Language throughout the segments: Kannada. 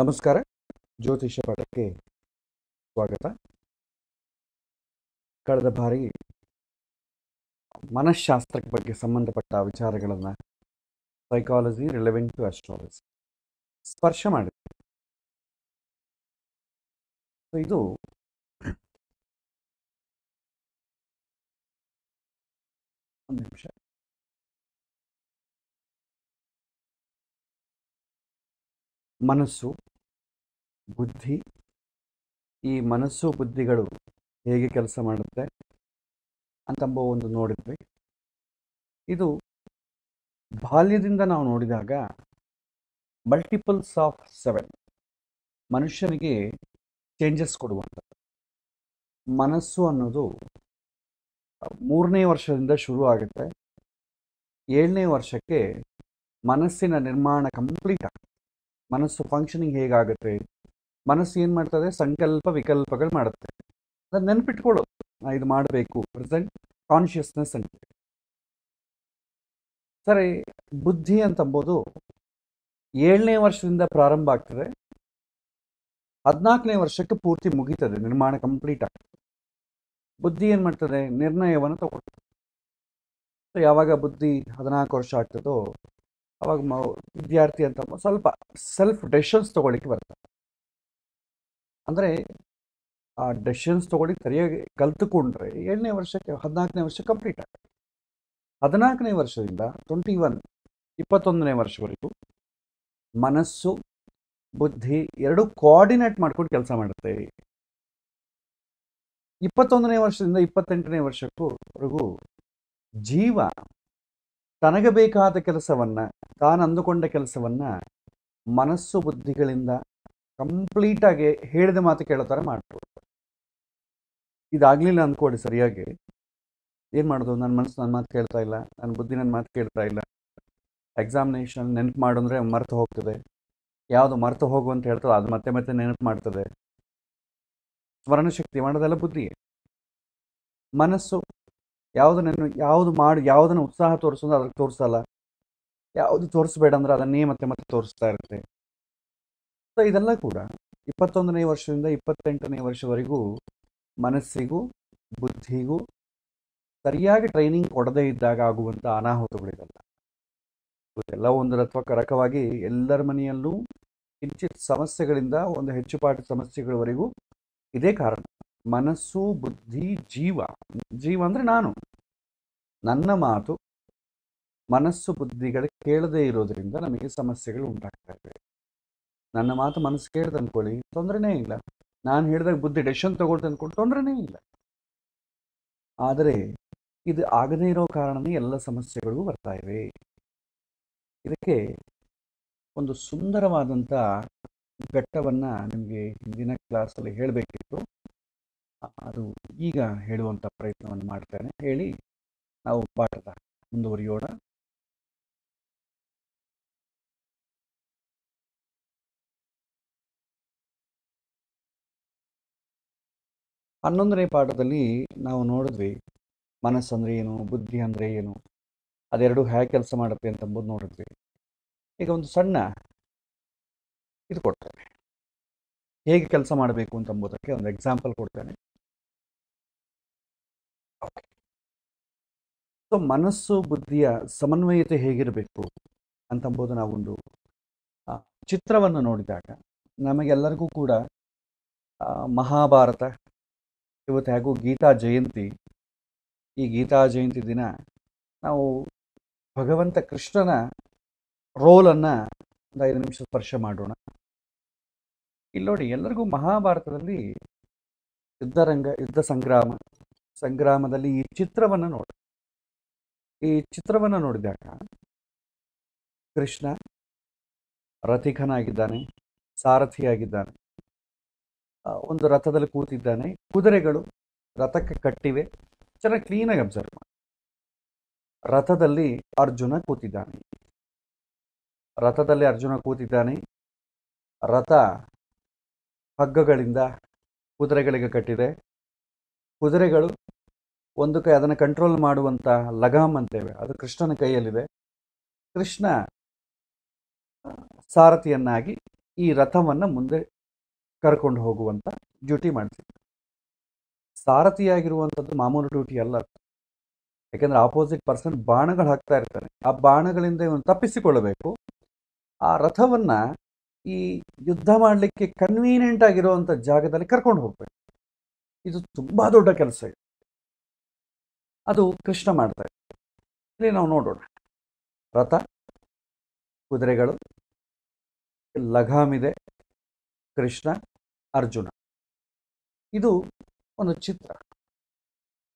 ನಮಸ್ಕಾರ. ಜ್ಯೋತಿಷ ಪಾಠಕ್ಕೆ ಸ್ವಾಗತ. ಕಳೆದ ಬಾರಿ ಮನಃಶಾಸ್ತ್ರಕ್ಕೆ ಬಗ್ಗೆ ಸಂಬಂಧಪಟ್ಟ ವಿಚಾರಗಳನ್ನು ಸೈಕಾಲಜಿ ರಿಲೆವೆಂಟ್ ಟು ಅಸ್ಟ್ರಾಲಜಿ ಸ್ಪರ್ಶ ಮಾಡಿದೆ. ಇದು ಒಂದು ನಿಮಿಷ. ಮನಸ್ಸು, ಬುದ್ಧಿ. ಈ ಮನಸ್ಸು, ಬುದ್ಧಿಗಳು ಹೇಗೆ ಕೆಲಸ ಮಾಡುತ್ತೆ ಅಂತಂಬ ಒಂದು ನೋಡಿದ್ವಿ. ಇದು ಬಾಲ್ಯದಿಂದ ನಾವು ನೋಡಿದಾಗ ಮಲ್ಟಿಪಲ್ಸ್ ಆಫ್ ಸೆವೆನ್. ಮನುಷ್ಯನಿಗೆ ಚೇಂಜಸ್ ಕೊಡುವಂಥದ್ದು. ಮನಸ್ಸು ಅನ್ನೋದು ಮೂರನೇ ವರ್ಷದಿಂದ ಶುರು ಆಗುತ್ತೆ. ಏಳನೇ ವರ್ಷಕ್ಕೆ ಮನಸ್ಸಿನ ನಿರ್ಮಾಣ ಕಂಪ್ಲೀಟ್ ಆಗುತ್ತೆ. ಮನಸ್ಸು ಫಂಕ್ಷನಿಂಗ್ ಹೇಗಾಗುತ್ತೆ? ಮನಸ್ಸು ಏನು ಮಾಡ್ತದೆ? ಸಂಕಲ್ಪ ವಿಕಲ್ಪಗಳು ಮಾಡುತ್ತೆ ಅದನ್ನ ನೆನ್ಪಿಟ್ಕೊಳ್ಳು ಇದು ಮಾಡಬೇಕು. ಪ್ರೆಸೆಂಟ್ ಕಾನ್ಷಿಯಸ್ನೆಸ್ ಅಂತ. ಸರಿ, ಬುದ್ಧಿ ಅಂತಂಬೋದು, ಏಳನೇ ವರ್ಷದಿಂದ ಪ್ರಾರಂಭ ಆಗ್ತದೆ. ಹದಿನಾಲ್ಕನೇ ವರ್ಷಕ್ಕೆ ಪೂರ್ತಿ ಮುಗೀತದೆ, ನಿರ್ಮಾಣ ಕಂಪ್ಲೀಟ್ ಆಗ್ತದೆ ಬುದ್ಧಿ ಏನು ಮಾಡ್ತದೆ? ನಿರ್ಣಯವನ್ನು ತಗೊಳ್ತದೆ. ಯಾವಾಗ ಬುದ್ಧಿ ಹದಿನಾಲ್ಕು ವರ್ಷ ಆಗ್ತದೋ ಅವಾಗ ವಿದ್ಯಾರ್ಥಿ ಅಂತ ಸ್ವಲ್ಪ ಸೆಲ್ಫ್ ಡೆಸಿಷನ್ಸ್ ತೊಗೊಳಿಕ್ಕೆ ಬರ್ತದೆ. ಅಂದರೆ, ಆ ಡೆಸಿಷನ್ಸ್ ತಗೊಳ್ಳಿ ಸರಿಯಾಗಿ ಕಲ್ತುಕೊಂಡ್ರೆ ಏಳನೇ ವರ್ಷಕ್ಕೆ, ಹದಿನಾಲ್ಕನೇ ವರ್ಷ ಕಂಪ್ಲೀಟ್ ಆಗುತ್ತೆ. ಹದಿನಾಲ್ಕನೇ ವರ್ಷದಿಂದ ಟ್ವೆಂಟಿ ಒನ್ ಇಪ್ಪತ್ತೊಂದನೇ ವರ್ಷವರೆಗೂ ಮನಸ್ಸು, ಬುದ್ಧಿ ಎರಡು ಕೋಆರ್ಡಿನೇಟ್ ಮಾಡ್ಕೊಂಡು ಕೆಲಸ ಮಾಡುತ್ತೆ. ಇಪ್ಪತ್ತೊಂದನೇ ವರ್ಷದಿಂದ ಇಪ್ಪತ್ತೆಂಟನೇ ವರ್ಷಕ್ಕೂವರೆಗೂ ಜೀವ ತನಗೆ ಬೇಕಾದ ಕೆಲಸವನ್ನ ತಾನು ಅಂದುಕೊಂಡ ಕೆಲಸವನ್ನ ಮನಸ್ಸು ಬುದ್ಧಿಗಳಿಂದ ಕಂಪ್ಲೀಟಾಗಿ ಹೇಳಿದ ಮಾತು ಕೇಳೋ ಥರ ಮಾಡ್ಬೋದು. ಇದಾಗಲಿಲ್ಲ ಅಂದ್ಕೊಡಿ ಸರಿಯಾಗಿ. ಏನು ಮಾಡೋದು? ನನ್ನ ಮನಸ್ಸು ನನ್ನ ಮಾತು ಕೇಳ್ತಾ ಇಲ್ಲ. ನನ್ನ ಬುದ್ಧಿ ನನ್ನ ಮಾತು ಕೇಳ್ತಾ ಇಲ್ಲ. ಎಕ್ಸಾಮಿನೇಷನ್ ನೆನಪು ಮಾಡು ಅಂದರೆ ಮರೆತು ಹೋಗ್ತದೆ. ಯಾವುದು ಮರೆತು ಹೋಗು ಅಂತ ಹೇಳ್ತದೆ ಅದು ಮತ್ತೆ ಮತ್ತೆ ನೆನಪು ಮಾಡ್ತದೆ. ಸ್ಮರಣಶಕ್ತಿ ಮಾಡೋದೆಲ್ಲ ಬುದ್ಧಿ. ಮನಸ್ಸು ಯಾವುದು ನೆನ ಯಾವುದು ಮಾಡಿ, ಯಾವುದನ್ನು ಉತ್ಸಾಹ ತೋರಿಸೋದು ಅದಕ್ಕೆ ತೋರಿಸಲ್ಲ. ಯಾವುದು ತೋರಿಸ್ಬೇಡ ಅಂದ್ರೆ ಅದನ್ನೇ ಮತ್ತೆ ಮತ್ತೆ ತೋರಿಸ್ತಾ ಇರುತ್ತೆ. ಸೊ ಇದೆಲ್ಲ ಕೂಡ ಇಪ್ಪತ್ತೊಂದನೇ ವರ್ಷದಿಂದ ಇಪ್ಪತ್ತೆಂಟನೇ ವರ್ಷವರೆಗೂ ಮನಸ್ಸಿಗೂ, ಬುದ್ಧಿಗೂ ಸರಿಯಾಗಿ ಟ್ರೈನಿಂಗ್ ಕೊಡದೇ ಇದ್ದಾಗ ಆಗುವಂಥ ಅನಾಹುತಗಳಿದೆಲ್ಲ ಎಲ್ಲ ಒಂದು ಕರಕವಾಗಿ ಎಲ್ಲರ ಮನೆಯಲ್ಲೂ ಕಿಂಚಿತ್ ಸಮಸ್ಯೆಗಳಿಂದ ಒಂದು ಹೆಚ್ಚುಪಾಟು ಸಮಸ್ಯೆಗಳವರೆಗೂ ಇದೇ ಕಾರಣ. ಮನಸ್ಸು, ಬುದ್ಧಿ, ಜೀವ. ಜೀವ ಅಂದರೆ ನಾನು. ನನ್ನ ಮಾತು ಮನಸ್ಸು ಬುದ್ಧಿಗಳು ಕೇಳದೇ ಇರೋದ್ರಿಂದ ನಮಗೆ ಸಮಸ್ಯೆಗಳು ಉಂಟಾಗ್ತವೆ ನನ್ನ ಮಾತು ಮನಸ್ಸು ಕೇಳ್ದು ಅಂದ್ಕೊಳ್ಳಿ ತೊಂದರೆನೇ ಇಲ್ಲ. ನಾನು ಹೇಳಿದಾಗ ಬುದ್ಧಿ ಡೆಸಿಷನ್ ತಗೊಳ್ತೆ ಅಂದ್ಕೊಂಡು ತೊಂದರೆನೇ ಇಲ್ಲ. ಆದರೆ ಇದು ಆಗದೇ ಇರೋ ಕಾರಣನೇ ಎಲ್ಲ ಸಮಸ್ಯೆಗಳು ಬರ್ತಾ ಇವೆ. ಇದಕ್ಕೆ ಒಂದು ಸುಂದರವಾದಂಥ ಘಟ್ಟವನ್ನು ನಿಮಗೆ ಹಿಂದಿನ ಕ್ಲಾಸಲ್ಲಿ ಹೇಳಬೇಕಿತ್ತು. ಅದು ಈಗ ಹೇಳುವಂಥ ಪ್ರಯತ್ನವನ್ನು ಮಾಡ್ತೇನೆ. ಹೇಳಿ ನಾವು ಪಾಠದ ಮುಂದುವರಿಯೋಣ. ಹನ್ನೊಂದನೇ ಪಾಠದಲ್ಲಿ ನಾವು ನೋಡಿದ್ವಿ, ಮನಸ್ಸು ಅಂದರೆ ಏನು, ಬುದ್ಧಿ ಅಂದರೆ ಏನು, ಅದೆರಡು ಹೇಗೆ ಕೆಲಸ ಮಾಡುತ್ತೆ ಅಂತಂಬುದು ನೋಡಿದ್ವಿ. ಈಗ ಒಂದು ಸಣ್ಣ ಇದು ಕೊಡ್ತೇನೆ. ಹೇಗೆ ಕೆಲಸ ಮಾಡಬೇಕು ಅಂತಂಬುದಕ್ಕೆ ಒಂದು ಎಕ್ಸಾಂಪಲ್ ಕೊಡ್ತೇನೆ. ಸೊ ಮನಸ್ಸು, ಬುದ್ಧಿಯ ಸಮನ್ವಯತೆ ಹೇಗಿರಬೇಕು ಅಂತಂಬುದು ನಾವೊಂದು ಚಿತ್ರವನ್ನು ನೋಡಿದಾಗ ನಮಗೆಲ್ಲರಿಗೂ ಕೂಡ ಮಹಾಭಾರತ ಇವತ್ತು ಹಾಗೂ ಗೀತಾ ಜಯಂತಿ. ಈ ಗೀತಾ ಜಯಂತಿ ದಿನ ನಾವು ಭಗವಂತ ಕೃಷ್ಣನ ರೋಲನ್ನು ಒಂದು ಐದು ನಿಮಿಷ ಸ್ಪರ್ಶ ಮಾಡೋಣ. ಇಲ್ಲಿ ನೋಡಿ ಎಲ್ಲರಿಗೂ ಮಹಾಭಾರತದಲ್ಲಿ ಯುದ್ಧರಂಗ, ಯುದ್ಧ ಸಂಗ್ರಾಮ, ಸಂಗ್ರಾಮದಲ್ಲಿ ಈ ಚಿತ್ರವನ್ನು ನೋಡಿ. ಈ ಚಿತ್ರವನ್ನು ನೋಡಿದಾಗ ಕೃಷ್ಣ ರಥಿಕನಾಗಿದ್ದಾನೆ, ಸಾರಥಿಯಾಗಿದ್ದಾನೆ. ಒಂದು ರಥದಲ್ಲಿ ಕೂತಿದ್ದಾನೆ. ಕುದುರೆಗಳು ರಥಕ್ಕೆ ಕಟ್ಟಿವೆ. ಚೆನ್ನಾಗಿ ಕ್ಲೀನಾಗಿ ಅಬ್ಸರ್ವ್ ಮಾಡಿ. ರಥದಲ್ಲಿ ಅರ್ಜುನ ಕೂತಿದ್ದಾನೆ. ರಥದಲ್ಲಿ ಅರ್ಜುನ ಕೂತಿದ್ದಾನೆ. ರಥ ಹಗ್ಗಗಳಿಂದ ಕುದುರೆಗಳಿಗೆ ಕಟ್ಟಿದೆ. ಕುದುರೆಗಳು ಒಂದು ಕೈ ಅದನ್ನು ಕಂಟ್ರೋಲ್ ಮಾಡುವಂಥ ಲಗಾಮ್ ಅಂತೇವೆ. ಅದು ಕೃಷ್ಣನ ಕೈಯಲ್ಲಿದೆ. ಕೃಷ್ಣ ಸಾರಥಿಯನ್ನಾಗಿ ಈ ರಥವನ್ನು ಮುಂದೆ ಕರ್ಕೊಂಡು ಹೋಗುವಂತ ಡ್ಯೂಟಿ ಮಾಡ್ತಿದ್ದ ಸಾರಥಿಯಾಗಿರುವಂಥದ್ದು ಮಾಮೂಲು ಡ್ಯೂಟಿ ಅಲ್ಲ ಯಾಕಂದ್ರೆ ಆಪೋಸಿಟ್ ಪರ್ಸನ್ ಬಾಣಗಳು ಹಾಕ್ತಾ ಇರ್ತಾನೆ ಆ ಬಾಣಗಳಿಂದ ಇವನು ತಪ್ಪಿಸಿಕೊಳ್ಳಬೇಕು. ಆ ರಥವನ್ನ ಈ ಯುದ್ಧ ಮಾಡಲಿಕ್ಕೆ ಕನ್ವೀನಿಯೆಂಟ್ ಆಗಿರುವಂಥ ಜಾಗದಲ್ಲಿ ಕರ್ಕೊಂಡು ಹೋಗ್ಬೇಕು. ಇದು ತುಂಬಾ ದೊಡ್ಡ ಕೆಲಸ ಇದೆ. ಅದು ಕೃಷ್ಣ ಮಾಡ್ತಾ ಇದ್ದ. ಇಲ್ಲಿ ನಾವು ನೋಡೋಣ. ರಥ, ಕುದುರೆಗಳು ಲಗಾಮಿದೆ ಕೃಷ್ಣ, ಅರ್ಜುನ. ಇದು ಒಂದು ಚಿತ್ರ.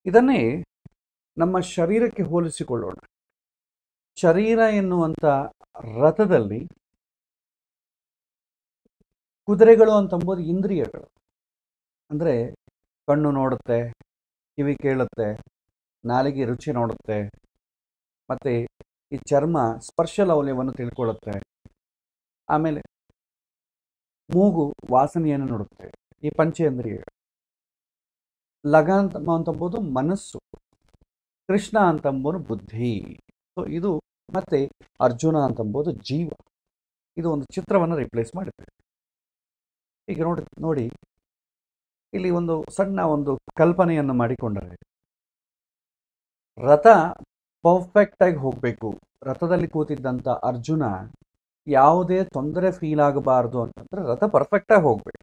ಇದನ್ನೇ ನಮ್ಮ ಶರೀರಕ್ಕೆ ಹೋಲಿಸಿಕೊಳ್ಳೋಣ. ಶರೀರ ಎನ್ನುವಂಥ ರಥದಲ್ಲಿ ಕುದುರೆಗಳು ಅಂತಂಬೋದು ಇಂದ್ರಿಯಗಳು. ಅಂದರೆ ಕಣ್ಣು ನೋಡುತ್ತೆ, ಕಿವಿ ಕೇಳುತ್ತೆ, ನಾಲಿಗೆ ರುಚಿ ನೋಡುತ್ತೆ, ಮತ್ತು ಈ ಚರ್ಮ ಸ್ಪರ್ಶ ಲೌಲ್ಯವನ್ನು ತಿಳ್ಕೊಳ್ಳುತ್ತೆ. ಆಮೇಲೆ ಮೂಗು ವಾಸನೆಯನ್ನು ನೋಡುತ್ತೆ. ಈ ಪಂಚೇಂದ್ರಿಯಗಳು ಲಗ ಅಂತ ಅಂತಂಬೋದು ಮನಸ್ಸು. ಕೃಷ್ಣ ಅಂತಂಬೋದು ಬುದ್ಧಿ. ಸೊ ಇದು ಮತ್ತೆ ಅರ್ಜುನ ಅಂತಂಬೋದು ಜೀವ. ಇದು ಒಂದು ಚಿತ್ರವನ್ನು ರಿಪ್ಲೇಸ್ ಮಾಡಿದೆ. ಈಗ ನೋಡಿ ನೋಡಿ. ಇಲ್ಲಿ ಒಂದು ಸಣ್ಣ ಒಂದು ಕಲ್ಪನೆಯನ್ನು ಮಾಡಿಕೊಂಡರೆ. ರಥ ಪರ್ಫೆಕ್ಟ್ ಆಗಿ ಹೋಗಬೇಕು. ರಥದಲ್ಲಿ ಕೂತಿದ್ದಂಥ ಅರ್ಜುನ ಯಾವುದೇ ತೊಂದರೆ ಫೀಲ್ ಆಗಬಾರ್ದು ಅಂತಂದ್ರೆ ರಥ ಪರ್ಫೆಕ್ಟ್ ಆಗಿ ಹೋಗ್ಬೇಕು.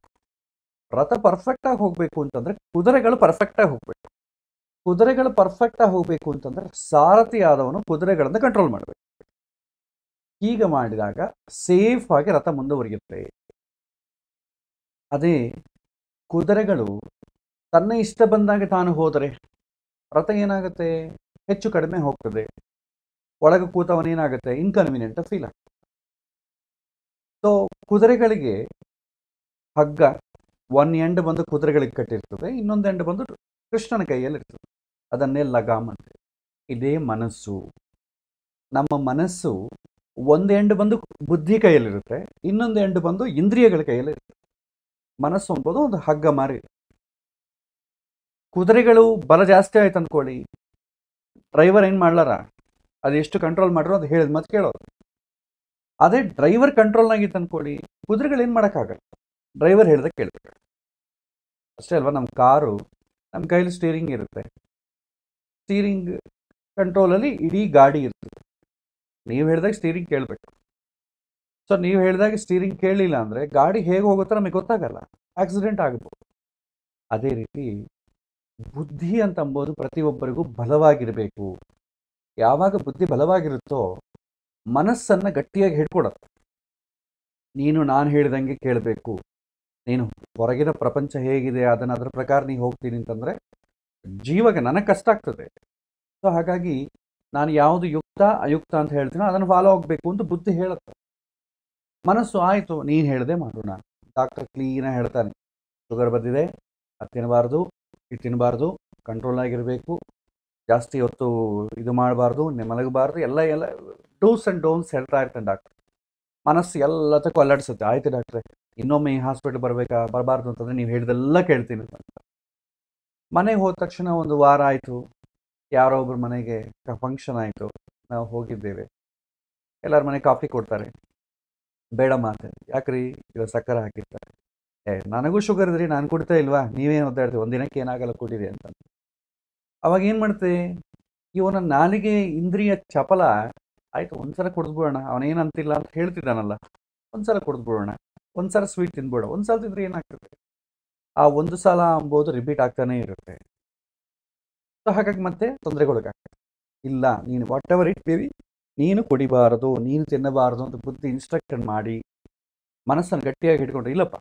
ರಥ ಪರ್ಫೆಕ್ಟ್ ಆಗಿ ಹೋಗ್ಬೇಕು ಅಂತಂದ್ರೆ ಕುದುರೆಗಳು ಪರ್ಫೆಕ್ಟ್ ಆಗಿ ಹೋಗ್ಬೇಕು. ಕುದುರೆಗಳು ಪರ್ಫೆಕ್ಟ್ ಆಗಿ ಹೋಗ್ಬೇಕು ಅಂತಂದ್ರೆ ಸಾರಥಿ ಆದವನು ಕುದುರೆಗಳನ್ನ ಕಂಟ್ರೋಲ್ ಮಾಡಬೇಕು. ಹೀಗೆ ಮಾಡಿದಾಗ ಸೇಫ್ ಆಗಿ ರಥ ಮುಂದುವರಿಯುತ್ತೆ. ಅದೇ ಕುದುರೆಗಳು ತನ್ನ ಇಷ್ಟ ಬಂದಾಗ ತಾನು ಹೋದರೆ ರಥ ಏನಾಗುತ್ತೆ? ಹೆಚ್ಚು ಕಡಿಮೆ ಹೋಗ್ತದೆ. ಒಳಗೆ ಕೂತವನೇನಾಗುತ್ತೆ? ಇನ್ಕನ್ವೀನಿಯಂಟ್ ಫೀಲ್ ಆಗ್ತದೆ ಸೊ ಕುದುರೆಗಳಿಗೆ ಹಗ್ಗ ಒನ್ ಎಂಡ್ ಬಂದು ಕುದುರೆಗಳಿಗೆ ಕಟ್ಟಿರ್ತದೆ, ಇನ್ನೊಂದು ಎಂಡ್ ಬಂದು ಕೃಷ್ಣನ ಕೈಯಲ್ಲಿ ಇರ್ತದೆ ಅದನ್ನೇ ಲಗಾಮ್ ಅಂತ ಇದೇ ಮನಸ್ಸು. ನಮ್ಮ ಮನಸ್ಸು ಒಂದು ಎಂಡ್ ಬಂದು ಬುದ್ಧಿ ಕೈಯಲ್ಲಿರುತ್ತೆ, ಇನ್ನೊಂದು ಎಂಡ್ ಬಂದು ಇಂದ್ರಿಯಗಳ ಕೈಯಲ್ಲಿರುತ್ತೆ. ಮನಸ್ಸು ಅಂಬೋದು ಒಂದು ಹಗ್ಗ ಮಾರಿ. ಕುದುರೆಗಳು ಬಲ ಜಾಸ್ತಿ ಆಯ್ತು ಅಂದ್ಕೊಳ್ಳಿ ಡ್ರೈವರ್ ಏನು ಮಾಡ್ಲಾರ? ಅದು ಎಷ್ಟು ಕಂಟ್ರೋಲ್ ಮಾಡ್ರೋ ಅದು ಹೇಳಿದ ಮತ್ತೆ ಕೇಳೋದು. ಅದೇ ಡ್ರೈವರ್ ಕಂಟ್ರೋಲ್ನಾಗಿತ್ತು ಅಂದ್ಕೊಳ್ಳಿ ಕುದುರೆಗಳು ಏನು ಮಾಡೋಕ್ಕಾಗಲ್ಲ. ಡ್ರೈವರ್ ಹೇಳ್ದಾಗ ಕೇಳಬೇಕು. ಅಷ್ಟೇ ಅಲ್ವಾ ನಮ್ಮ ಕಾರು ನಮ್ಮ ಕೈಯಲ್ಲಿ ಸ್ಟೀರಿಂಗ್ ಇರುತ್ತೆ. ಸ್ಟೀರಿಂಗ್ ಕಂಟ್ರೋಲಲ್ಲಿ ಇಡೀ ಗಾಡಿ ಇರುತ್ತೆ. ನೀವು ಹೇಳಿದಾಗ ಸ್ಟೀರಿಂಗ್ ಕೇಳಬೇಕು. ಸೊ ನೀವು ಹೇಳಿದಾಗ ಸ್ಟೀರಿಂಗ್ ಕೇಳಲಿಲ್ಲ ಅಂದರೆ ಗಾಡಿ ಹೇಗೆ ಹೋಗುತ್ತೋ ನಮಗೆ ಗೊತ್ತಾಗಲ್ಲ. ಆಕ್ಸಿಡೆಂಟ್ ಆಗ್ಬೋದು. ಅದೇ ರೀತಿ ಬುದ್ಧಿ ಅಂತ ಅಂಬೋದು ಪ್ರತಿಯೊಬ್ಬರಿಗೂ ಬಲವಾಗಿರಬೇಕು. ಯಾವಾಗ ಬುದ್ಧಿ ಬಲವಾಗಿರುತ್ತೋ ಮನಸ್ಸನ್ನು ಗಟ್ಟಿಯಾಗಿ ಹಿಡ್ಕೊಡತ್ತೆ ನೀನು ನಾನು ಹೇಳಿದಂಗೆ ಕೇಳಬೇಕು. ನೀನು ಹೊರಗಿನ ಪ್ರಪಂಚ ಹೇಗಿದೆ ಅದನ್ನು ಅದರ ಪ್ರಕಾರ ನೀ ಹೋಗ್ತೀನಿ ಅಂತಂದರೆ ಜೀವಕ್ಕೆ ನನಗೆ ಕಷ್ಟ ಆಗ್ತದೆ. ಸೊ ಹಾಗಾಗಿ ನಾನು ಯಾವುದು ಯುಕ್ತ, ಅಯುಕ್ತ ಅಂತ ಹೇಳ್ತೀನೋ ಅದನ್ನು ಫಾಲೋ ಆಗಬೇಕು ಅಂತ ಬುದ್ಧಿ ಹೇಳುತ್ತೆ. ಮನಸ್ಸು ಆಯಿತು, ನೀನು ಹೇಳ್ದೆ ಮಾಡೋಣ ಡಾಕ್ಟರ್ ಕ್ಲೀನಾಗಿ ಹೇಳ್ತಾನೆ. ಶುಗರ್ ಬಂದಿದೆ, ಅದು ತಿನ್ನಬಾರ್ದು ಇದು ತಿನ್ನಬಾರ್ದು ಕಂಟ್ರೋಲ್ ಆಗಿರಬೇಕು. ಜಾಸ್ತಿ ಹೊತ್ತು ಇದು ಮಾಡಬಾರ್ದು ಮಲಗಬಾರ್ದು, ಎಲ್ಲ ಎಲ್ಲ ಡೂಸ್ ಅಂಡ್ ಡೋನ್ಸ್ ಹೇಳ್ತಾ ಇರ್ತಾನೆ ಡಾಕ್ಟರ್. ಮನಸ್ಸು ಎಲ್ಲದಕ್ಕೂ ಅಲ್ಲಾಡಿಸುತ್ತೆ. ಆಯ್ತು ಡಾಕ್ಟ್ರೆ, ಇನ್ನೊಮ್ಮೆ ಈ ಹಾಸ್ಪಿಟಲ್ ಬರಬೇಕಾ, ಬರಬಾರ್ದು ಅಂತಂದರೆ ನೀವು ಹೇಳಿದೆಲ್ಲ ಕೇಳ್ತೀನಿ. ಅಂತ ಮನೆಗೆ ಹೋದ ತಕ್ಷಣ ಒಂದು ವಾರ ಆಯಿತು. ಯಾರೋ ಒಬ್ರು ಮನೆಗೆ ಫಂಕ್ಷನ್ ಆಯಿತು. ನಾವು ಹೋಗಿದ್ದೇವೆ. ಎಲ್ಲರ ಮನೆ ಕಾಫಿ ಕೊಡ್ತಾರೆ. ಬೇಡ ಮಾತೆ ಯಾಕ್ರಿ? ಇವಾಗ ಸಕ್ಕರೆ ಹಾಕಿರ್ತಾರೆ. ಏ, ನನಗೂ ಶುಗರ್ ಇದ್ರಿ, ನಾನು ಕುಡಿತಾ ಇಲ್ವಾ? ನೀವೇನು ಒದ್ದಾಡ್ತೀವಿ ಒಂದಿನಕ್ಕೆ ಏನಾಗಲ್ಲ ಕುಡೀರಿ ಅಂತ. ಅವಾಗ ಏನು ಮಾಡ್ತೆ? ಇವನ ನಾಲಿಗೆ ಇಂದ್ರಿಯ ಚಪಲ, ಆಯಿತು, ಒಂದ್ಸಲ ಕುಡಿದ್ಬಿಡೋಣ ಅವನೇನು ಅಂತಿಲ್ಲ ಅಂತ ಹೇಳ್ತಿದ್ದಾನಲ್ಲ, ಒಂದ್ಸಲ ಕುಡಿದ್ಬಿಡೋಣ, ಒಂದ್ಸಲ ಸ್ವೀಟ್ ತಿಂದ್ಬಿಡ ಒಂದ್ಸಲ ತಿಂದ್ರೆ ಏನಾಗ್ತದೆ ಆ ಒಂದು ಸಲ ಅಂಬೋದು ರಿಪೀಟ್ ಆಗ್ತಾನೆ ಇರುತ್ತೆ. ಸೊ ಹಾಗಾಗಿ ಮತ್ತೆ ತೊಂದರೆಗೊಳಗಾಗ್ತದೆ. ಇಲ್ಲ, ನೀನು ವಾಟ್ ಎವರ್ ಇಟ್ ಬೇಬಿ ನೀನು ಕುಡಿಬಾರದು, ನೀನು ತಿನ್ನಬಾರದು ಅಂತ ಬುದ್ಧಿ ಇನ್ಸ್ಟ್ರಕ್ಷನ್ ಮಾಡಿ, ಮನಸ್ಸನ್ನು ಗಟ್ಟಿಯಾಗಿ ಹಿಡ್ಕೊಂಡ್ರೆ ಇಲ್ಲಪ್ಪ,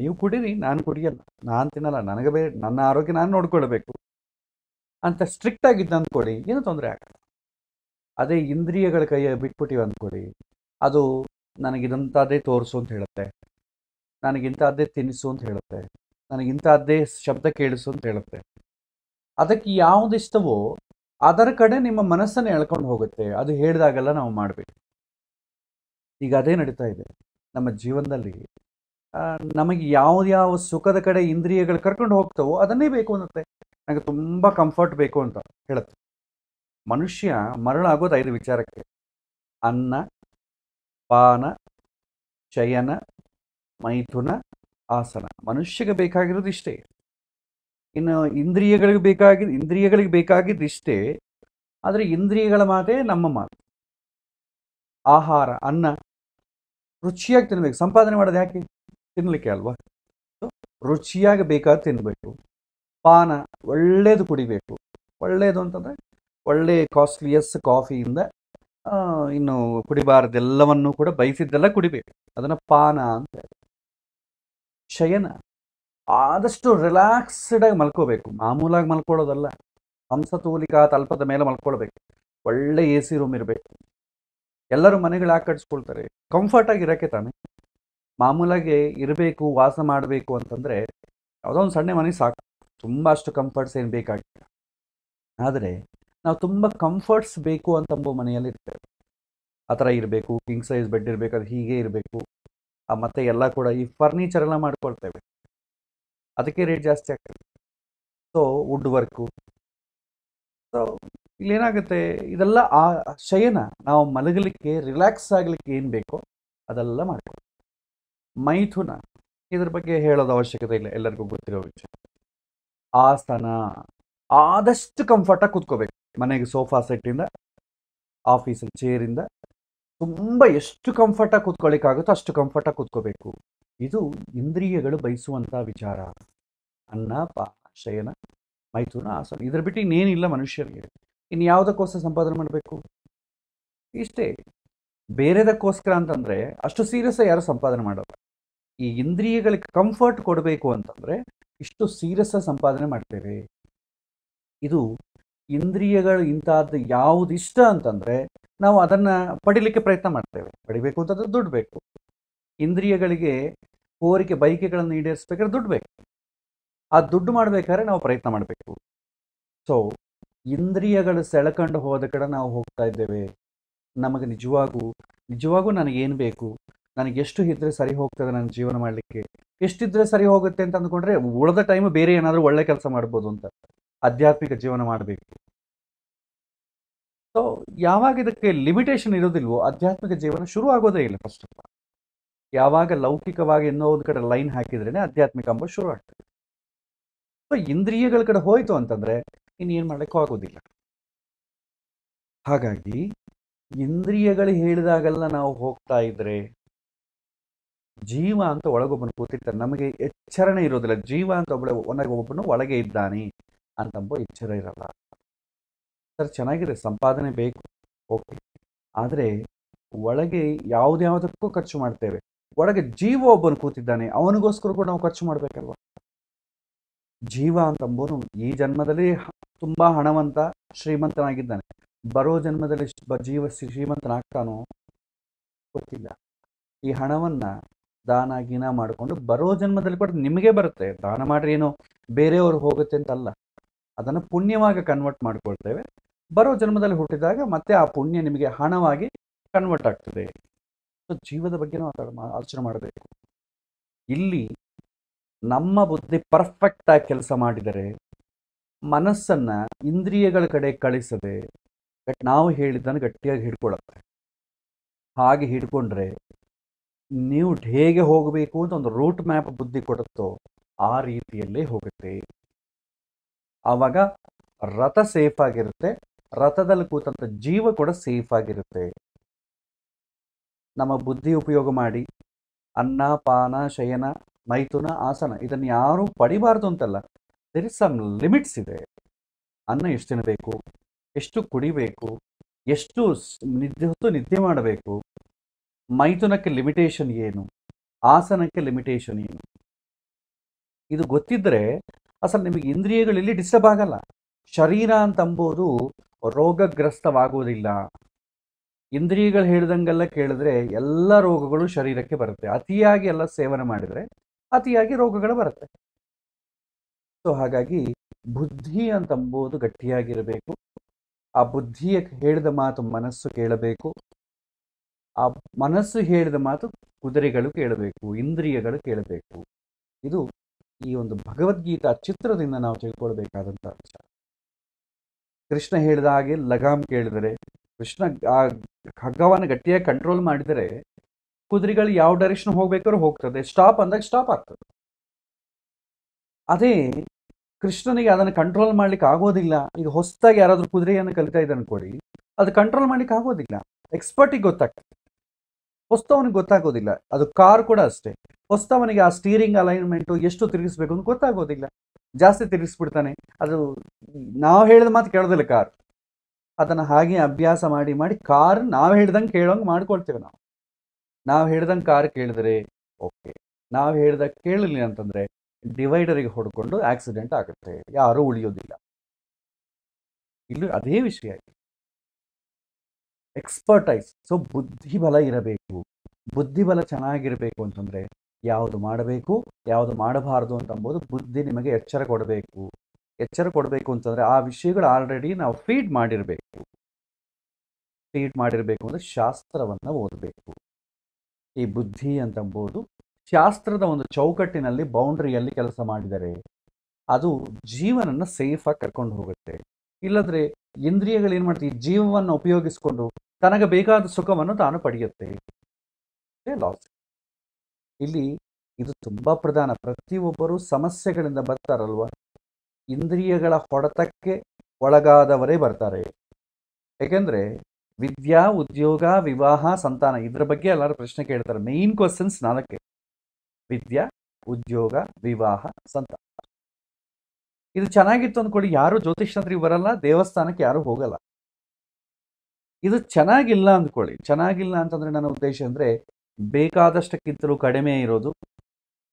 ನೀವು ಕುಡೀರಿ, ನಾನು ಕುಡಿಯಲ್ಲ, ನಾನು ತಿನ್ನಲ್ಲ, ನನಗೆ ಬೇರೆ, ನನ್ನ ಆರೋಗ್ಯ ನಾನು ನೋಡ್ಕೊಳ್ಬೇಕು. ಅಂತ ಸ್ಟ್ರಿಕ್ಟ್ ಆಗಿದ್ದು ಅಂದ್ಕೊಡಿ, ಏನು ತೊಂದರೆ ಆಗಲ್ಲ. ಅದೇ ಇಂದ್ರಿಯಗಳ ಕೈಯ ಬಿಟ್ಬಿಟ್ಟಿವಿ ಅಂದ್ಕೊಡಿ, ಅದು ನನಗಿದಂಥದ್ದೇ ತೋರಿಸು ಅಂತ ಹೇಳುತ್ತೆ. ನನಗಿಂಥದ್ದೇ ತಿನ್ನಿಸು ಅಂತ ಹೇಳುತ್ತೆ. ನನಗಿಂಥದ್ದೇ ಶಬ್ದ ಕೇಳಿಸು ಅಂತ ಹೇಳುತ್ತೆ. ಅದಕ್ಕೆ ಯಾವುದಿಷ್ಟವೋ ಅದರ ಕಡೆ ನಿಮ್ಮ ಮನಸ್ಸನ್ನು ಎಳ್ಕೊಂಡು ಹೋಗುತ್ತೆ. ಅದು ಹೇಳಿದಾಗೆಲ್ಲ ನಾವು ಮಾಡಬೇಕು. ಈಗ ಅದೇ ನಡೀತಾ ಇದೆ. ನಮ್ಮ ಜೀವನದಲ್ಲಿ ನಮಗೆ ಯಾವ್ಯಾವ ಸುಖದ ಕಡೆ ಇಂದ್ರಿಯಗಳು ಕರ್ಕೊಂಡು ಹೋಗ್ತವೋ ಅದನ್ನೇ ಬೇಕು ಅನ್ನತ್ತೆ. ನನಗೆ ತುಂಬ ಕಂಫರ್ಟ್ ಬೇಕು ಅಂತ ಹೇಳುತ್ತೆ. ಮನುಷ್ಯ ಮರಳಾಗೋದು ಐದು ವಿಚಾರಕ್ಕೆ. ಅನ್ನ, ಪಾನ ಶಯನ ಮೈಥುನ, ಆಸನ. ಮನುಷ್ಯಗೆ ಬೇಕಾಗಿರೋದು ಇಷ್ಟೇ. ಇನ್ನು ಇಂದ್ರಿಯಗಳಿಗೆ ಬೇಕಾಗಿ, ಇಂದ್ರಿಯಗಳಿಗೆ ಬೇಕಾಗಿದ್ದು ಇಷ್ಟೇ. ಆದರೆ ಇಂದ್ರಿಯಗಳ ಮಾತೇ ನಮ್ಮ ಮಾತು. ಆಹಾರ, ಅನ್ನ ರುಚಿಯಾಗಿ ತಿನ್ಬೇಕು. ಸಂಪಾದನೆ ಮಾಡೋದು ಯಾಕೆ? ತಿನ್ನಲಿಕ್ಕೆ ಅಲ್ವಾ? ರುಚಿಯಾಗಿ ಬೇಕಾದ ತಿನ್ನಬೇಕು ಪಾನ ಒಳ್ಳೇದು ಕುಡಿಬೇಕು. ಒಳ್ಳೇದು ಅಂತಂದರೆ ಒಳ್ಳೆ ಕಾಸ್ಟ್ಲಿಯಸ್ ಕಾಫಿಯಿಂದ ಇನ್ನು ಕುಡಿಬಾರ್ದೆಲ್ಲವನ್ನು ಕೂಡ ಬಯಸಿದ್ದೆಲ್ಲ ಕುಡಿಬೇಕು. ಅದನ್ನು ಪಾನ ಅಂತ. ಶಯನ ಆದಷ್ಟು ರಿಲ್ಯಾಕ್ಸ್ಡ್ ಆಗಿ ಮಲ್ಕೋಬೇಕು. ಮಾಮೂಲಾಗಿ ಮಲ್ಕೊಳ್ಳೋದಲ್ಲ. ಹಂಸತೂಲಿಕಾ ತಲ್ಪದ ಮೇಲೆ ಮಲ್ಕೊಳ್ಬೇಕು. ಒಳ್ಳೆ ಎ ಸಿ ರೂಮ್ ಇರಬೇಕು. ಎಲ್ಲರೂ ಮನೆಗಳು ಯಾಕೆ ಕಂಫರ್ಟ್ ಆಗಿ ಇರೋಕ್ಕೆ ತಾನೆ. ಮಾಮೂಲಾಗಿ ಇರಬೇಕು, ವಾಸ ಮಾಡಬೇಕು ಅಂತಂದರೆ ಯಾವುದೋ ಒಂದು ಸಣ್ಣ ಮನೆ ಸಾಕು. ತುಂಬ ಅಷ್ಟು ಕಂಫರ್ಟ್ಸ್ ಏನು ಬೇಕಾಗಿಲ್ಲ. ಆದರೆ ನಾವು ತುಂಬ ಕಂಫರ್ಟ್ಸ್ ಬೇಕು ಅಂತಂಬೋ ಮನೆಯಲ್ಲಿ ಇರ್ತೇವೆ. ಆ ಥರ ಇರಬೇಕು ಕಿಂಗ್ ಸೈಜ್ ಬೆಡ್ ಇರಬೇಕು, ಅದು ಹೀಗೆ ಇರಬೇಕು. ಮತ್ತು ಎಲ್ಲ ಕೂಡ ಈ ಫರ್ನಿಚರ್ ಎಲ್ಲ ಮಾಡ್ಕೊಳ್ತೇವೆ. ಅದಕ್ಕೆ ರೇಟ್ ಜಾಸ್ತಿ ಆಗ್ತದೆ. ಸೊ ವುಡ್ ವರ್ಕು ಸೊ ಇಲ್ಲೇನಾಗುತ್ತೆ? ಇದೆಲ್ಲ ಆ ಶಯನ ನಾವು ಮಲಗಲಿಕ್ಕೆ ರಿಲ್ಯಾಕ್ಸ್ ಆಗಲಿಕ್ಕೆ ಏನು ಬೇಕೋ ಅದೆಲ್ಲ ಮಾಡ್ಕೊಳ್ಳಿ ಮೈಥುನ. ಇದ್ರ ಬಗ್ಗೆ ಹೇಳೋದ ಅವಶ್ಯಕತೆ ಇಲ್ಲ, ಎಲ್ಲರಿಗೂ ಗೊತ್ತಿರೋ ವಿಷಯ. ಆಸನ. ಆದಷ್ಟು ಕಂಫರ್ಟಾಗಿ ಕೂತ್ಕೋಬೇಕು. ಮನೆಗೆ ಸೋಫಾ ಸೆಟ್ಟಿಂದ ಆಫೀಸಲ್ಲಿ ಚೇರಿಂದ ತುಂಬ ಎಷ್ಟು ಕಂಫರ್ಟಾಗಿ ಕೂತ್ಕೊಳ್ಳಿಕ್ಕಾಗುತ್ತೋ ಅಷ್ಟು ಕಂಫರ್ಟಾಗಿ ಕೂತ್ಕೋಬೇಕು. ಇದು ಇಂದ್ರಿಯಗಳು ಬಯಸುವಂಥ ವಿಚಾರ. ಅನ್ನ ಶಯನ, ಮೈಥುನ, ಆಸನ. ಇದ್ರ ಬಿಟ್ಟು ಇನ್ನೇನಿಲ್ಲ ಮನುಷ್ಯರಿಗೆ. ಇನ್ನು ಯಾವುದಕ್ಕೋಸ್ಕರ ಸಂಪಾದನೆ ಮಾಡಬೇಕು? ಇಷ್ಟೇ. ಬೇರೆದಕ್ಕೋಸ್ಕರ ಅಂತಂದರೆ, ಅಷ್ಟು ಸೀರಿಯಸ್ ಯಾರು ಸಂಪಾದನೆ ಮಾಡೋಲ್ಲ. ಈ ಇಂದ್ರಿಯಗಳಿಗೆ ಕಂಫರ್ಟ್ ಕೊಡಬೇಕು ಅಂತಂದರೆ ಇಷ್ಟು ಸೀರಿಯಸ್ ಸಂಪಾದನೆ ಮಾಡ್ತೇವೆ. ಇದು ಇಂದ್ರಿಯಗಳು ಇಂಥದ್ದು ಯಾವ್ದು ಇಷ್ಟ ಅಂತಂದರೆ ನಾವು ಅದನ್ನು ಪಡಿಲಿಕ್ಕೆ ಪ್ರಯತ್ನ ಮಾಡ್ತೇವೆ. ಪಡಿಬೇಕು ಅಂತಂದ್ರೆ ದುಡ್ಡು ಬೇಕು. ಇಂದ್ರಿಯಗಳಿಗೆ ಕೋರಿಕೆ, ಬಯಕೆಗಳನ್ನು ಈಡೇರಿಸ್ಬೇಕಾದ್ರೆ ದುಡ್ಡು ಬೇಕು. ಆ ದುಡ್ಡು ಮಾಡಬೇಕಾದ್ರೆ ನಾವು ಪ್ರಯತ್ನ ಮಾಡಬೇಕು. ಸೊ ಇಂದ್ರಿಯಗಳು ಸೆಳಕಂಡು ಹೋದ ಕಡೆ ನಾವು ಹೋಗ್ತಾ ಇದ್ದೇವೆ. ನಮಗೆ ನಿಜವಾಗೂ ನಿಜವಾಗೂ ನನಗೇನು ಬೇಕು? ನನಗೆ ಎಷ್ಟು ಇದ್ರೆ ಸರಿ ಹೋಗ್ತದೆ ನನ್ನ ಜೀವನ ಮಾಡಲಿಕ್ಕೆ? ಎಷ್ಟಿದ್ರೆ ಸರಿ ಹೋಗುತ್ತೆ ಅಂತ ಅಂದ್ಕೊಂಡ್ರೆ, ಉಳಿದ ಟೈಮ್ ಬೇರೆ ಏನಾದರೂ ಒಳ್ಳೆ ಕೆಲಸ ಮಾಡ್ಬೋದು ಅಂತ. ಆಧ್ಯಾತ್ಮಿಕ ಜೀವನ ಮಾಡಬೇಕು. ಸೊ ಯಾವಾಗ ಇದಕ್ಕೆ ಲಿಮಿಟೇಷನ್ ಇರೋದಿಲ್ವೋ, ಆಧ್ಯಾತ್ಮಿಕ ಜೀವನ ಶುರು ಆಗೋದೇ ಇಲ್ಲ ಫಸ್ಟ್ ಆಫ್ ಆಲ್ ಯಾವಾಗ ಲೌಕಿಕವಾಗಿ ಇನ್ನೋ ಒಂದು ಕಡೆ ಲೈನ್ ಹಾಕಿದ್ರೇ ಆಧ್ಯಾತ್ಮಿಕ ಅಂಬ ಶುರು ಆಗ್ತದೆ. ಸೊ ಇಂದ್ರಿಯಗಳ ಕಡೆ ಹೋಯ್ತು ಅಂತಂದ್ರೆ ಇನ್ನೇನು ಮಾಡಲಿಕ್ಕೂ ಆಗೋದಿಲ್ಲ. ಹಾಗಾಗಿ, ಇಂದ್ರಿಯಗಳು ಹೇಳಿದಾಗೆಲ್ಲ ನಾವು ಹೋಗ್ತಾ ಇದ್ರೆ ಜೀವ ಅಂತ ಒಳಗೊಬ್ಬನು ಕೂತಿರ್ತಾನೆ. ನಮಗೆ ಎಚ್ಚರಣೆ ಇರೋದಿಲ್ಲ. ಜೀವ ಅಂತ ಒಬ್ಬಳೆ ಒಬ್ಬನು ಒಳಗೆ ಇದ್ದಾನೆ ಅಂತಂಬೋ ಎಚ್ಚರ ಇರಲ್ಲ. ಸರ್, ಚೆನ್ನಾಗಿದೆ. ಸಂಪಾದನೆ ಬೇಕು. ಓಕೆ. ಆದರೆ ಒಳಗೆ ಯಾವುದ್ಯಾವುದಕ್ಕೂ ಖರ್ಚು ಮಾಡ್ತೇವೆ. ಒಳಗೆ ಜೀವ ಒಬ್ಬನು ಕೂತಿದ್ದಾನೆ. ಅವನಿಗೋಸ್ಕರ ಕೂಡ ನಾವು ಖರ್ಚು ಮಾಡಬೇಕಲ್ವ? ಜೀವ ಅಂತಂಬೋನು ಈ ಜನ್ಮದಲ್ಲಿ ತುಂಬಾ ಹಣವಂತ, ಶ್ರೀಮಂತನಾಗಿದ್ದಾನೆ. ಬರೋ ಜನ್ಮದಲ್ಲಿ ಜೀವ ಶ್ರೀ- ಶ್ರೀಮಂತನಾಗ್ತಾನೋ ಗೊತ್ತಿಲ್ಲ. ಈ ಹಣವನ್ನ ದಾನ ಗೀನ ಮಾಡಿಕೊಂಡು ಬರೋ ಜನ್ಮದಲ್ಲಿ ಕೂಡ ನಿಮಗೆ ಬರುತ್ತೆ. ದಾನ ಮಾಡ್ರಿ ಏನೋ ಬೇರೆಯವ್ರು ಹೋಗುತ್ತೆ ಅಂತಲ್ಲ. ಅದನ್ನು ಪುಣ್ಯವಾಗಿ ಕನ್ವರ್ಟ್ ಮಾಡ್ಕೊಳ್ತೇವೆ. ಬರೋ ಜನ್ಮದಲ್ಲಿ ಹುಟ್ಟಿದಾಗ ಮತ್ತೆ ಆ ಪುಣ್ಯ ನಿಮಗೆ ಹಣವಾಗಿ ಕನ್ವರ್ಟ್ ಆಗ್ತದೆ. ಜೀವದ ಬಗ್ಗೆ ನಾವು ಆಲೋಚನೆ ಮಾಡಬೇಕು. ಇಲ್ಲಿ ನಮ್ಮ ಬುದ್ಧಿ ಪರ್ಫೆಕ್ಟ್ ಆಗಿ ಕೆಲಸ ಮಾಡಿದರೆ, ಮನಸ್ಸನ್ನ ಇಂದ್ರಿಯಗಳ ಕಡೆ ಕಳಿಸದೆ, ನಾವು ಹೇಳಿದ್ದನ್ನು ಗಟ್ಟಿಯಾಗಿ ಹಿಡ್ಕೊಳತ್ತೆ. ಹಾಗೆ ಹಿಡ್ಕೊಂಡ್ರೆ ನೀವು ಹೇಗೆ ಹೋಗಬೇಕು ಅಂತ ಒಂದು ರೂಟ್ ಮ್ಯಾಪ್ ಬುದ್ಧಿ ಕೊಡುತ್ತೋ ಆ ರೀತಿಯಲ್ಲೇ ಹೋಗುತ್ತೆ. ಆವಾಗ ರಥ ಸೇಫ್ ಆಗಿರುತ್ತೆ. ರಥದಲ್ಲಿ ಕೂತಂತ ಜೀವ ಕೂಡ ಸೇಫ್ ಆಗಿರುತ್ತೆ. ನಮ್ಮ ಬುದ್ಧಿ ಉಪಯೋಗ ಮಾಡಿ ಅನ್ನ, ಪಾನ, ಶಯನ, ಮೈಥುನ, ಆಸನ ಇದನ್ನು ಯಾರೂ ಪಡಿಬಾರ್ದು ಅಂತಲ್ಲ. ದೇರ್ ಇಸ್ ಸಮ್ ಲಿಮಿಟ್ಸ್ ಇದೆ. ಅನ್ನ ಎಷ್ಟು ತಿನ್ನಬೇಕು ಎಷ್ಟು ಕುಡಿಬೇಕು, ಎಷ್ಟು ನಿದ್ದೆ ಹೊತ್ತು ನಿದ್ದೆ ಮಾಡಬೇಕು. ಮೈಥುನಕ್ಕೆ ಲಿಮಿಟೇಷನ್ ಏನು? ಆಸನಕ್ಕೆ ಲಿಮಿಟೇಷನ್ ಏನು? ಇದು ಗೊತ್ತಿದ್ದರೆ ಅಸಲು ನಿಮಗೆ ಇಂದ್ರಿಯಗಳಲ್ಲಿ ಡಿಸ್ಟರ್ಬ್ ಆಗಲ್ಲ. ಶರೀರ ಅಂತಂಬೋದು ರೋಗಗ್ರಸ್ತವಾಗುವುದಿಲ್ಲ. ಇಂದ್ರಿಯಗಳು ಹೇಳ್ದಂಗೆಲ್ಲ ಕೇಳಿದ್ರೆ ಎಲ್ಲ ರೋಗಗಳು ಶರೀರಕ್ಕೆ ಬರುತ್ತೆ. ಅತಿಯಾಗಿ ಎಲ್ಲ ಸೇವನೆ ಮಾಡಿದರೆ ಅತಿಯಾಗಿ ರೋಗಗಳು ಬರುತ್ತೆ. ಸೊ ಹಾಗಾಗಿ ಬುದ್ಧಿ ಅಂತಂಬೋದು ಗಟ್ಟಿಯಾಗಿರಬೇಕು. ಆ ಬುದ್ಧಿಯ ಹೇಳಿದ ಮಾತು ಮನಸ್ಸು ಕೇಳಬೇಕು. ಆ ಮನಸ್ಸು ಹೇಳಿದ ಮಾತು ಕುದುರೆಗಳು ಕೇಳಬೇಕು, ಇಂದ್ರಿಯಗಳು ಕೇಳಬೇಕು. ಇದು ಈ ಒಂದು ಭಗವದ್ಗೀತಾ ಚಿತ್ರದಿಂದ ನಾವು ತಿಳ್ಕೊಳ್ಬೇಕಾದಂಥ ವಿಷಯ ಕೃಷ್ಣ ಹೇಳಿದ ಹಾಗೆ ಲಗಾಮ್ ಕೇಳಿದರೆ, ಕೃಷ್ಣ ಆ ಹಗ್ಗವನ್ನು ಗಟ್ಟಿಯಾಗಿ ಕಂಟ್ರೋಲ್ ಮಾಡಿದರೆ, ಕುದುರೆಗಳು ಯಾವ ಡೈರೆಕ್ಷನ್ ಹೋಗ್ಬೇಕಾದ್ರೂ ಹೋಗ್ತದೆ. ಸ್ಟಾಪ್ ಅಂದಾಗ ಸ್ಟಾಪ್ ಆಗ್ತದೆ. ಅದೇ ಕೃಷ್ಣನಿಗೆ ಅದನ್ನು ಕಂಟ್ರೋಲ್ ಮಾಡ್ಲಿಕ್ಕೆ ಆಗೋದಿಲ್ಲ. ಈಗ ಹೊಸದಾಗಿ ಯಾರಾದ್ರೂ ಕುದುರೆಯನ್ನು ಕಲಿತಾ ಇದ್ದಾನೆ ಕೊಡಿ ಅದು ಕಂಟ್ರೋಲ್ ಮಾಡ್ಲಿಕ್ಕೆ ಆಗೋದಿಲ್ಲ. ಎಕ್ಸ್ಪರ್ಟಿಗೆ ಗೊತ್ತಾಗ್ತದೆ. ಹೊಸ್ತವನಿಗೆ ಗೊತ್ತಾಗೋದಿಲ್ಲ. ಅದು ಕಾರ್ ಕೂಡ ಅಷ್ಟೇ. ಹೊಸ್ತವನಿಗೆ ಆ ಸ್ಟೀರಿಂಗ್ ಅಲೈನ್ಮೆಂಟು ಎಷ್ಟು ತಿರುಗಿಸ್ಬೇಕು ಅಂತ ಗೊತ್ತಾಗೋದಿಲ್ಲ. ಜಾಸ್ತಿ ತಿರುಗಿಸ್ಬಿಡ್ತಾನೆ. ಅದು ನಾವು ಹೇಳಿದ ಮಾತು ಕೇಳೋದಿಲ್ಲ ಕಾರ್. ಅದನ್ನು ಹಾಗೆ ಅಭ್ಯಾಸ ಮಾಡಿ ಮಾಡಿ ಕಾರ್ ನಾವು ಹೇಳ್ದಂಗೆ ಕೇಳೋಂಗೆ ಮಾಡ್ಕೊಳ್ತೇವೆ ನಾವು. ನಾವು ಹೇಳ್ದಂಗೆ ಕಾರ್ ಕೇಳಿದ್ರೆ ಓಕೆ. ನಾವು ಹೇಳ್ದಾಗ ಕೇಳಲಿಲ್ಲ ಅಂತಂದ್ರೆ ಡಿವೈಡರಿಗೆ ಹೊಡ್ಕೊಂಡು ಆಕ್ಸಿಡೆಂಟ್ ಆಗುತ್ತೆ. ಯಾರೂ ಉಳಿಯೋದಿಲ್ಲ. ಇಲ್ಲಿ ಅದೇ ವಿಷಯ. ಎಕ್ಸ್ಪರ್ಟೈಸ್ ಸೊ ಬುದ್ಧಿಬಲ ಇರಬೇಕು. ಬುದ್ಧಿಬಲ ಚೆನ್ನಾಗಿರಬೇಕು ಅಂತಂದ್ರೆ ಯಾವುದು ಮಾಡಬೇಕು, ಯಾವುದು ಮಾಡಬಾರದು ಅಂತಂಬೋದು ಬುದ್ಧಿ ನಿಮಗೆ ಎಚ್ಚರ ಕೊಡಬೇಕು. ಎಚ್ಚರ ಕೊಡಬೇಕು ಅಂತಂದ್ರೆ ಆ ವಿಷಯಗಳು ಆಲ್ರೆಡಿ ನಾವು ಫೀಡ್ ಮಾಡಿರಬೇಕು. ಫೀಡ್ ಮಾಡಿರಬೇಕು ಅಂದ್ರೆ ಶಾಸ್ತ್ರವನ್ನ ಓದಬೇಕು. ಈ ಬುದ್ಧಿ ಅಂತಂಬೋದು ಶಾಸ್ತ್ರದ ಒಂದು ಚೌಕಟ್ಟಿನಲ್ಲಿ ಬೌಂಡ್ರಿಯಲ್ಲಿ ಕೆಲಸ ಮಾಡಿದರೆ ಅದು ಜೀವನನ್ನ ಸೇಫ್ ಆಗಿ ಕರ್ಕೊಂಡು ಹೋಗುತ್ತೆ. ಇಲ್ಲದ್ರೆ ಇಂದ್ರಿಯಗಳು ಏನ್ ಮಾಡ್ತೀವಿ? ಜೀವವನ್ನು ಉಪಯೋಗಿಸಿಕೊಂಡು ತನಗೆ ಬೇಕಾದ ಸುಖವನ್ನು ತಾನು ಪಡೆಯುತ್ತೆ. ಇಲ್ಲಿ ಇದು ತುಂಬಾ ಪ್ರಧಾನ. ಪ್ರತಿಯೊಬ್ಬರು ಸಮಸ್ಯೆಗಳಿಂದ ಬರ್ತಾರಲ್ವ? ಇಂದ್ರಿಯಗಳ ಹೊಡೆತಕ್ಕೆ ಒಳಗಾದವರೇ ಬರ್ತಾರೆ. ಯಾಕೆಂದ್ರೆ ವಿದ್ಯಾ, ಉದ್ಯೋಗ, ವಿವಾಹ, ಸಂತಾನ ಇದ್ರ ಬಗ್ಗೆ ಎಲ್ಲರೂ ಪ್ರಶ್ನೆ ಕೇಳ್ತಾರೆ. Main questions ನಾಲ್ಕೆ. ವಿದ್ಯಾ, ಉದ್ಯೋಗ, ವಿವಾಹ, ಸಂತಾನ. ಇದು ಚೆನ್ನಾಗಿತ್ತು ಅಂದ್ಕೊಳ್ಳಿ ಯಾರು ಜ್ಯೋತಿಷ್ಯಂತ್ರಿಗೆ ಬರಲ್ಲ ದೇವಸ್ಥಾನಕ್ಕೆ ಯಾರು ಹೋಗಲ್ಲ. ಇದು ಚೆನ್ನಾಗಿಲ್ಲ ಅಂದ್ಕೊಳ್ಳಿ ಚೆನ್ನಾಗಿಲ್ಲ ಅಂತಂದ್ರೆ ನನ್ನ ಉದ್ದೇಶ ಅಂದ್ರೆ ಬೇಕಾದಷ್ಟಕ್ಕಿಂತಲೂ ಕಡಿಮೆ ಇರೋದು,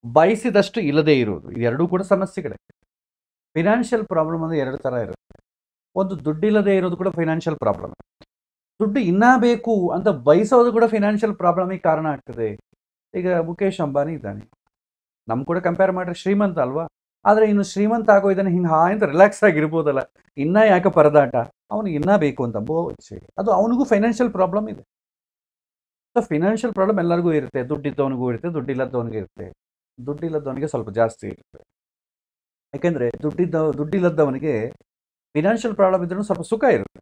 ಬಯಸಿದಷ್ಟು ಇಲ್ಲದೆ ಇರೋದು. ಇದೆರಡೂ ಕೂಡ ಸಮಸ್ಯೆಗಳೇ. ಫಿನಾನ್ಷಿಯಲ್ ಪ್ರಾಬ್ಲಮ್ ಅಂದ್ರೆ ಎರಡು ತರ ಇರುತ್ತೆ. ಒಂದು ದುಡ್ಡಿಲ್ಲದೆ ಇರೋದು ಕೂಡ ಫೈನಾನ್ಷಿಯಲ್ ಪ್ರಾಬ್ಲಮ್ ದುಡ್ಡು ಇನ್ನ ಬೇಕು ಅಂತ ಬಯಸೋದು ಕೂಡ ಫಿನಾನ್ಷಿಯಲ್ ಪ್ರಾಬ್ಲಮಿಗೆ ಕಾರಣ ಆಗ್ತದೆ. ಈಗ ಮುಖೇಶ್ ಅಂಬಾನಿ ಇದ್ದಾನೆ. ನಮ್ ಕೂಡ ಕಂಪೇರ್ ಮಾಡ್ರೆ ಶ್ರೀಮಂತ ಅಲ್ವಾ? ಆದ್ರೆ ಇನ್ನು ಶ್ರೀಮಂತ ಆಗೋ ಇದನ್ನು ಹಿಂಗೆ ಹಾ ಅಂತ ರಿಲ್ಯಾಕ್ಸ್ ಆಗಿರ್ಬೋದಲ್ಲ. ಇನ್ನ ಯಾಕೆ ಪರದಾಟ? ಅವನಿಗೆ ಇನ್ನ ಬೇಕು ಅಂತ ಬೋ ಅದು ಅವನಿಗೂ ಫೈನಾನ್ಷಿಯಲ್ ಪ್ರಾಬ್ಲಮ್ ಇದೆ. ಸೊ ಫಿನಾನ್ಷಿಯಲ್ ಪ್ರಾಬ್ಲಮ್ ಎಲ್ಲರಿಗೂ ಇರುತ್ತೆ. ದುಡ್ಡಿದ್ದವನಿಗೂ ಇರುತ್ತೆ, ದುಡ್ಡಿಲ್ಲದವನಿಗೆ ಇರುತ್ತೆ. ದುಡ್ಡಿಲ್ಲದವನಿಗೆ ಸ್ವಲ್ಪ ಜಾಸ್ತಿ ಇರುತ್ತೆ. ಯಾಕೆಂದರೆ ದುಡ್ಡಿದ್ದ, ದುಡ್ಡಿಲ್ಲದವನಿಗೆ ಫಿನಾನ್ಷಿಯಲ್ ಪ್ರಾಬ್ಲಮ್ ಇದ್ರೂ ಸ್ವಲ್ಪ ಸುಖ ಇರುತ್ತೆ.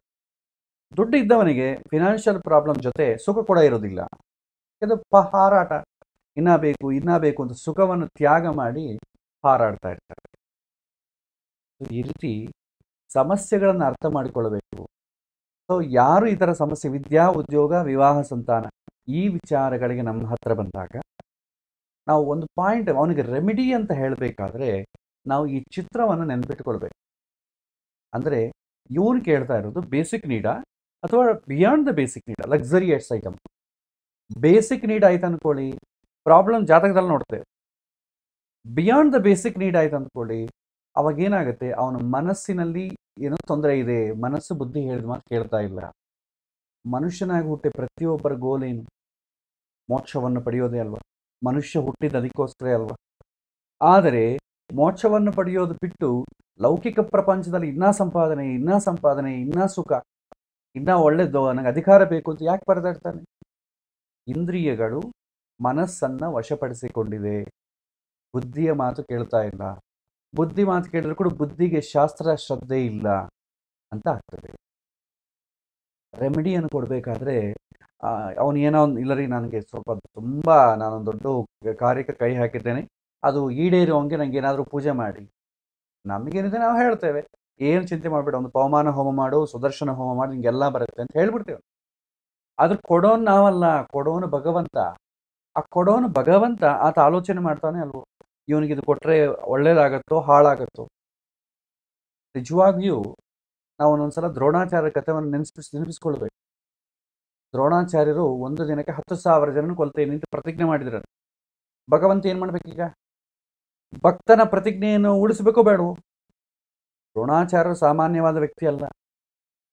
ದುಡ್ಡು ಇದ್ದವನಿಗೆ ಫಿನಾನ್ಷಿಯಲ್ ಪ್ರಾಬ್ಲಮ್ ಜೊತೆ ಸುಖ ಕೂಡ ಇರೋದಿಲ್ಲ. ಇದು ಪ, ಹಾರಾಟ. ಇನ್ನ ಬೇಕು ಇನ್ನ ಬೇಕು ಅಂತ ಸುಖವನ್ನು ತ್ಯಾಗ ಮಾಡಿ ಹಾರಾಡ್ತಾ ಇರ್ತಾರೆ. ಈ ರೀತಿ ಸಮಸ್ಯೆಗಳನ್ನು ಅರ್ಥ ಮಾಡಿಕೊಳ್ಳಬೇಕು ಸೊ ಯಾರು ಈ ಸಮಸ್ಯೆ, ವಿದ್ಯಾ, ಉದ್ಯೋಗ, ವಿವಾಹ, ಸಂತಾನ ಈ ವಿಚಾರಗಳಿಗೆ ನಮ್ಮ ಹತ್ರ ಬಂದಾಗ ನಾವು ಒಂದು ಪಾಯಿಂಟ್ ಅವನಿಗೆ ರೆಮಿಡಿ ಅಂತ ಹೇಳಬೇಕಾದ್ರೆ ನಾವು ಈ ಚಿತ್ರವನ್ನು ನೆನ್ಪಿಟ್ಕೊಳ್ಬೇಕು. ಅಂದ್ರೆ ಇವನು ಕೇಳ್ತಾ ಇರೋದು ಬೇಸಿಕ್ ನೀಡ ಅಥವಾ beyond the basic need, luxurious item. Basic need ಆಯ್ತು ಅನ್ಕೊಳ್ಳಿ ಪ್ರಾಬ್ಲಮ್ ಜಾತಕದಲ್ಲಿ ನೋಡ್ತೇವೆ. ಬಿಯಾಂಡ್ ದ ಬೇಸಿಕ್ ನೀಡ್ ಆಯ್ತು ಅಂದ್ಕೊಳ್ಳಿ, ಅವಾಗ ಏನಾಗುತ್ತೆ, ಅವನ ಮನಸ್ಸಿನಲ್ಲಿ ಏನೋ ತೊಂದರೆ ಇದೆ, ಮನಸ್ಸು ಬುದ್ಧಿ ಹೇಳಿದ ಮಾತು ಕೇಳ್ತಾ ಇಲ್ಲ. ಮನುಷ್ಯನಾಗಿ ಹುಟ್ಟಿ ಪ್ರತಿಯೊಬ್ಬರ ಗೋಲ್ ಏನು? ಮೋಕ್ಷವನ್ನು ಪಡೆಯೋದೇ ಅಲ್ವಾ? ಮನುಷ್ಯ ಹುಟ್ಟಿದ ಅದಕ್ಕೋಸ್ಕರ ಅಲ್ವಾ? ಆದರೆ, ಮೋಕ್ಷವನ್ನು ಪಡೆಯೋದು ಬಿಟ್ಟು ಲೌಕಿಕ ಪ್ರಪಂಚದಲ್ಲಿ ಇನ್ನೂ ಸಂಪಾದನೆ ಇನ್ನೂ ಸಂಪಾದನೆ, ಇನ್ನೂ ಸುಖ, ಇನ್ನೂ ಒಳ್ಳೇದು, ನನಗೆ ಅಧಿಕಾರ ಬೇಕು ಅಂತ ಯಾಕೆ ಪರದಾಡ್ತಾನೆ? ಇಂದ್ರಿಯಗಳು ಮನಸ್ಸನ್ನ ವಶಪಡಿಸಿಕೊಂಡಿದೆ. ಬುದ್ಧಿಯ ಮಾತು ಕೇಳ್ತಾ ಇಲ್ಲ. ಬುದ್ಧಿ ಮಾತು ಕೇಳಿದ್ರೆ ಕೂಡ ಬುದ್ಧಿಗೆ ಶಾಸ್ತ್ರ ಶ್ರದ್ಧೆ ಇಲ್ಲ ಅಂತ ಆಗ್ತದೆ. ರೆಮಿಡಿಯನ್ನು ಕೊಡಬೇಕಾದ್ರೆ ಅವನು ಏನೋ ಒಂದು ಇಲ್ಲರಿ ನನಗೆ ಸ್ವಲ್ಪ ತುಂಬ ನಾನೊಂದು ದೊಡ್ಡ ಕಾರ್ಯಕ್ಕೆ ಕೈ ಹಾಕಿದ್ದೇನೆ. ಅದು ಈಡೇರುವಂಗೆ ನನಗೆ ಏನಾದರೂ ಪೂಜೆ ಮಾಡಿ. ನಮಗೇನಿದೆ ನಾವು ಹೇಳ್ತೇವೆ. ಏನು ಚಿಂತೆ ಮಾಡಬೇಡ. ಒಂದು ಪವಮಾನ ಹೋಮ ಮಾಡು, ಸುದರ್ಶನ ಹೋಮ ಮಾಡು, ನಿಂಗೆಲ್ಲ ಬರುತ್ತೆ ಅಂತ ಹೇಳ್ಬಿಡ್ತೇವೆ. ಆದ್ರೆ ಕೊಡೋನ್ ನಾವಲ್ಲ, ಕೊಡೋನು ಭಗವಂತ. ಆ ಕೊಡೋನು ಭಗವಂತ, ಆತ ಆಲೋಚನೆ ಮಾಡ್ತಾನೆ ಅಲ್ವೋ? ಇವನಿಗೆ ಇದು ಕೊಟ್ರೆ ಒಳ್ಳೇದಾಗತ್ತೋ, ಹಾಳಾಗತ್ತೋ? ನಿಜವಾಗಿಯೂ ನಾವು ಒಂದೊಂದ್ಸಲ ದ್ರೋಣಾಚಾರ್ಯ ಕಥೆಯನ್ನು ನೆನಪಿಸ್, ನೆನಪಿಸ್ಕೊಳ್ಬೇಕು. ದ್ರೋಣಾಚಾರ್ಯರು ಒಂದು ದಿನಕ್ಕೆ ಹತ್ತು ಸಾವಿರ ಜನನ ಕೊಲ್ತೇನೆ ಅಂತ ಪ್ರತಿಜ್ಞೆ ಮಾಡಿದ್ರು ಭಗವಂತ ಏನ್ ಮಾಡ್ಬೇಕೀಗ? ಭಕ್ತನ ಪ್ರತಿಜ್ಞೆಯನ್ನು ಉಳಿಸ್ಬೇಕೋ ಬೇಡವೋ? ದ್ರೋಣಾಚಾರ್ಯರು ಸಾಮಾನ್ಯವಾದ ವ್ಯಕ್ತಿ ಅಲ್ಲ.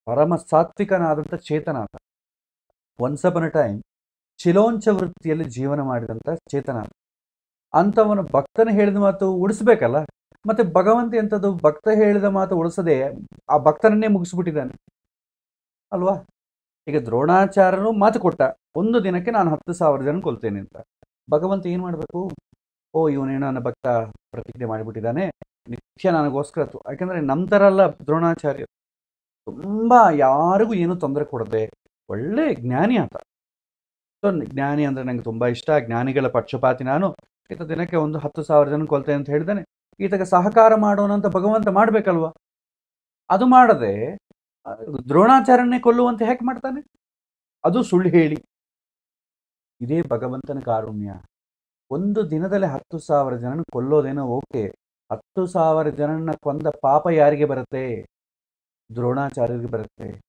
ಪರಮ ಸಾತ್ವಿಕನಾದಂಥ ಚೇತನ ಆತ ಒನ್ಸ್ ಅಪನ್ ಅ ಟೈಮ್ ಚಿಲೋಂಚ ವೃತ್ತಿಯಲ್ಲಿ ಜೀವನ ಮಾಡಿದಂಥ ಚೇತನ ಅಂಥವನು ಭಕ್ತನ ಹೇಳಿದ ಮಾತು ಉಡಿಸ್ಬೇಕಲ್ಲ? ಮತ್ತೆ ಭಗವಂತ ಎಂಥದ್ದು ಭಕ್ತ ಹೇಳಿದ ಮಾತು ಉಳಿಸದೆ ಆ ಭಕ್ತನನ್ನೇ ಮುಗಿಸ್ಬಿಟ್ಟಿದ್ದಾನೆ. ಅಲ್ವಾ? ಈಗ ದ್ರೋಣಾಚಾರ್ಯರು ಮಾತು ಕೊಟ್ಟ, ಒಂದು ದಿನಕ್ಕೆ ನಾನು ಹತ್ತು ಸಾವಿರ ಜನ ಕೊಲ್ತೇನೆ ಅಂತ. ಭಗವಂತ ಏನು ಮಾಡಬೇಕು? ಓ ಇವನೇನೋ ನನ್ನ ಭಕ್ತ ಪ್ರತಿಜ್ಞೆ ಮಾಡಿಬಿಟ್ಟಿದ್ದಾನೆ, ನಿತ್ಯ ನನಗೋಸ್ಕರ ಯಾಕಂದರೆ ನಮ್ಮ ಥರ ಅಲ್ಲ ದ್ರೋಣಾಚಾರ್ಯರು. ತುಂಬಾ ಯಾರಿಗೂ ಏನು ತೊಂದರೆ ಕೊಡದೆ ಒಳ್ಳೆ ಜ್ಞಾನಿ ಅಂತ ಸೊ, ಜ್ಞಾನಿ ಅಂದರೆ ನಂಗೆ ತುಂಬ ಇಷ್ಟ, ಜ್ಞಾನಿಗಳ ಪಕ್ಷಪಾತಿ ನಾನು. ಈತ ದಿನಕ್ಕೆ ಒಂದು ಹತ್ತು ಸಾವಿರ ಜನ ಕೊಲ್ತೇನೆ ಅಂತ ಹೇಳಿದ್ದಾನೆ. ಈತಗೆ ಸಹಕಾರ ಮಾಡೋಣ ಅಂತ ಭಗವಂತ ಮಾಡ್ಬೇಕಲ್ವಾ? ಅದು ಮಾಡದೆ ದ್ರೋಣಾಚಾರ್ಯನೇ ಕೊಲ್ಲುವಂತೆ ಹೇಗೆ ಮಾಡ್ತಾನೆ? ಅದು ಸುಳ್ಳು ಹೇಳಿ. ಇದೇ ಭಗವಂತನ ಕಾರುಣ್ಯ. ಒಂದು ದಿನದಲ್ಲಿ ಹತ್ತು ಸಾವಿರ ಜನನ ಕೊಲ್ಲೋದೇನೋ ಓಕೆ. ಹತ್ತು ಸಾವಿರ ಜನನ ಕೊಂದ ಪಾಪ ಯಾರಿಗೆ ಬರುತ್ತೆ? ದ್ರೋಣಾಚಾರ್ಯರಿಗೆ ಬರುತ್ತೆ.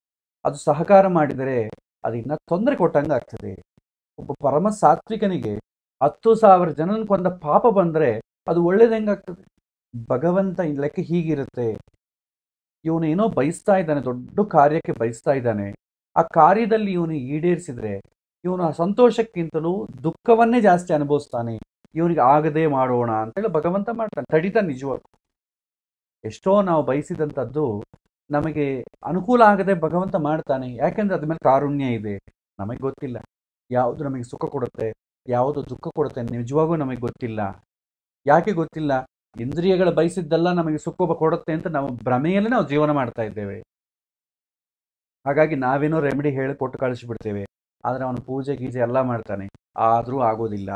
ಅದು ಸಹಕಾರ ಮಾಡಿದರೆ, ಅದು ಇನ್ನ ತೊಂದರೆ ಕೊಟ್ಟಂಗೆ ಆಗ್ತದೆ ಒಬ್ಬ ಪರಮ ಸಾತ್ವಿಕನಿಗೆ ಹತ್ತು ಸಾವಿರ ಜನನ ಕೊಂದ ಪಾಪ ಬಂದರೆ ಅದು ಒಳ್ಳೇದು ಹೆಂಗಾಗ್ತದೆ? ಭಗವಂತ ಲೆಕ್ಕ ಹೀಗಿರುತ್ತೆ. ಇವನು ಏನೋ ಬಯಸ್ತಾ ಇದ್ದಾನೆ, ದೊಡ್ಡ ಕಾರ್ಯಕ್ಕೆ ಬಯಸ್ತಾ ಇದ್ದಾನೆ. ಆ ಕಾರ್ಯದಲ್ಲಿ ಇವನು ಈಡೇರಿಸಿದ್ರೆ ಇವನು ಆ ಸಂತೋಷಕ್ಕಿಂತಲೂ ದುಃಖವನ್ನೇ ಜಾಸ್ತಿ ಅನುಭವಿಸ್ತಾನೆ. ಇವನಿಗೆ ಆಗದೆ ಮಾಡೋಣ ಅಂತೇಳಿ ಭಗವಂತ ಮಾಡ್ತಾನೆ. ತಡಿತ ನಿಜವಾಗ. ಎಷ್ಟೋ ನಾವು ಬಯಸಿದಂಥದ್ದು ನಮಗೆ ಅನುಕೂಲ ಆಗದೆ ಭಗವಂತ ಮಾಡ್ತಾನೆ. ಯಾಕೆಂದ್ರೆ ಅದ್ರ ಮೇಲೆ ಕಾರುಣ್ಯ ಇದೆ. ನಮಗೆ ಗೊತ್ತಿಲ್ಲ. ಯಾವುದು ನಮಗೆ ಸುಖ ಕೊಡುತ್ತೆ? ಯಾವುದು ದುಃಖ ಕೊಡುತ್ತೆ ನಿಜವಾಗೂ ನಮಗೆ ಗೊತ್ತಿಲ್ಲ. ಯಾಕೆ ಗೊತ್ತಿಲ್ಲ? ಇಂದ್ರಿಯಗಳು ಬಯಸಿದ್ದೆಲ್ಲ ನಮಗೆ ಸುಖ ಕೊಡುತ್ತೆ ಅಂತ ನಾವು ಭ್ರಮೆಯಲ್ಲಿ ನಾವು ಜೀವನ ಮಾಡ್ತಾ ಇದ್ದೇವೆ. ಹಾಗಾಗಿ ನಾವೇನೋ ರೆಮಿಡಿ ಹೇಳಿ ಕೊಟ್ಟು ಕಳಿಸ್ಬಿಡ್ತೇವೆ. ಆದರೆ ಅವನು ಪೂಜೆ ಗೀಜೆ ಎಲ್ಲ ಮಾಡ್ತಾನೆ. ಆದರೂ ಆಗೋದಿಲ್ಲ.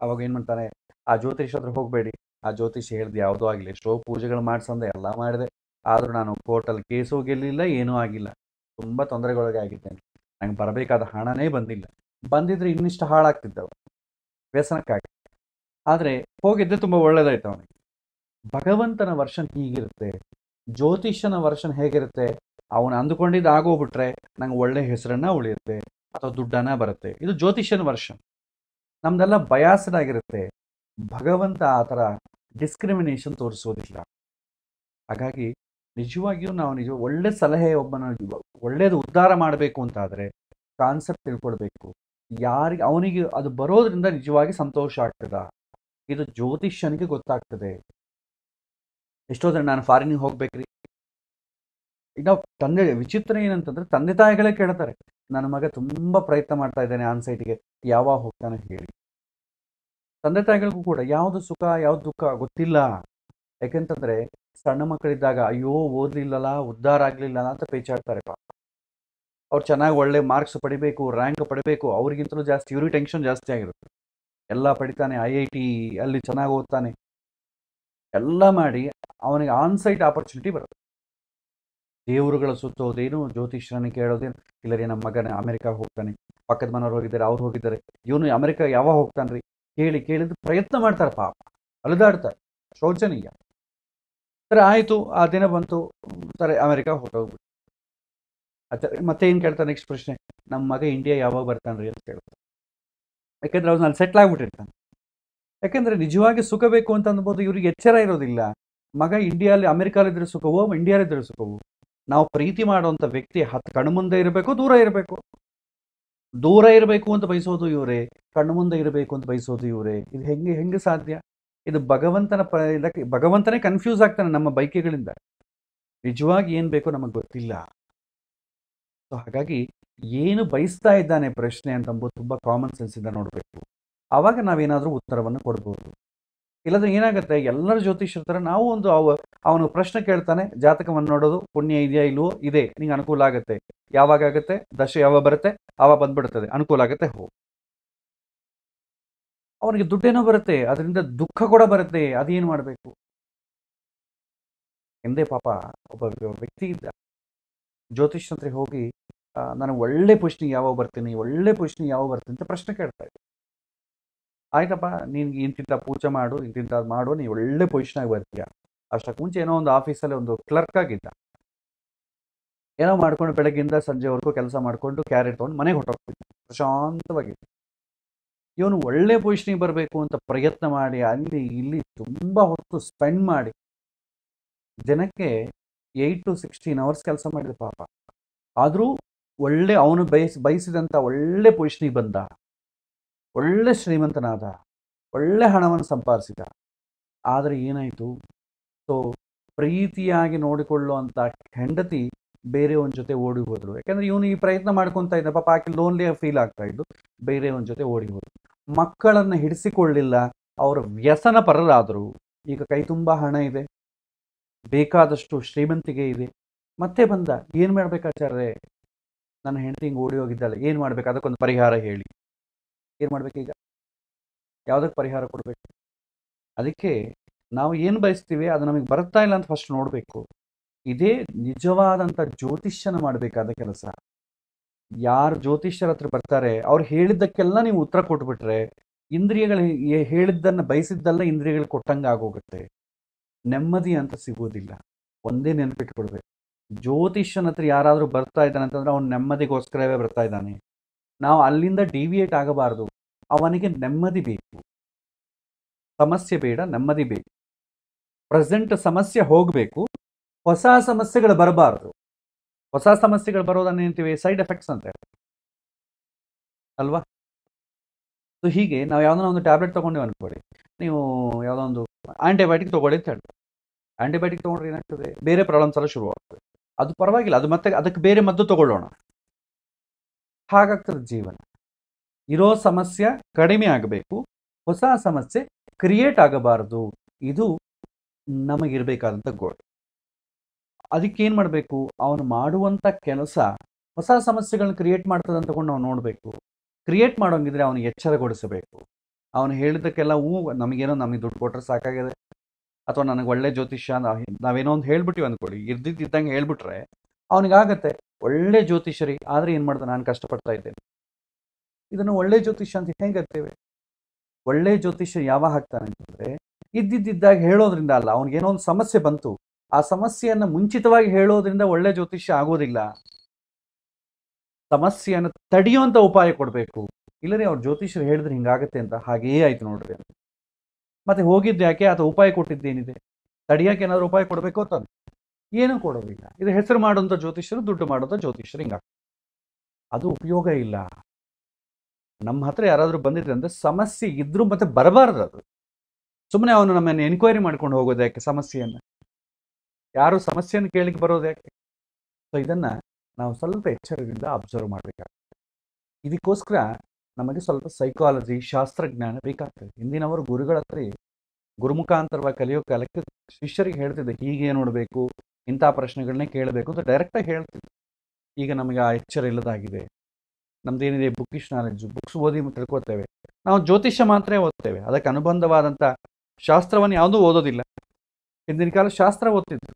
ಅವಾಗ ಏನು ಮಾಡ್ತಾನೆ? ಆ ಜ್ಯೋತಿಷ್ ಹತ್ರ ಹೋಗಬೇಡಿ. ಆ ಜ್ಯೋತಿಷ್ ಹೇಳ್ದು ಯಾವುದೂ ಆಗಿಲ್ಲ ಎಷ್ಟೋ ಪೂಜೆಗಳು ಮಾಡ್ಸಂದೆ ಎಲ್ಲ ಮಾಡಿದೆ. ಆದರೂ ನಾನು ಕೋರ್ಟಲ್ಲಿ ಕೇಸ್ ಗೆಲ್ಲಿಲ್ಲ ಏನೂ ಆಗಿಲ್ಲ. ತುಂಬ ತೊಂದರೆಗೊಳಗೆ ಆಗಿದ್ದೇನೆ ನಂಗೆ ಬರಬೇಕಾದ ಹಣನೇ ಬಂದಿಲ್ಲ. ಬಂದಿದ್ರೆ ಇನ್ನಿಷ್ಟು ಹಾಳಾಗ್ತಿದ್ದವು. ವ್ಯಸನಕ್ಕಾಗಿ. ಆದರೆ ಹೋಗಿದ್ದೆ ತುಂಬ ಒಳ್ಳೇದಾಯ್ತು ಅವನಿಗೆ. ಭಗವಂತನ ವರ್ಷನ್ ಹೀಗಿರುತ್ತೆ. ಜ್ಯೋತಿಷ್ಯನ ವರ್ಷನ್ ಹೇಗಿರುತ್ತೆ? ಅವನು ಅಂದುಕೊಂಡಿದ್ದು ಆಗೋಗ್ಬಿಟ್ರೆ ನಂಗೆ ಒಳ್ಳೆ ಹೆಸರನ್ನ ಉಳಿಯುತ್ತೆ. ಅಥವಾ ದುಡ್ಡನ್ನ ಬರುತ್ತೆ. ಇದು ಜ್ಯೋತಿಷ್ಯನ ವರ್ಷನ್. ನಮ್ದೆಲ್ಲ ಬಯಾಸ್ಡ್ ಆಗಿರುತ್ತೆ ಭಗವಂತ ಆ ಥರ ಡಿಸ್ಕ್ರಿಮಿನೇಷನ್ ತೋರಿಸೋದಿಲ್ಲ. ಹಾಗಾಗಿ ನಿಜವಾಗಿಯೂ ನಾವು ನಿಜ ಒಳ್ಳೆ ಸಲಹೆ ಒಬ್ಬನ ಒಳ್ಳೇದು ಉದ್ಧಾರ ಮಾಡಬೇಕು ಅಂತಾದರೆ ಕಾನ್ಸೆಪ್ಟ್ ತಿಳ್ಕೊಳ್ಬೇಕು. ಯಾರಿಗೆ, ಅವನಿಗೆ ಅದು ಬರೋದ್ರಿಂದ ನಿಜವಾಗಿ ಸಂತೋಷ ಆಗ್ತದ. ಇದು ಜ್ಯೋತಿಷ್ಯನಿಗೆ ಗೊತ್ತಾಗ್ತದೆ. ಎಷ್ಟೋ ಜನ ನಾನು ಫಾರಿನಿಗೆ ಹೋಗ್ಬೇಕ್ರಿ. ಈಗ ತಂದೆ, ವಿಚಿತ್ರ ಏನಂತಂದ್ರೆ ತಂದೆ ತಾಯಿಗಳೇ ಕೇಳ್ತಾರೆ. ನನ್ನ ಮಗ ತುಂಬಾ ಪ್ರಯತ್ನ ಮಾಡ್ತಾ ಇದ್ದಾನೆ ಆನ್ ಸೈಟ್ಗೆ ಯಾವಾಗ ಹೋಗ್ತಾನೆ ಹೇಳಿ. ತಂದೆ ತಾಯಿಗಳಿಗೂ ಕೂಡ ಯಾವುದು ಸುಖ, ಯಾವ್ದು ದುಃಖ ಗೊತ್ತಿಲ್ಲ. ಯಾಕೆಂತಂದ್ರೆ ಸಣ್ಣ ಮಕ್ಕಳಿದ್ದಾಗ, ಅಯ್ಯೋ ಓದ್ಲಿಲ್ಲಲ್ಲ ಉದ್ಧಾರ ಆಗ್ಲಿಲ್ಲಲ್ಲ ಅಂತ ಪೇಚಾಡ್ತಾರೆ ಪಾಪ. ಅವ್ರು ಚೆನ್ನಾಗಿ ಒಳ್ಳೆ ಮಾರ್ಕ್ಸ್ ಪಡಿಬೇಕು ರ್ಯಾಂಕ್ ಪಡಿಬೇಕು, ಅವ್ರಿಗಿಂತಲೂ ಜಾಸ್ತಿ, ಇವ್ರಿಗೆ ಟೆನ್ಷನ್ ಜಾಸ್ತಿ ಆಗಿರುತ್ತೆ. ಎಲ್ಲ ಪಡಿತಾನೆ ಐ ಐ ಟಿ ಅಲ್ಲಿ ಚೆನ್ನಾಗಿ ಓದ್ತಾನೆ. ಎಲ್ಲ ಮಾಡಿ ಅವನಿಗೆ ಆನ್ ಸೈಟ್ ಆಪರ್ಚುನಿಟಿ ಬರುತ್ತೆ. ದೇವರುಗಳ ಸುತ್ತೋದೇನು ಜ್ಯೋತಿಷ್ಯನ ಕೇಳೋದೇನು ಇಲ್ಲರಿ ನಮ್ಮ ಮಗನ ಅಮೆರಿಕ ಹೋಗ್ತಾನೆ, ಪಕ್ಕದ ಮನೆಯವ್ರು ಹೋಗಿದ್ದಾರೆ, ಅವ್ರು ಹೋಗಿದ್ದಾರೆ, ಇವನು ಅಮೆರಿಕ ಯಾವಾಗ ಹೋಗ್ತಾನ್ರಿ? ಕೇಳಿ, ಕೇಳಿದ ಪ್ರಯತ್ನ ಮಾಡ್ತಾರೆ ಪಾಪ, ಅಲುದಾಡ್ತಾರೆ, ಶೌಚನೀಯ. ಸರಿ, ಆಯಿತು, ಆ ದಿನ ಬಂತು, ಸರಿ ಅಮೆರಿಕ ಹೊರಟೋಗ್ಬಿಟ್ಟು ಮತ್ತೆ ಏನು ಕೇಳ್ತಾರೆ ನೆಕ್ಸ್ಟ್ ಪ್ರಶ್ನೆ? ನಮ್ಮ ಮಗ ಇಂಡಿಯಾ ಯಾವಾಗ ಬರ್ತಾನ್ರಿ ಅಂತ ಕೇಳ್ತಾರೆ ಯಾಕೆಂದ್ರೆ ಅವ್ನು ಅಲ್ಲಿ ಸೆಟ್ಲ್ ಆಗ್ಬಿಟ್ಟಿರ್ತಾನೆ. ಯಾಕೆಂದ್ರೆ ನಿಜವಾಗಿ ಸುಖ ಬೇಕು ಅಂತ ಅನ್ಬೋದು, ಇವ್ರಿಗೆ ಎಚ್ಚರ ಇರೋದಿಲ್ಲ. ಮಗ ಇಂಡಿಯಾಲಿ ಅಮೆರಿಕಾಲಿದ್ರೆ ಸುಖವೋ ಇಂಡಿಯಾಲಿದ್ರೆ ಸುಖವೋ? ನಾವು ಪ್ರೀತಿ ಮಾಡುವಂಥ ವ್ಯಕ್ತಿ ಹತ್ತು ಕಣ್ಣು ಮುಂದೆ ಇರಬೇಕು, ದೂರ ಇರಬೇಕು. ದೂರ ಇರಬೇಕು ಅಂತ ಬಯಸೋದು ಇವರೇ. ಕಣ್ಣು ಮುಂದೆ ಇರಬೇಕು ಅಂತ ಬಯಸೋದು ಇವರೇ. ಇದು ಹೆಂಗೆ ಹೆಂಗೆ ಸಾಧ್ಯ? ಇದು ಭಗವಂತನ ಪ, ಇದಕ್ಕೆ ಭಗವಂತನೇ ಕನ್ಫ್ಯೂಸ್ ಆಗ್ತಾನೆ ನಮ್ಮ ಬೈಕೆಗಳಿಂದ ನಿಜವಾಗಿ ಏನು ಬೇಕೋ ನಮಗೆ ಗೊತ್ತಿಲ್ಲ. ಸೊ ಹಾಗಾಗಿ ಏನು ಬಯಸ್ತಾ ಇದ್ದಾನೆ ಪ್ರಶ್ನೆ ಅಂತ ತುಂಬಾ ಕಾಮನ್ ಸೆನ್ಸಿಂದ ನೋಡಬೇಕು. ಆವಾಗ ನಾವೇನಾದರೂ ಉತ್ತರವನ್ನು ಕೊಡ್ಬೋದು. ಇಲ್ಲದ್ರೆ ಏನಾಗುತ್ತೆ? ಎಲ್ಲರ ಜ್ಯೋತಿಷ್ಯರ ಥರ ನಾವು ಒಂದು ಅವ, ಅವನು ಪ್ರಶ್ನೆ ಕೇಳ್ತಾನೆ, ಜಾತಕವನ್ನು ನೋಡೋದು, ಪುಣ್ಯ ಇದೆಯಾ ಇಲ್ವೋ? ಇದೆ, ನಿಂಗೆ ಅನುಕೂಲ ಆಗುತ್ತೆ. ಯಾವಾಗ ಆಗುತ್ತೆ? ದಶೆ ಯಾವಾಗ ಬರುತ್ತೆ? ಆವಾಗ ಬಂದ್ಬಿಡ್ತದೆ. ಅನುಕೂಲ ಆಗುತ್ತೆ? ಹೋ. ಅವನಿಗೆ ದುಡ್ಡೇನೋ ಬರುತ್ತೆ, ಅದರಿಂದ ದುಃಖ ಕೂಡ ಬರುತ್ತೆ. ಅದೇನು ಮಾಡಬೇಕು? ಎಂದೇ ಪಾಪ, ಒಬ್ಬ ವ್ಯಕ್ತಿ ಇದ್ದ. ಜ್ಯೋತಿಷ್ ಹತ್ರ ಹೋಗಿ ನನಗೆ ಒಳ್ಳೆ ಪುಷ್ಣಿ ಯಾವಾಗ ಬರ್ತೀನಿ, ಒಳ್ಳೆ ಪೊಸಿಷನ್ ಯಾವಾಗ ಬರ್ತೀನಿ ಅಂತ ಪ್ರಶ್ನೆ ಕೇಳ್ತಾ ಇದ್ದೆ. ಆಯ್ತಪ್ಪ, ನಿನ್ಗೆ ಇಂತಿಂಥ ಪೂಜೆ ಮಾಡು, ಇಂತಿಂತ ಮಾಡು, ನೀ ಒಳ್ಳೆ ಪೊಸಿಷನಾಗಿ ಬರ್ತೀಯ ಅಷ್ಟಕ್ಕೆ ಮುಂಚೆ ಏನೋ ಒಂದು ಆಫೀಸಲ್ಲಿ ಒಂದು ಕ್ಲರ್ಕ್ ಆಗಿದ್ದ. ಏನೋ ಮಾಡ್ಕೊಂಡು ಬೆಳಗ್ಗಿಂದ ಸಂಜೆವರೆಗೂ ಕೆಲಸ ಮಾಡಿಕೊಂಡು ಕ್ಯಾರೆಟ್ ತೊಗೊಂಡು ಮನೆಗೆ ಹೊಟ್ಟೋಗ್ತಿದ್ದ ಪ್ರಶಾಂತವಾಗಿದ್ದ. ಇವನು ಒಳ್ಳೆ ಪೊಸಿಷನಿಗೆ ಬರಬೇಕು ಅಂತ ಪ್ರಯತ್ನ ಮಾಡಿ, ಅಲ್ಲಿ, ಇಲ್ಲಿ ತುಂಬ ಹೊತ್ತು ಸ್ಪೆಂಡ್ ಮಾಡಿ, ದಿನಕ್ಕೆ ಏಯ್ಟ್ ಟು ಸಿಕ್ಸ್ಟೀನ್ ಅವರ್ಸ್ ಕೆಲಸ ಮಾಡಿದ ಪಾಪ. ಆದರೂ ಒಳ್ಳೆ ಅವನು ಬಯಸ್ ಬಯಸಿದಂಥ ಒಳ್ಳೆ ಪೊಸಿಷನಿಗೆ ಬಂದ. ಒಳ್ಳೆ ಶ್ರೀಮಂತನಾದ. ಒಳ್ಳೆ ಹಣವನ್ನು ಸಂಪಾದಿಸಿದ. ಆದರೆ ಏನಾಯಿತು? ಸೊ ಪ್ರೀತಿಯಾಗಿ ನೋಡಿಕೊಳ್ಳುವಂಥ ಹೆಂಡತಿ ಬೇರೆಯವನ ಜೊತೆ ಓಡಿ ಹೋದ್ರು. ಯಾಕಂದ್ರೆ ಇವನು ಈ ಪ್ರಯತ್ನ ಮಾಡ್ಕೊತಾ ಇದ್ದ. ಪಾಪ ಆಕೆ ಲೋನ್ಲಿ ಫೀಲ್ ಆಗ್ತಾ ಇದ್ದು ಬೇರೆಯವನ ಜೊತೆ ಓಡಿ ಹೋದ್ರು. ಮಕ್ಕಳನ್ನು ಹಿಡಿಸಿಕೊಳ್ಳಿಲ್ಲ. ಅವರು ವ್ಯಸನ ಪರರಾದರು ಈಗ ಕೈ ತುಂಬ ಹಣ ಇದೆ. ಬೇಕಾದಷ್ಟು ಶ್ರೀಮಂತಿಗೆ ಇದೆ. ಮತ್ತೆ ಬಂದ, ಏನು ಮಾಡ್ಬೇಕಾಚಾರ್ರೆ? ನನ್ನ ಹೆಂಡತಿ ಹಿಂಗೆ ಓಡಿ ಹೋಗಿದ್ದಾಳೆ, ಏನು ಮಾಡ್ಬೇಕು? ಅದಕ್ಕೊಂದು ಪರಿಹಾರ ಹೇಳಿ. ಏನು ಈಗ? ಯಾವುದಕ್ಕೆ ಪರಿಹಾರ ಕೊಡಬೇಕು? ಅದಕ್ಕೆ ನಾವು ಏನು ಬಯಸ್ತೀವಿ, ಅದು ನಮಗೆ ಬರುತ್ತಾ ಇಲ್ಲ ಅಂತ ಫಸ್ಟ್ ನೋಡಬೇಕು. ಇದೇ ನಿಜವಾದಂಥ ಜ್ಯೋತಿಷ್ಯನ ಮಾಡಬೇಕಾದ ಕೆಲಸ. ಯಾರು ಜ್ಯೋತಿಷ್ಯರ ಹತ್ರ ಬರ್ತಾರೆ, ಅವ್ರು ಹೇಳಿದ್ದಕ್ಕೆಲ್ಲ ನೀವು ಉತ್ತರ ಕೊಟ್ಬಿಟ್ರೆ, ಇಂದ್ರಿಯಗಳು ಹೇಳಿದ್ದನ್ನು ಬಯಸಿದ್ದೆಲ್ಲ ಇಂದ್ರಿಯಗಳು ಕೊಟ್ಟಂಗೆ ಆಗೋಗುತ್ತೆ. ನೆಮ್ಮದಿ ಅಂತ ಸಿಗೋದಿಲ್ಲ ಒಂದೇ ನೆನಪಿಟ್ಕೊಡ್ಬೇಕು ಜ್ಯೋತಿಷ್ಯನ ಹತ್ರ ಯಾರಾದರೂ ಬರ್ತಾ ಇದ್ದಾನೆ ಅಂತಂದ್ರೆ ಅವನು ನೆಮ್ಮದಿಗೋಸ್ಕರವೇ ಬರ್ತಾ ಇದ್ದಾನೆ. ನಾವು ಅಲ್ಲಿಂದ ಡಿವಿಯೇಟ್ ಆಗಬಾರ್ದು. ಅವನಿಗೆ ನೆಮ್ಮದಿ ಬೇಕು. ಸಮಸ್ಯೆ ಬೇಡ, ನೆಮ್ಮದಿ ಬೇಕು. ಪ್ರೆಸೆಂಟ್ ಸಮಸ್ಯೆ ಹೋಗಬೇಕು. ಹೊಸ ಸಮಸ್ಯೆಗಳು ಬರಬಾರ್ದು. ಹೊಸ ಸಮಸ್ಯೆಗಳು ಬರೋದನ್ನ ಏನಂತೀವಿ ಸೈಡ್ ಎಫೆಕ್ಟ್ಸ್ ಅಂತ. ಅಲ್ವಾ? ಸೊ ಹೀಗೆ, ನಾವು ಯಾವುದೋ ಒಂದು ಟ್ಯಾಬ್ಲೆಟ್ ತೊಗೊಂಡೇವೆ ಅನ್ಕೊಳ್ಳಿ. ನೀವು ಯಾವುದೋ ಒಂದು ಆಂಟಿಬಯೋಟಿಕ್ ತೊಗೊಳ್ಳಿ ಅಂತ ಹೇಳ್ತೀವಿ ಆಂಟಿಬಯೋಟಿಕ್ ತೊಗೊಂಡ್ರೆ ಏನಾಗ್ತದೆ? ಬೇರೆ ಪ್ರಾಬ್ಲಮ್ಸ್ ಎಲ್ಲ ಶುರು ಆಗ್ತದೆ ಅದು ಪರವಾಗಿಲ್ಲ. ಅದು ಮತ್ತೆ ಅದಕ್ಕೆ ಬೇರೆ ಮದ್ದು ತಗೊಳ್ಳೋಣ. ಹಾಗಾಗ್ತದೆ ಜೀವನ. ಇರೋ ಸಮಸ್ಯೆ ಕಡಿಮೆ ಆಗಬೇಕು. ಹೊಸ ಸಮಸ್ಯೆ ಕ್ರಿಯೇಟ್ ಆಗಬಾರದು. ಇದು ನಮಗಿರಬೇಕಾದಂಥ ಗೋಲ್ ಅದಕ್ಕೆ ಏನು ಮಾಡಬೇಕು? ಅವನು ಮಾಡುವಂಥ ಕೆಲಸ ಹೊಸ ಸಮಸ್ಯೆಗಳನ್ನ ಕ್ರಿಯೇಟ್ ಮಾಡ್ತದೆ ಅಂತ ತಗೊಂಡು ನಾವು ನೋಡಬೇಕು. ಕ್ರಿಯೇಟ್ ಮಾಡೋಂಗಿದ್ರೆ ಅವನಿಗೆ ಎಚ್ಚರಗೊಳಿಸಬೇಕು ಅವನು ಹೇಳಿದ್ದಕ್ಕೆಲ್ಲ ಹೂ, ನಮಗೇನೋ ನಮಗೆ ದುಡ್ಡು ಕೊಟ್ಟರೆ ಸಾಕಾಗಿದೆ. ಅಥವಾ ನನಗೆ ಒಳ್ಳೆ ಜ್ಯೋತಿಷ್ಯ ನಾವ್- ನಾವೇನೋ ಒಂದು ಹೇಳ್ಬಿಟ್ಟಿವಿ ಅಂದ್ಕೊಳ್ಳಿ ಇರ್ದಿದ್ದಂಗೆ ಹೇಳ್ಬಿಟ್ರೆ ಅವನಿಗಾಗತ್ತೆ. ಒಳ್ಳೆ ಜ್ಯೋತಿಷರಿ ಆದರೆ ಏನು ಮಾಡ್ದೆ? ನಾನು ಕಷ್ಟಪಡ್ತಾ ಇದ್ದೇನೆ. ಇದನ್ನು ಒಳ್ಳೆ ಜ್ಯೋತಿಷ್ಯ ಅಂತ ಹೆಂಗೆ ಹತ್ತೇವೆ ಒಳ್ಳೆ ಜ್ಯೋತಿಷ್ಯ ಯಾವಾಗ ಹಾಕ್ತಾನೆ ಅಂತಂದ್ರೆ ಇದ್ದಿದ್ದಾಗ ಹೇಳೋದ್ರಿಂದ ಅಲ್ಲ, ಅವ್ನಿಗೇನೋ ಒಂದು ಸಮಸ್ಯೆ ಬಂತು. ಆ ಸಮಸ್ಯೆಯನ್ನು ಮುಂಚಿತವಾಗಿ ಹೇಳೋದ್ರಿಂದ ಒಳ್ಳೆ ಜ್ಯೋತಿಷ್ಯ ಆಗೋದಿಲ್ಲ. ಸಮಸ್ಯೆಯನ್ನು ತಡೆಯುವಂತ ಉಪಾಯ ಕೊಡಬೇಕು. ಇಲ್ಲರಿ, ಅವ್ರ ಜ್ಯೋತಿಷ್ಯರು ಹೇಳಿದ್ರೆ ಹಿಂಗಾಗತ್ತೆ ಅಂತ ಹಾಗೇ ಆಯ್ತು ನೋಡ್ರಿ. ಅಂತ ಮತ್ತೆ ಹೋಗಿದ್ದು ಯಾಕೆ? ಅಥವಾ ಉಪಾಯ ಕೊಟ್ಟಿದ್ದೇನಿದೆ? ತಡಿಯಕ್ಕೆ ಏನಾದ್ರು ಉಪಾಯ ಕೊಡಬೇಕು ಅಂತ ಏನೂ ಕೊಡೋದಿಲ್ಲ. ಇದು ಹೆಸರು ಮಾಡುವಂಥ ಜ್ಯೋತಿಷ್ಯರು, ದುಡ್ಡು ಮಾಡುವಂಥ ಜ್ಯೋತಿಷ್ಯರು ಹಿಂಗ ಅದು ಉಪಯೋಗ ಇಲ್ಲ. ನಮ್ಮ ಹತ್ರ ಯಾರಾದರೂ ಬಂದಿದ್ರೆ ಅಂದ್ರೆ ಸಮಸ್ಯೆ ಇದ್ರು ಮತ್ತೆ ಬರಬಾರದು ಅದು. ಸುಮ್ಮನೆ ಅವನು ನಮ್ಮನ್ನು ಎನ್ಕ್ವೈರಿ ಮಾಡ್ಕೊಂಡು ಹೋಗೋದು ಯಾಕೆ ಸಮಸ್ಯೆಯನ್ನು? ಯಾರು ಸಮಸ್ಯೆಯನ್ನು ಕೇಳಿಕ್ಕೆ ಬರೋದು ಯಾಕೆ? ಸೊ ಇದನ್ನ ನಾವು ಸ್ವಲ್ಪ ಎಚ್ಚರದಿಂದ ಅಬ್ಸರ್ವ್ ಮಾಡಬೇಕಾಗ್ತದೆ ಇದಕ್ಕೋಸ್ಕರ ನಮಗೆ ಸ್ವಲ್ಪ ಸೈಕಾಲಜಿ ಶಾಸ್ತ್ರಜ್ಞಾನ ಬೇಕಾಗ್ತದೆ. ಹಿಂದಿನವರು ಗುರುಗಳ ಹತ್ರ ಗುರುಮುಖಾಂತರವಾಗಿ ಕಲಿಯೋ ಕಾಲಕ್ಕೆ ಶಿಷ್ಯರಿಗೆ ಹೇಳ್ತಿದ್ದೆ, ಹೀಗೆ ನೋಡಬೇಕು, ಇಂಥ ಪ್ರಶ್ನೆಗಳನ್ನೇ ಕೇಳಬೇಕು ಅಂತ ಡೈರೆಕ್ಟಾಗಿ ಹೇಳ್ತಿದ್ದೆ. ಈಗ ನಮಗೆ ಆ ಎಚ್ಚರ ಇಲ್ಲದಾಗಿದೆ. ನಮ್ದೇನಿದೆ ಬುಕ್ಕಿಶ್ ಬುಕ್ಸ್ ಓದಿ ತಿಳ್ಕೊತೇವೆ ನಾವು ಜ್ಯೋತಿಷ್ಯ ಮಾತ್ರ ಓದ್ತೇವೆ. ಅದಕ್ಕೆ ಅನುಬಂಧವಾದಂಥ ಶಾಸ್ತ್ರವನ್ನು ಯಾವುದೂ ಓದೋದಿಲ್ಲ. ಹಿಂದಿನ ಕಾಲ ಶಾಸ್ತ್ರ ಓದ್ತಿದ್ರು.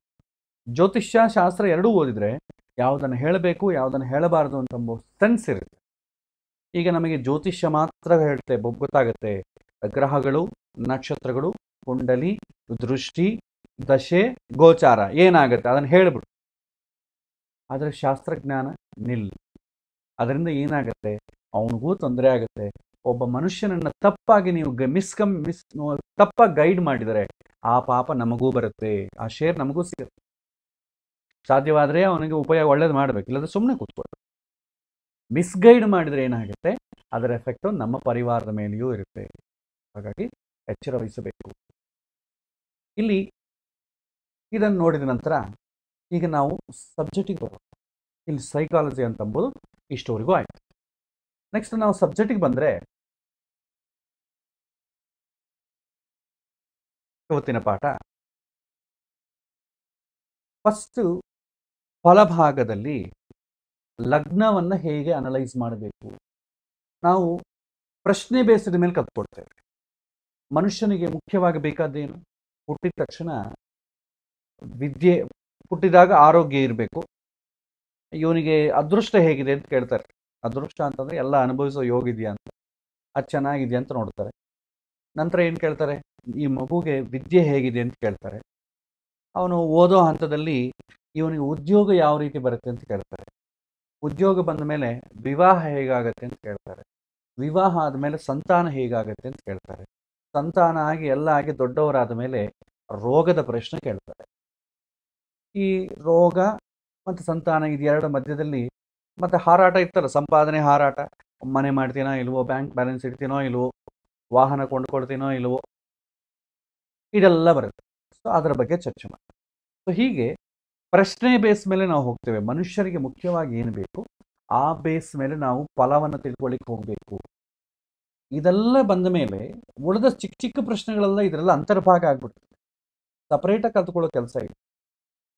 ಜ್ಯೋತಿಷ್ಯ, ಶಾಸ್ತ್ರ ಎರಡೂ ಓದಿದ್ರೆ ಯಾವುದನ್ನು ಹೇಳಬೇಕು, ಯಾವುದನ್ನು ಹೇಳಬಾರದು ಅಂತ ಸೆನ್ಸ್ ಇರುತ್ತೆ. ಈಗ ನಮಗೆ ಜ್ಯೋತಿಷ್ಯ ಮಾತ್ರ ಹೇಳ್ತೆ ಗೊತ್ತಾಗುತ್ತೆ. ಗ್ರಹಗಳು, ನಕ್ಷತ್ರಗಳು, ಕುಂಡಲಿ, ದೃಷ್ಟಿ, ದಶೆ, ಗೋಚಾರ, ಏನಾಗುತ್ತೆ? ಅದನ್ನು ಹೇಳ್ಬಿಡು. ಆದರೆ ಶಾಸ್ತ್ರಜ್ಞಾನ ನಿಲ್. ಅದರಿಂದ ಏನಾಗುತ್ತೆ? ಅವನಿಗೂ ತೊಂದರೆ ಆಗುತ್ತೆ. ಒಬ್ಬ ಮನುಷ್ಯನನ್ನ ತಪ್ಪಾಗಿ ನೀವು ಮಿಸ್ಕಮ್ ಮಿಸ್ ತಪ್ಪಾಗಿ ಗೈಡ್ ಮಾಡಿದರೆ ಆ ಪಾಪ ನಮಗೂ ಬರುತ್ತೆ. ಆ ಶೇರ್ ನಮಗೂ ಸಿಗುತ್ತೆ. ಸಾಧ್ಯವಾದರೆ ಅವನಿಗೆ ಉಪಯೋಗ ಒಳ್ಳೇದು ಮಾಡಬೇಕು. ಇಲ್ಲದ್ರೆ ಸುಮ್ಮನೆ ಕೂತ್ಕೊಳ್ಳಿ ಮಿಸ್ಗೈಡ್ ಮಾಡಿದರೆ ಏನಾಗುತ್ತೆ? ಅದರ ಎಫೆಕ್ಟು ನಮ್ಮ ಪರಿವಾರದ ಮೇಲೆಯೂ ಇರುತ್ತೆ. ಹಾಗಾಗಿ ಎಚ್ಚರ ವಹಿಸಬೇಕು. ಇಲ್ಲಿ ಇದನ್ನು ನೋಡಿದ ನಂತರ ಈಗ ನಾವು ಸಬ್ಜೆಕ್ಟಿಗೆ ಬರೋಣ. ಇಲ್ಲಿ ಸೈಕಾಲಜಿ ಅಂತಂಬುದು ಇಷ್ಟವರೆಗೂ ಆಯ್ತು. ನೆಕ್ಸ್ಟ್ ನಾವು ಸಬ್ಜೆಕ್ಟಿಗೆ ಬಂದರೆ ಇವತ್ತಿನ ಪಾಠ. ಫಸ್ಟು ಫಲಭಾಗದಲ್ಲಿ ಲಗ್ನವನ್ನು ಹೇಗೆ ಅನಲೈಸ್ ಮಾಡಬೇಕು? ನಾವು ಪ್ರಶ್ನೆ ಬೇಸಿದ ಮೇಲೆ ಕಲ್ತ್ಕೊಡ್ತೇವೆ ಮನುಷ್ಯನಿಗೆ ಮುಖ್ಯವಾಗಿ ಬೇಕಾದ್ದೇನು ಹುಟ್ಟಿದ ತಕ್ಷಣ ವಿದ್ಯೆ, ಹುಟ್ಟಿದಾಗ ಆರೋಗ್ಯ ಇರಬೇಕು. ಇವನಿಗೆ ಅದೃಷ್ಟ ಹೇಗಿದೆ ಅಂತ ಕೇಳ್ತಾರೆ. ಅದೃಷ್ಟ ಅಂತಂದ್ರೆ ಎಲ್ಲ ಅನುಭವಿಸೋ ಯೋಗ ಇದೆಯಾ ಅಂತ. ಅದು ಚೆನ್ನಾಗಿದೆಯಾ ಅಂತ ನೋಡ್ತಾರೆ. ನಂತರ ಏನು ಕೇಳ್ತಾರೆ? ಈ ಮಗುಗೆ ವಿದ್ಯೆ ಹೇಗಿದೆ ಅಂತ ಕೇಳ್ತಾರೆ. ಅವನು ಓದೋ ಹಂತದಲ್ಲಿ ಇವನಿಗೆ ಉದ್ಯೋಗ ಯಾವ ರೀತಿ ಬರುತ್ತೆ ಅಂತ ಕೇಳ್ತಾರೆ. ಉದ್ಯೋಗ ಬಂದ ಮೇಲೆ ವಿವಾಹ ಹೇಗಾಗತ್ತೆ ಅಂತ ಕೇಳ್ತಾರೆ. ವಿವಾಹ ಆದಮೇಲೆ ಸಂತಾನ ಹೇಗಾಗತ್ತೆ ಅಂತ ಕೇಳ್ತಾರೆ. ಸಂತಾನ ಆಗಿ ಎಲ್ಲ ಆಗಿ ದೊಡ್ಡವರಾದ ಮೇಲೆ ರೋಗದ ಪ್ರಶ್ನೆ ಕೇಳ್ತಾರೆ. ಈ ರೋಗ ಮತ್ತು ಸಂತಾನ ಇದೆರಡರ ಮಧ್ಯದಲ್ಲಿ ಮತ್ತೆ ಹಾರಾಟ ಇರ್ತಲ್ಲ ಸಂಪಾದನೆ ಹಾರಾಟ. ಮನೆ ಮಾಡ್ತೀನೋ ಇಲ್ವೋ, ಬ್ಯಾಂಕ್ ಬ್ಯಾಲೆನ್ಸ್ ಇಡ್ತೀನೋ ಇಲ್ವೋ, ವಾಹನ ಕೊಂಡ್ಕೊಳ್ತೀನೋ ಇಲ್ವೋ, ಇದೆಲ್ಲ ಬರುತ್ತೆ. ಸೊ ಅದರ ಬಗ್ಗೆ ಚರ್ಚೆ ಮಾಡಿ ಸೊ ಹೀಗೆ ಪ್ರಶ್ನೆ ಬೇಸ್ ಮೇಲೆ ನಾವು ಹೋಗ್ತೇವೆ. ಮನುಷ್ಯರಿಗೆ ಮುಖ್ಯವಾಗಿ ಏನು ಬೇಕು? ಆ ಬೇಸ್ ಮೇಲೆ ನಾವು ಫಲವನ್ನು ತಿಳ್ಕೊಳ್ಳಿಕ್ಕೆ ಹೋಗಬೇಕು. ಇದೆಲ್ಲ ಬಂದ ಮೇಲೆ ಉಳಿದ ಚಿಕ್ಕ ಚಿಕ್ಕ ಪ್ರಶ್ನೆಗಳೆಲ್ಲ ಇದರಲ್ಲ ಅಂತರ್ಭಾಗ ಆಗ್ಬಿಡ್ತದೆ ಸಪ್ರೇಟಾಗಿ ಕಲ್ತ್ಕೊಳ್ಳೋ ಕೆಲಸ ಇದೆ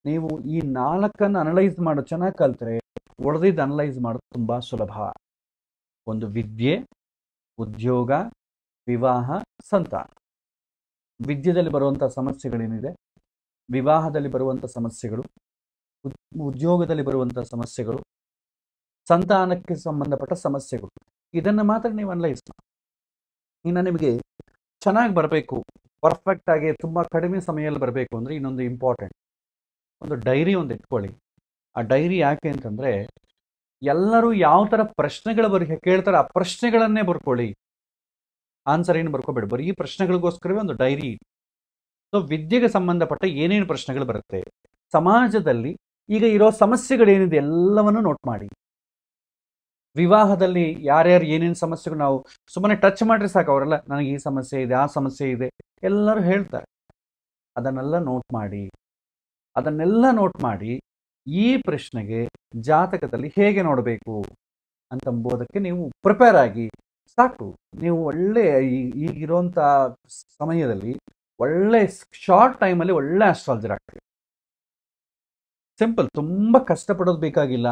ನೀವು ಈ ನಾಲ್ಕನ್ನು ಅನಲೈಸ್ ಮಾಡೋ. ಚೆನ್ನಾಗಿ ಕಲ್ತ್ರೆ ಉಳಿದಿದ್ದು ಅನಲೈಸ್ ಮಾಡೋದು ತುಂಬ ಸುಲಭ. ಒಂದು ವಿದ್ಯೆ, ಉದ್ಯೋಗ, ವಿವಾಹ, ಸಂತಾನ. ವಿದ್ಯೆದಲ್ಲಿ ಬರುವಂಥ ಸಮಸ್ಯೆಗಳೇನಿದೆ? ವಿವಾಹದಲ್ಲಿ ಬರುವಂಥ ಸಮಸ್ಯೆಗಳು ಉದ್ಯೋಗದಲ್ಲಿ ಬರುವಂತಹ ಸಮಸ್ಯೆಗಳು, ಸಂತಾನಕ್ಕೆ ಸಂಬಂಧಪಟ್ಟ ಸಮಸ್ಯೆಗಳು, ಇದನ್ನು ಮಾತ್ರ ನೀವು ಅನಲೈಸ್ ಮಾಡಿ. ಇನ್ನು ನಿಮಗೆ ಚೆನ್ನಾಗಿ ಬರಬೇಕು ಪರ್ಫೆಕ್ಟ್ ಆಗಿ ತುಂಬ ಕಡಿಮೆ ಸಮಯದಲ್ಲಿ ಬರಬೇಕು ಅಂದರೆ ಇನ್ನೊಂದು ಇಂಪಾರ್ಟೆಂಟ್ ಒಂದು ಡೈರಿ ಒಂದು ಇಟ್ಕೊಳ್ಳಿ. ಆ ಡೈರಿ ಯಾಕೆ ಅಂತಂದರೆ, ಎಲ್ಲರೂ ಯಾವ ಥರ ಪ್ರಶ್ನೆಗಳು ಬರ್, ಕೇಳ್ತಾರೆ ಆ ಪ್ರಶ್ನೆಗಳನ್ನೇ ಬರ್ಕೊಳ್ಳಿ. ಆನ್ಸರ್ ಏನು ಬರ್ಕೋಬೇಡಿ, ಬರೀ ಪ್ರಶ್ನೆಗಳಿಗೋಸ್ಕರವೇ ಒಂದು ಡೈರಿ ಸೊ ವಿದ್ಯೆಗೆ ಸಂಬಂಧಪಟ್ಟ ಏನೇನು ಪ್ರಶ್ನೆಗಳು ಬರುತ್ತೆ? ಸಮಾಜದಲ್ಲಿ ಈಗ ಇರೋ ಸಮಸ್ಯೆಗಳೇನಿದೆ ಎಲ್ಲವನ್ನು ನೋಟ್ ಮಾಡಿ. ವಿವಾಹದಲ್ಲಿ ಯಾರ್ಯಾರು ಏನೇನು ಸಮಸ್ಯೆಗಳು ನಾವು ಸುಮ್ಮನೆ ಟಚ್ ಮಾಡ್ರೆ ಸಾಕು ಅವರೆಲ್ಲ, ನನಗೆ ಈ ಸಮಸ್ಯೆ ಇದೆ, ಆ ಸಮಸ್ಯೆ ಇದೆ. ಎಲ್ಲರೂ ಹೇಳ್ತಾರೆ. ಅದನ್ನೆಲ್ಲ ನೋಟ್ ಮಾಡಿ. ಅದನ್ನೆಲ್ಲ ನೋಟ್ ಮಾಡಿ ಈ ಪ್ರಶ್ನೆಗೆ ಜಾತಕದಲ್ಲಿ ಹೇಗೆ ನೋಡಬೇಕು ಅಂತಂಬೋದಕ್ಕೆ ನೀವು ಪ್ರಿಪೇರ್ ಆಗಿ ಸಾಕು. ನೀವು ಒಳ್ಳೆ ಈಗಿರುವಂಥ ಸಮಯದಲ್ಲಿ ಒಳ್ಳೆ ಶಾರ್ಟ್ ಟೈಮಲ್ಲಿ ಒಳ್ಳೆ ಆಸ್ಟ್ರಾಲಜರ್ ಆಗ್ತೀವಿ ಸಿಂಪಲ್ ತುಂಬ ಕಷ್ಟಪಡೋದು ಬೇಕಾಗಿಲ್ಲ.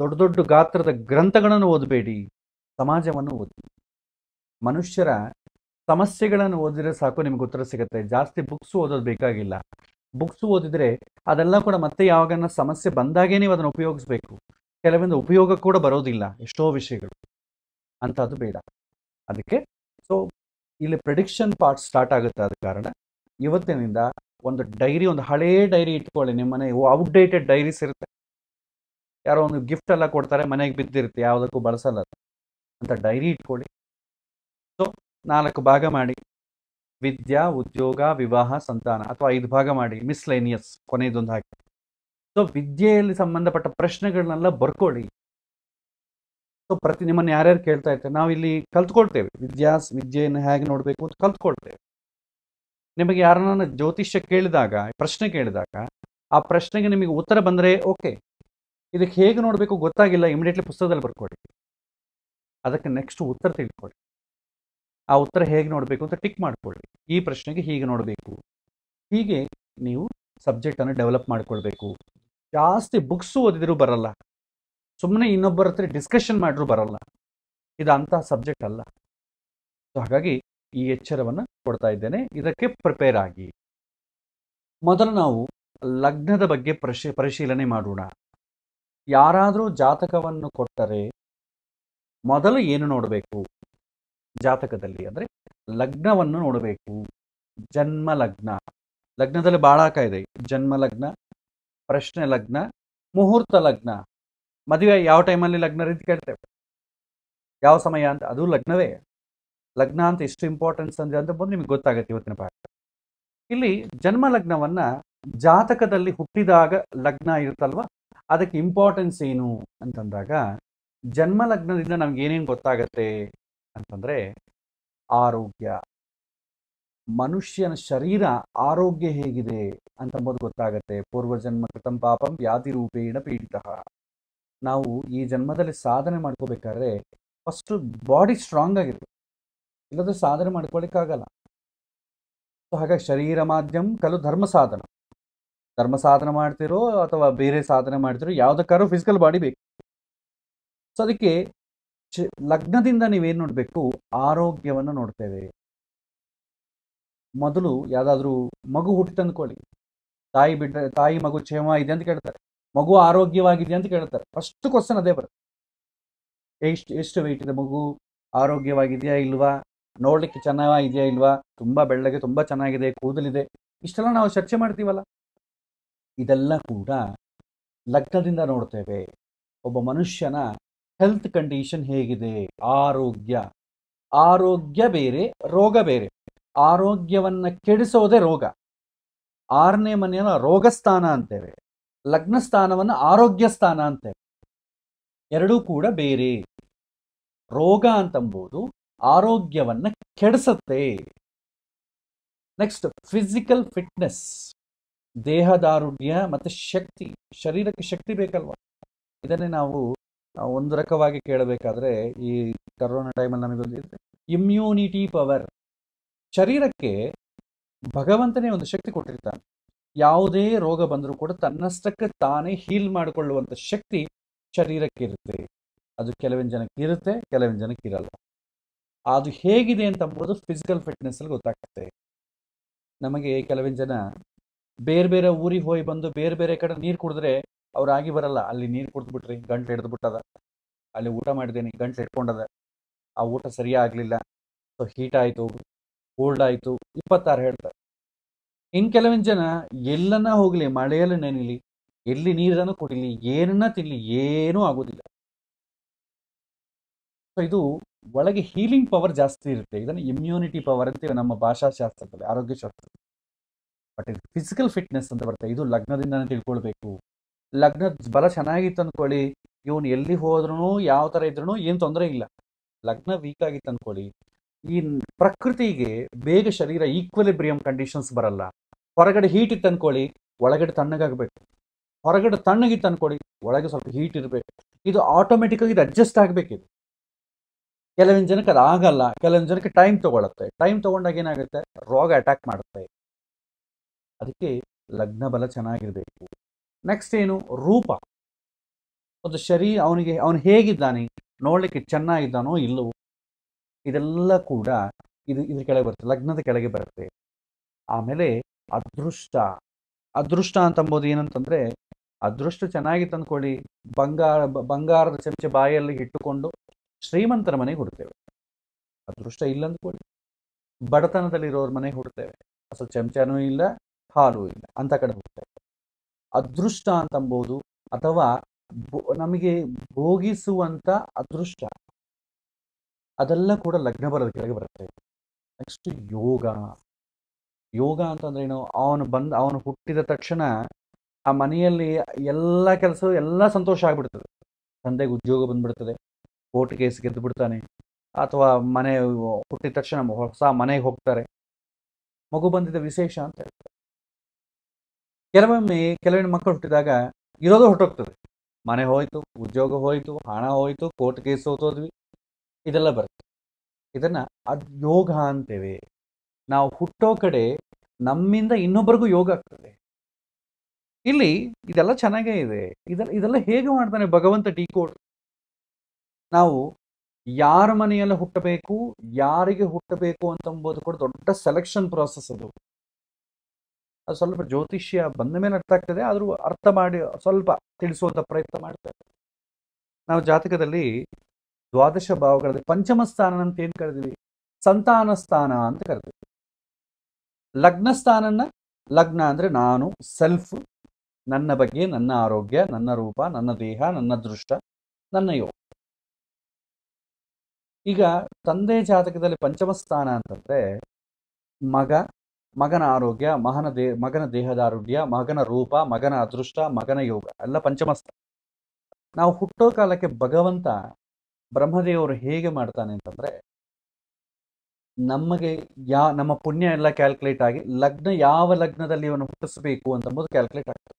ದೊಡ್ಡ ದೊಡ್ಡ ಗಾತ್ರದ ಗ್ರಂಥಗಳನ್ನು ಓದಬೇಡಿ. ಸಮಾಜವನ್ನು ಓದಿ. ಮನುಷ್ಯರ ಸಮಸ್ಯೆಗಳನ್ನು ಓದಿದ್ರೆ ಸಾಕು, ನಿಮ್ಗೆ ಉತ್ತರ ಸಿಗುತ್ತೆ. ಜಾಸ್ತಿ ಬುಕ್ಸ್ ಓದೋದು ಬೇಕಾಗಿಲ್ಲ. ಬುಕ್ಸ್ ಓದಿದ್ರೆ ಅದೆಲ್ಲ ಕೂಡ ಮತ್ತೆ ಯಾವಾಗನ ಸಮಸ್ಯೆ ಬಂದಾಗೇ ನೀವು ಅದನ್ನು ಉಪಯೋಗಿಸ್ಬೇಕು. ಕೆಲವೊಂದು ಉಪಯೋಗ ಕೂಡ ಬರೋದಿಲ್ಲ, ಎಷ್ಟೋ ವಿಷಯಗಳು. ಅಂಥದ್ದು ಬೇಡ. ಅದಕ್ಕೆ ಸೊ ಇಲ್ಲಿ ಪ್ರಿಡಿಕ್ಷನ್ ಪಾರ್ಟ್ ಸ್ಟಾರ್ಟ್ ಆಗುತ್ತೆ ಆದ ಕಾರಣ, ಇವತ್ತಿನಿಂದ ಒಂದು ಡೈರಿ, ಒಂದು ಹಳೇ ಡೈರಿ ಇಟ್ಕೊಳ್ಳಿ ನಿಮ್ಮ ಮನೆ. ಔಟ್ಡೇಟೆಡ್ ಡೈರೀಸ್ ಇರುತ್ತೆ. ಯಾರೋ ಒಂದು ಗಿಫ್ಟ್ ಎಲ್ಲ ಕೊಡ್ತಾರೆ, ಮನೆಗೆ ಬಿದ್ದಿರುತ್ತೆ, ಯಾವುದಕ್ಕೂ ಬಳಸಲ್ಲ. ಅಂತ ಡೈರಿ ಇಟ್ಕೊಳ್ಳಿ. ಸೊ, ನಾಲ್ಕು ಭಾಗ ಮಾಡಿ. ವಿದ್ಯಾ, ಉದ್ಯೋಗ, ವಿವಾಹ, ಸಂತಾನ ಅಥವಾ ಐದು ಭಾಗ ಮಾಡಿ. ಮಿಸ್ಲೇನಿಯಸ್ ಕೊನೆಯದೊಂದು ಹಾಕಿ ಸೊ, ವಿದ್ಯೆಯಲ್ಲಿ ಸಂಬಂಧಪಟ್ಟ ಪ್ರಶ್ನೆಗಳನ್ನೆಲ್ಲ ಬರ್ಕೊಳ್ಳಿ. ಸೊ, ಪ್ರತಿ ನಿಮ್ಮನ್ನು ಯಾರ್ಯಾರು ಕೇಳ್ತಾ ಇರ್ತಾರೆ ನಾವು ಇಲ್ಲಿ ಕಲ್ತ್ಕೊಳ್ತೇವೆ. ವಿದ್ಯಾ, ವಿದ್ಯೆಯನ್ನು ಹೇಗೆ ನೋಡಬೇಕು ಅಂತ ಕಲ್ತ್ಕೊಳ್ತೇವೆ. ನಿಮಗೆ ಯಾರನ್ನ ಜ್ಯೋತಿಷ್ಯ ಕೇಳಿದಾಗ, ಪ್ರಶ್ನೆ ಕೇಳಿದಾಗ, ಆ ಪ್ರಶ್ನೆಗೆ ನಿಮಗೆ ಉತ್ತರ ಬಂದರೆ ಓಕೆ. ಇದಕ್ಕೆ ಹೇಗೆ ನೋಡಬೇಕು ಗೊತ್ತಾಗಿಲ್ಲ ಇಮಿಡಿಯೇಟ್ಲಿ ಪುಸ್ತಕದಲ್ಲಿ ಬರ್ಕೊಳ್ಳಿ ಅದಕ್ಕೆ ನೆಕ್ಸ್ಟ್ ಉತ್ತರ ತಿಳ್ಕೊಳ್ಳಿ ಆ ಉತ್ತರ ಹೇಗೆ ನೋಡಬೇಕು ಅಂತ ಟಿಕ್ ಮಾಡ್ಕೊಳ್ಳಿ. ಈ ಪ್ರಶ್ನೆಗೆ ಹೀಗೆ ನೋಡಬೇಕು. ಹೀಗೆ ನೀವು ಸಬ್ಜೆಕ್ಟನ್ನು ಡೆವಲಪ್ ಮಾಡ್ಕೊಳ್ಬೇಕು. ಜಾಸ್ತಿ ಬುಕ್ಸು ಓದಿದರೂ ಬರಲ್ಲ. ಸುಮ್ಮನೆ ಇನ್ನೊಬ್ಬರ ಹತ್ರ ಡಿಸ್ಕಷನ್ ಮಾಡಿದ್ರು ಬರಲ್ಲ. ಇದು ಅಂತಹ ಸಬ್ಜೆಕ್ಟ್ ಅಲ್ಲ. ಸೊ ಹಾಗಾಗಿ ಈ ಎಚ್ಚರವನ್ನು ಕೊಡ್ತಾ ಇದ್ದೇನೆ. ಇದಕ್ಕೆ ಪ್ರಿಪೇರ್ ಆಗಿ. ಮೊದಲು ನಾವು ಲಗ್ನದ ಬಗ್ಗೆ ಪರಿಶೀ, ಪರಿಶೀಲನೆ ಮಾಡೋಣ. ಯಾರಾದರೂ ಜಾತಕವನ್ನು ಕೊಟ್ಟರೆ ಮೊದಲು ಏನು ನೋಡಬೇಕು? ಜಾತಕದಲ್ಲಿ ಅಂದರೆ ಲಗ್ನವನ್ನು ನೋಡಬೇಕು. ಜನ್ಮ ಲಗ್ನ. ಲಗ್ನದಲ್ಲಿ ಬಾಳಾಕ ಇದೆ. ಜನ್ಮ ಲಗ್ನ, ಪ್ರಶ್ನೆ ಲಗ್ನ, ಮುಹೂರ್ತ ಲಗ್ನ. ಮದುವೆ ಯಾವ ಟೈಮಲ್ಲಿ ಲಗ್ನ ರೀತಿ ಕೇಳ್ತೇವೆ? ಯಾವ ಸಮಯ ಅಂತ? ಅದು ಲಗ್ನವೇ. ಲಗ್ನ ಅಂತ ಎಷ್ಟು ಇಂಪಾರ್ಟೆನ್ಸ್ ಅಂದ್ರೆ ಅಂತ ಬಂದು ನಿಮಗೆ ಗೊತ್ತಾಗುತ್ತೆ ಇವತ್ತಿನ ಪಾಠ. ಇಲ್ಲಿ ಜನ್ಮ ಲಗ್ನವನ್ನ ಜಾತಕದಲ್ಲಿ ಹುಟ್ಟಿದಾಗ ಲಗ್ನ ಇರುತ್ತಲ್ವ? ಅದಕ್ಕೆ ಇಂಪಾರ್ಟೆನ್ಸ್ ಏನು ಅಂತಂದಾಗ ಜನ್ಮ ಲಗ್ನದಿಂದ ನಮ್ಗೆ ಏನೇನು ಗೊತ್ತಾಗತ್ತೆ ಅಂತಂದ್ರೆ ಆರೋಗ್ಯ. ಮನುಷ್ಯನ ಶರೀರ ಆರೋಗ್ಯ ಹೇಗಿದೆ ಅಂತಂಬೋದು ಗೊತ್ತಾಗತ್ತೆ. ಪೂರ್ವಜನ್ಮ ಕೃತಂ ಪಾಪಂ ವ್ಯಾಧಿ ರೂಪೇಣ ಪೀಡಿತ. ನಾವು ಈ ಜನ್ಮದಲ್ಲಿ ಸಾಧನೆ ಮಾಡ್ಕೋಬೇಕಾದ್ರೆ ಫಸ್ಟ್ ಬಾಡಿ ಸ್ಟ್ರಾಂಗ್ ಆಗಿರ್ಬೇಕು. ಇಲ್ಲದ್ರೆ ಸಾಧನೆ ಮಾಡ್ಕೊಳ್ಳಿಕ್ಕಾಗಲ್ಲ ಹಾಗಾಗಿ ಶರೀರ ಮಾಧ್ಯಮ ಕಲು ಧರ್ಮ ಸಾಧನ. ಧರ್ಮ ಸಾಧನ ಮಾಡ್ತಿರೋ ಅಥವಾ ಬೇರೆ ಸಾಧನೆ ಮಾಡ್ತಿರೋ ಯಾವುದಕ್ಕಾದ್ರೂ ಫಿಸಿಕಲ್ ಬಾಡಿ ಬೇಕು. ಸೊ ಅದಕ್ಕೆ ಲಗ್ನದಿಂದ ನೀವೇನು ನೋಡಬೇಕು? ಆರೋಗ್ಯವನ್ನು ನೋಡ್ತೇವೆ. ಮೊದಲು ಯಾವುದಾದ್ರೂ ಮಗು ಹುಟ್ಟಿ ತಂದ್ಕೊಳ್ಳಿ. ತಾಯಿ ಬಿಟ್ಟ ತಾಯಿ ಮಗು ಕ್ಷೇಮ ಇದೆ ಅಂತ ಕೇಳ್ತಾರೆ. ಮಗು ಆರೋಗ್ಯವಾಗಿದೆ ಅಂತ ಕೇಳ್ತಾರೆ. ಫಸ್ಟ್ ಕ್ವಶನ್ ಅದೇ ಬರುತ್ತೆ. ಎಷ್ಟು ಎಷ್ಟು ವೆಯ್ಟ್ ಇದೆ ಮಗು? ಆರೋಗ್ಯವಾಗಿದೆಯಾ ಇಲ್ವಾ? ನೋಡ್ಲಿಕ್ಕೆ ಚೆನ್ನಾಗಿದೆಯಾ ಇಲ್ವಾ? ತುಂಬಾ ಬೆಳ್ಳಗೆ, ತುಂಬಾ ಚೆನ್ನಾಗಿದೆ, ಕೂದಲಿದೆ. ಇಷ್ಟೆಲ್ಲ ನಾವು ಚರ್ಚೆ ಮಾಡ್ತೀವಲ್ಲ? ಇದೆಲ್ಲ ಕೂಡ ಲಗ್ನದಿಂದ ನೋಡ್ತೇವೆ. ಒಬ್ಬ ಮನುಷ್ಯನ ಹೆಲ್ತ್ ಕಂಡೀಷನ್ ಹೇಗಿದೆ? ಆರೋಗ್ಯ. ಆರೋಗ್ಯ ಬೇರೆ, ರೋಗ ಬೇರೆ. ಆರೋಗ್ಯವನ್ನ ಕೆಡಿಸೋದೇ ರೋಗ. ಆರನೇ ಮನೆಯನ್ನ ರೋಗಸ್ಥಾನ ಅಂತೇವೆ. ಲಗ್ನ ಸ್ಥಾನವನ್ನು ಆರೋಗ್ಯ ಸ್ಥಾನ ಅಂತೇವೆ. ಎರಡೂ ಕೂಡ ಬೇರೆ. ರೋಗ ಅಂತಂಬುದು ಆರೋಗ್ಯವನ್ನ ಕೆಡಿಸತ್ತೆ. ನೆಕ್ಸ್ಟ್ ಫಿಸಿಕಲ್ ಫಿಟ್ನೆಸ್ ದೇಹದಾರುಢ್ಯ ಮತ್ತೆ ಶಕ್ತಿ, ಶರೀರಕ್ಕೆ ಶಕ್ತಿ ಬೇಕಲ್ವಾ? ಇದನ್ನೇ ನಾವು ಒಂದು ರಕವಾಗಿ ಕೇಳಬೇಕಾದ್ರೆ ಈ ಕರೋನಾ ಟೈಮಲ್ಲಿ ನಮಗೊಂದು ಇಮ್ಯೂನಿಟಿ ಪವರ್ ಶರೀರಕ್ಕೆ ಭಗವಂತನೇ ಒಂದು ಶಕ್ತಿ ಕೊಟ್ಟಿರ್ತಾನೆ. ಯಾವುದೇ ರೋಗ ಬಂದರೂ ಕೂಡ ತನ್ನಷ್ಟಕ್ಕೆ ತಾನೇ ಹೀಲ್ ಮಾಡಿಕೊಳ್ಳುವಂಥ ಶಕ್ತಿ ಶರೀರಕ್ಕೆ ಇರುತ್ತೆ. ಅದು ಕೆಲವಿನ ಜನಕ್ಕೆ ಇರುತ್ತೆ, ಕೆಲವಿನ ಜನಕ್ಕೆ ಇರಲ್ಲ. ಅದು ಹೇಗಿದೆ ಅಂತ ಅಂಬೋದು ಫಿಸಿಕಲ್ ಫಿಟ್ನೆಸ್ಸಲ್ಲಿ ಗೊತ್ತಾಗ್ತದೆ ನಮಗೆ ಕೆಲವಿನ ಜನ ಬೇರೆ ಬೇರೆ ಊರಿಗೆ ಹೋಗಿ ಬಂದು ಬೇರೆ ಬೇರೆ ಕಡೆ ನೀರು ಕುಡಿದ್ರೆ ಅವ್ರು ಬರಲ್ಲ. ಅಲ್ಲಿ ನೀರು ಕುಡಿದ್ಬಿಟ್ರಿ ಗಂಟು ಹಿಡಿದು ಬಿಟ್ಟದ ಅಲ್ಲಿ ಊಟ ಮಾಡಿದ್ದೀನಿ ಗಂಟು ಇಟ್ಕೊಂಡದ ಆ ಊಟ ಸರಿಯಾಗಲಿಲ್ಲ. ಸೊ ಹೀಟ್ ಆಯಿತು ಕೋಲ್ಡ್ ಆಯಿತು, ಇಪ್ಪತ್ತಾರು ಹೇಳ್ತಾರೆ. ಇನ್ನು ಕೆಲವಿನ ಜನ ಎಲ್ಲನ್ನ ಹೋಗಲಿ, ಮಳೆಯಲ್ಲಿ ನೆನಿಲಿ, ಎಲ್ಲಿ ನೀರನ್ನು ಕುಡಿಲಿ, ಏನನ್ನ ತಿನ್ನಲಿ ಏನೂ ಆಗೋದಿಲ್ಲ. ಇದು ಒಳಗೆ ಹೀಲಿಂಗ್ ಪವರ್ ಜಾಸ್ತಿ ಇರುತ್ತೆ. ಇದನ್ನು ಇಮ್ಯುನಿಟಿ ಪವರ್ ಅಂತೀವಿ ನಮ್ಮ ಭಾಷಾಶಾಸ್ತ್ರದಲ್ಲಿ ಆರೋಗ್ಯ ಶಾಸ್ತ್ರದಲ್ಲಿ. ಬಟ್ ಇದು ಫಿಸಿಕಲ್ ಫಿಟ್ನೆಸ್ ಅಂತ ಬರುತ್ತೆ. ಇದು ಲಗ್ನದಿಂದನೇ ತಿಳ್ಕೊಳ್ಬೇಕು. ಲಗ್ನದ ಬಲ ಚೆನ್ನಾಗಿತ್ತು ಅಂದ್ಕೊಳ್ಳಿ ಇವನು ಎಲ್ಲಿ ಹೋದ್ರೂ ಯಾವ ಥರ ಇದ್ರೂ ಏನು ತೊಂದರೆ ಇಲ್ಲ. ಲಗ್ನ ವೀಕ್ ಆಗಿತ್ತು ಅಂದ್ಕೊಳ್ಳಿ ಈ ಪ್ರಕೃತಿಗೆ ಬೇಗ ಶರೀರ ಈಕ್ವಲಿಬ್ರಿಯಂ ಕಂಡೀಷನ್ಸ್ ಬರಲ್ಲ. ಹೊರಗಡೆ ಹೀಟ್ ಇತ್ತು ಅನ್ಕೊಳ್ಳಿ, ಒಳಗಡೆ ತಣ್ಣಗಾಗಬೇಕು ಹೊರಗಡೆ ತಣ್ಣಗಿತ್ತು ಅನ್ಕೊಳ್ಳಿ, ಒಳಗೆ ಸ್ವಲ್ಪ ಹೀಟ್ ಇರಬೇಕು. ಇದು ಆಟೋಮೆಟಿಕ್ ಆಗಿ ಇದು ಅಡ್ಜಸ್ಟ್ ಆಗಬೇಕಿದು ಕೆಲವಿನ ಜನಕ್ಕೆ ಅದು ಆಗಲ್ಲ. ಕೆಲವೊಂದು ಜನಕ್ಕೆ ಟೈಮ್ ತಗೊಳ್ಳುತ್ತೆ ಟೈಮ್ ತಗೊಂಡಾಗ ಏನಾಗುತ್ತೆ? ರೋಗ ಅಟ್ಯಾಕ್ ಮಾಡುತ್ತೆ. ಅದಕ್ಕೆ ಲಗ್ನ ಬಲ ಚೆನ್ನಾಗಿರಬೇಕು. ನೆಕ್ಸ್ಟ್ ಏನು? ರೂಪ. ಒಂದು ಶರೀರ ಅವನಿಗೆ, ಅವನು ಹೇಗಿದ್ದಾನೆ? ನೋಡಲಿಕ್ಕೆ ಚೆನ್ನಾಗಿದ್ದಾನೋ ಇಲ್ಲವೋ? ಇದೆಲ್ಲ ಕೂಡ ಇದು ಇದ್ರ ಕೆಳಗೆ ಬರುತ್ತೆ. ಲಗ್ನದ ಕೆಳಗೆ ಬರುತ್ತೆ. ಆಮೇಲೆ ಅದೃಷ್ಟ. ಅದೃಷ್ಟ ಅಂತಂಬೋದು ಏನಂತಂದ್ರೆ, ಅದೃಷ್ಟ ಚೆನ್ನಾಗಿತ್ತು ಅಂದ್ಕೊಳ್ಳಿ ಬಂಗಾರ, ಬಂಗಾರದ ಚಮಚೆ ಬಾಯಲ್ಲಿ ಇಟ್ಟುಕೊಂಡು ಶ್ರೀಮಂತರ ಮನೆಗೆ ಹುಡ್ತೇವೆ. ಅದೃಷ್ಟ ಇಲ್ಲ ಅಂದ್ಕೊಳ್ಳಿ ಬಡತನದಲ್ಲಿರೋರ ಮನೆಗೆ ಹುಡ್ತೇವೆ. ಅಸಲು ಚಮಚನೂ ಇಲ್ಲ, ಹಾಲು ಇಲ್ಲ, ಅಂತ ಕಡೆ ಹುಡ್ತೇವೆ. ಅದೃಷ್ಟ ಅಂತಂಬೋದು ಅಥವಾ ನಮಗೆ ಭೋಗಿಸುವಂತ ಅದೃಷ್ಟ, ಅದೆಲ್ಲ ಕೂಡ ಲಗ್ನ ಬರದ ಕೆಳಗೆ ಬರುತ್ತೆ. ನೆಕ್ಸ್ಟ್ ಯೋಗ. ಯೋಗ ಅಂತಂದ್ರೆ ಏನು, ಅವನು ಬಂದ್, ಅವನು ಹುಟ್ಟಿದ ತಕ್ಷಣ ಆ ಮನೆಯಲ್ಲಿ ಎಲ್ಲ ಕೆಲಸ ಎಲ್ಲ ಸಂತೋಷ ಆಗ್ಬಿಡ್ತದೆ. ತಂದೆಗೆ ಉದ್ಯೋಗ ಬಂದ್ಬಿಡ್ತದೆ. ಕೋರ್ಟ್ ಕೇಸ್ ಗೆದ್ದು ಬಿಡ್ತಾನೆ. ಅಥವಾ ಮನೆ ಹುಟ್ಟಿದ ತಕ್ಷಣ ಹೊಸ ಮನೆಗೆ ಹೋಗ್ತಾರೆ. ಮಗು ಬಂದಿದ್ದ ವಿಶೇಷ ಅಂತ ಹೇಳ್ತಾರೆ. ಕೆಲವೊಮ್ಮೆ ಕೆಲವೊಮ್ಮೆ ಮಕ್ಕಳು ಹುಟ್ಟಿದಾಗ ಇರೋದು ಹೊರಟೋಗ್ತದೆ. ಮನೆ ಹೋಯ್ತು, ಉದ್ಯೋಗ ಹೋಯ್ತು, ಹಣ ಹೋಯ್ತು, ಕೋರ್ಟ್ ಕೇಸ್ ಹೋದ್ವಿ ಇದೆಲ್ಲ ಬರುತ್ತೆ. ಇದನ್ನ ಅದ್ ಯೋಗ ಅಂತೇವೆ. ನಾವು ಹುಟ್ಟೋ ಕಡೆ ನಮ್ಮಿಂದ ಇನ್ನೊಬ್ಬರಿಗೂ ಯೋಗ ಆಗ್ತದೆ. ಇಲ್ಲಿ ಇದೆಲ್ಲ ಚೆನ್ನಾಗೇ ಇದೆ. ಇದೆಲ್ಲ ಇದೆಲ್ಲ ಹೇಗೆ ಮಾಡ್ತಾನೆ ಭಗವಂತ ಡಿಕೋಡ್ ನಾವು ಯಾರ ಮನೆಯಲ್ಲಿ ಹುಟ್ಟಬೇಕು, ಯಾರಿಗೆ ಹುಟ್ಟಬೇಕು ಅಂತಂಬುದು ಕೂಡ ದೊಡ್ಡ ಸೆಲೆಕ್ಷನ್ ಪ್ರಾಸೆಸ್ ಅದು. ಅದು ಸ್ವಲ್ಪ ಜ್ಯೋತಿಷ್ಯ ಬಂದ ಮೇಲೆ ಅರ್ಥ ಆಗ್ತದೆ, ಆದರೂ ಅರ್ಥ ಮಾಡಿ ಸ್ವಲ್ಪ ತಿಳಿಸುವಂತ ಪ್ರಯತ್ನ ಮಾಡ್ತಾರೆ ನಾವು ಜಾತಕದಲ್ಲಿ ದ್ವಾದಶ ಭಾವಗಳಲ್ಲಿ ಪಂಚಮ ಸ್ಥಾನ ಅಂತ ಏನು ಕರೆದಿವಿ? ಸಂತಾನ ಸ್ಥಾನ ಅಂತ ಕರೆದಿವಿ. ಲಗ್ನ ಸ್ಥಾನನ, ಲಗ್ನ ಅಂದ್ರೆ ನಾನು ಸೆಲ್ಫ್ ನನ್ನ ಬಗ್ಗೆ ನನ್ನ ಆರೋಗ್ಯ, ನನ್ನ ರೂಪ, ನನ್ನ ದೇಹ, ನನ್ನ ದೃಷ್ಟ, ನನ್ನ ಯೋಗ. ಈಗ ತಂದೆ ಜಾತಕದಲ್ಲಿ ಪಂಚಮ ಸ್ಥಾನ ಅಂತಂದ್ರೆ ಮಗ, ಮಗನ ಆರೋಗ್ಯ, ಮಹನ ದೇ, ಮಗನ ದೇಹದ ಆರೋಗ್ಯ ಮಗನ ರೂಪ, ಮಗನ ಅದೃಷ್ಟ, ಮಗನ ಯೋಗ ಎಲ್ಲ ಪಂಚಮ ಸ್ಥಾನ. ನಾವು ಹುಟ್ಟೋ ಕಾಲಕ್ಕೆ ಭಗವಂತ ಬ್ರಹ್ಮದೇವರು ಹೇಗೆ ಮಾಡ್ತಾನೆ ಅಂತಂದ್ರೆ ನಮಗೆ ಯಾ, ನಮ್ಮ ಪುಣ್ಯ ಎಲ್ಲ ಕ್ಯಾಲ್ಕುಲೇಟ್ ಆಗಿ ಲಗ್ನ ಯಾವ ಲಗ್ನದಲ್ಲಿ ಇವನು ಹುಟ್ಟಿಸ್ಬೇಕು ಅಂತಂಬುದು ಕ್ಯಾಲ್ಕುಲೇಟ್ ಆಗ್ತದೆ.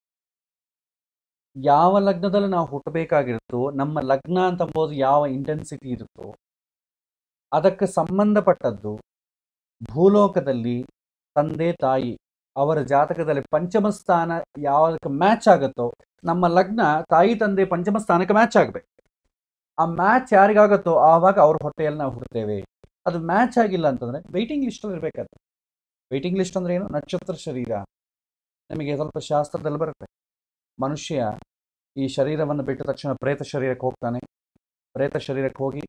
ಯಾವ ಲಗ್ನದಲ್ಲಿ ನಾವು ಹುಟ್ಟಬೇಕಾಗಿರುತ್ತೋ, ನಮ್ಮ ಲಗ್ನ ಅಂತಂಬೋದು ಯಾವ ಇಂಟೆನ್ಸಿಟಿ ಇರುತ್ತೋ ಅದಕ್ಕೆ ಸಂಬಂಧಪಟ್ಟದ್ದು ಭೂಲೋಕದಲ್ಲಿ ತಂದೆ, ತಾಯಿ ಅವರ ಜಾತಕದಲ್ಲಿ ಪಂಚಮ ಸ್ಥಾನ ಯಾವ್ದಕ್ಕೆ ಮ್ಯಾಚ್ ಆಗುತ್ತೋ, ನಮ್ಮ ಲಗ್ನ ತಾಯಿ, ತಂದೆ ಪಂಚಮ ಸ್ಥಾನಕ್ಕೆ ಮ್ಯಾಚ್ ಆಗಬೇಕು. ಆ ಮ್ಯಾಚ್ ಯಾರಿಗಾಗುತ್ತೋ ಆವಾಗ ಅವ್ರ ಹೊಟ್ಟೆಯಲ್ಲಿ ನಾವು ಹುಡ್ತೇವೆ ಅದು ಮ್ಯಾಚ್ ಆಗಿಲ್ಲ ಅಂತಂದ್ರೆ ವೆಯ್ಟಿಂಗ್ ಲಿಸ್ಟಲ್ಲಿ ಇರಬೇಕಾದ್ರೆ ವೆಯ್ಟಿಂಗ್ ಲಿಸ್ಟ್ ಅಂದ್ರೆ ಏನು? ನಕ್ಷತ್ರ ಶರೀರ. ನಿಮಗೆ ಸ್ವಲ್ಪ ಶಾಸ್ತ್ರದಲ್ಲಿ ಬರುತ್ತೆ. ಮನುಷ್ಯ ಈ ಶರೀರವನ್ನು ಬಿಟ್ಟ ತಕ್ಷಣ ಪ್ರೇತ ಶರೀರಕ್ಕೆ ಹೋಗ್ತಾನೆ. ಪ್ರೇತ ಶರೀರಕ್ಕೆ ಹೋಗಿ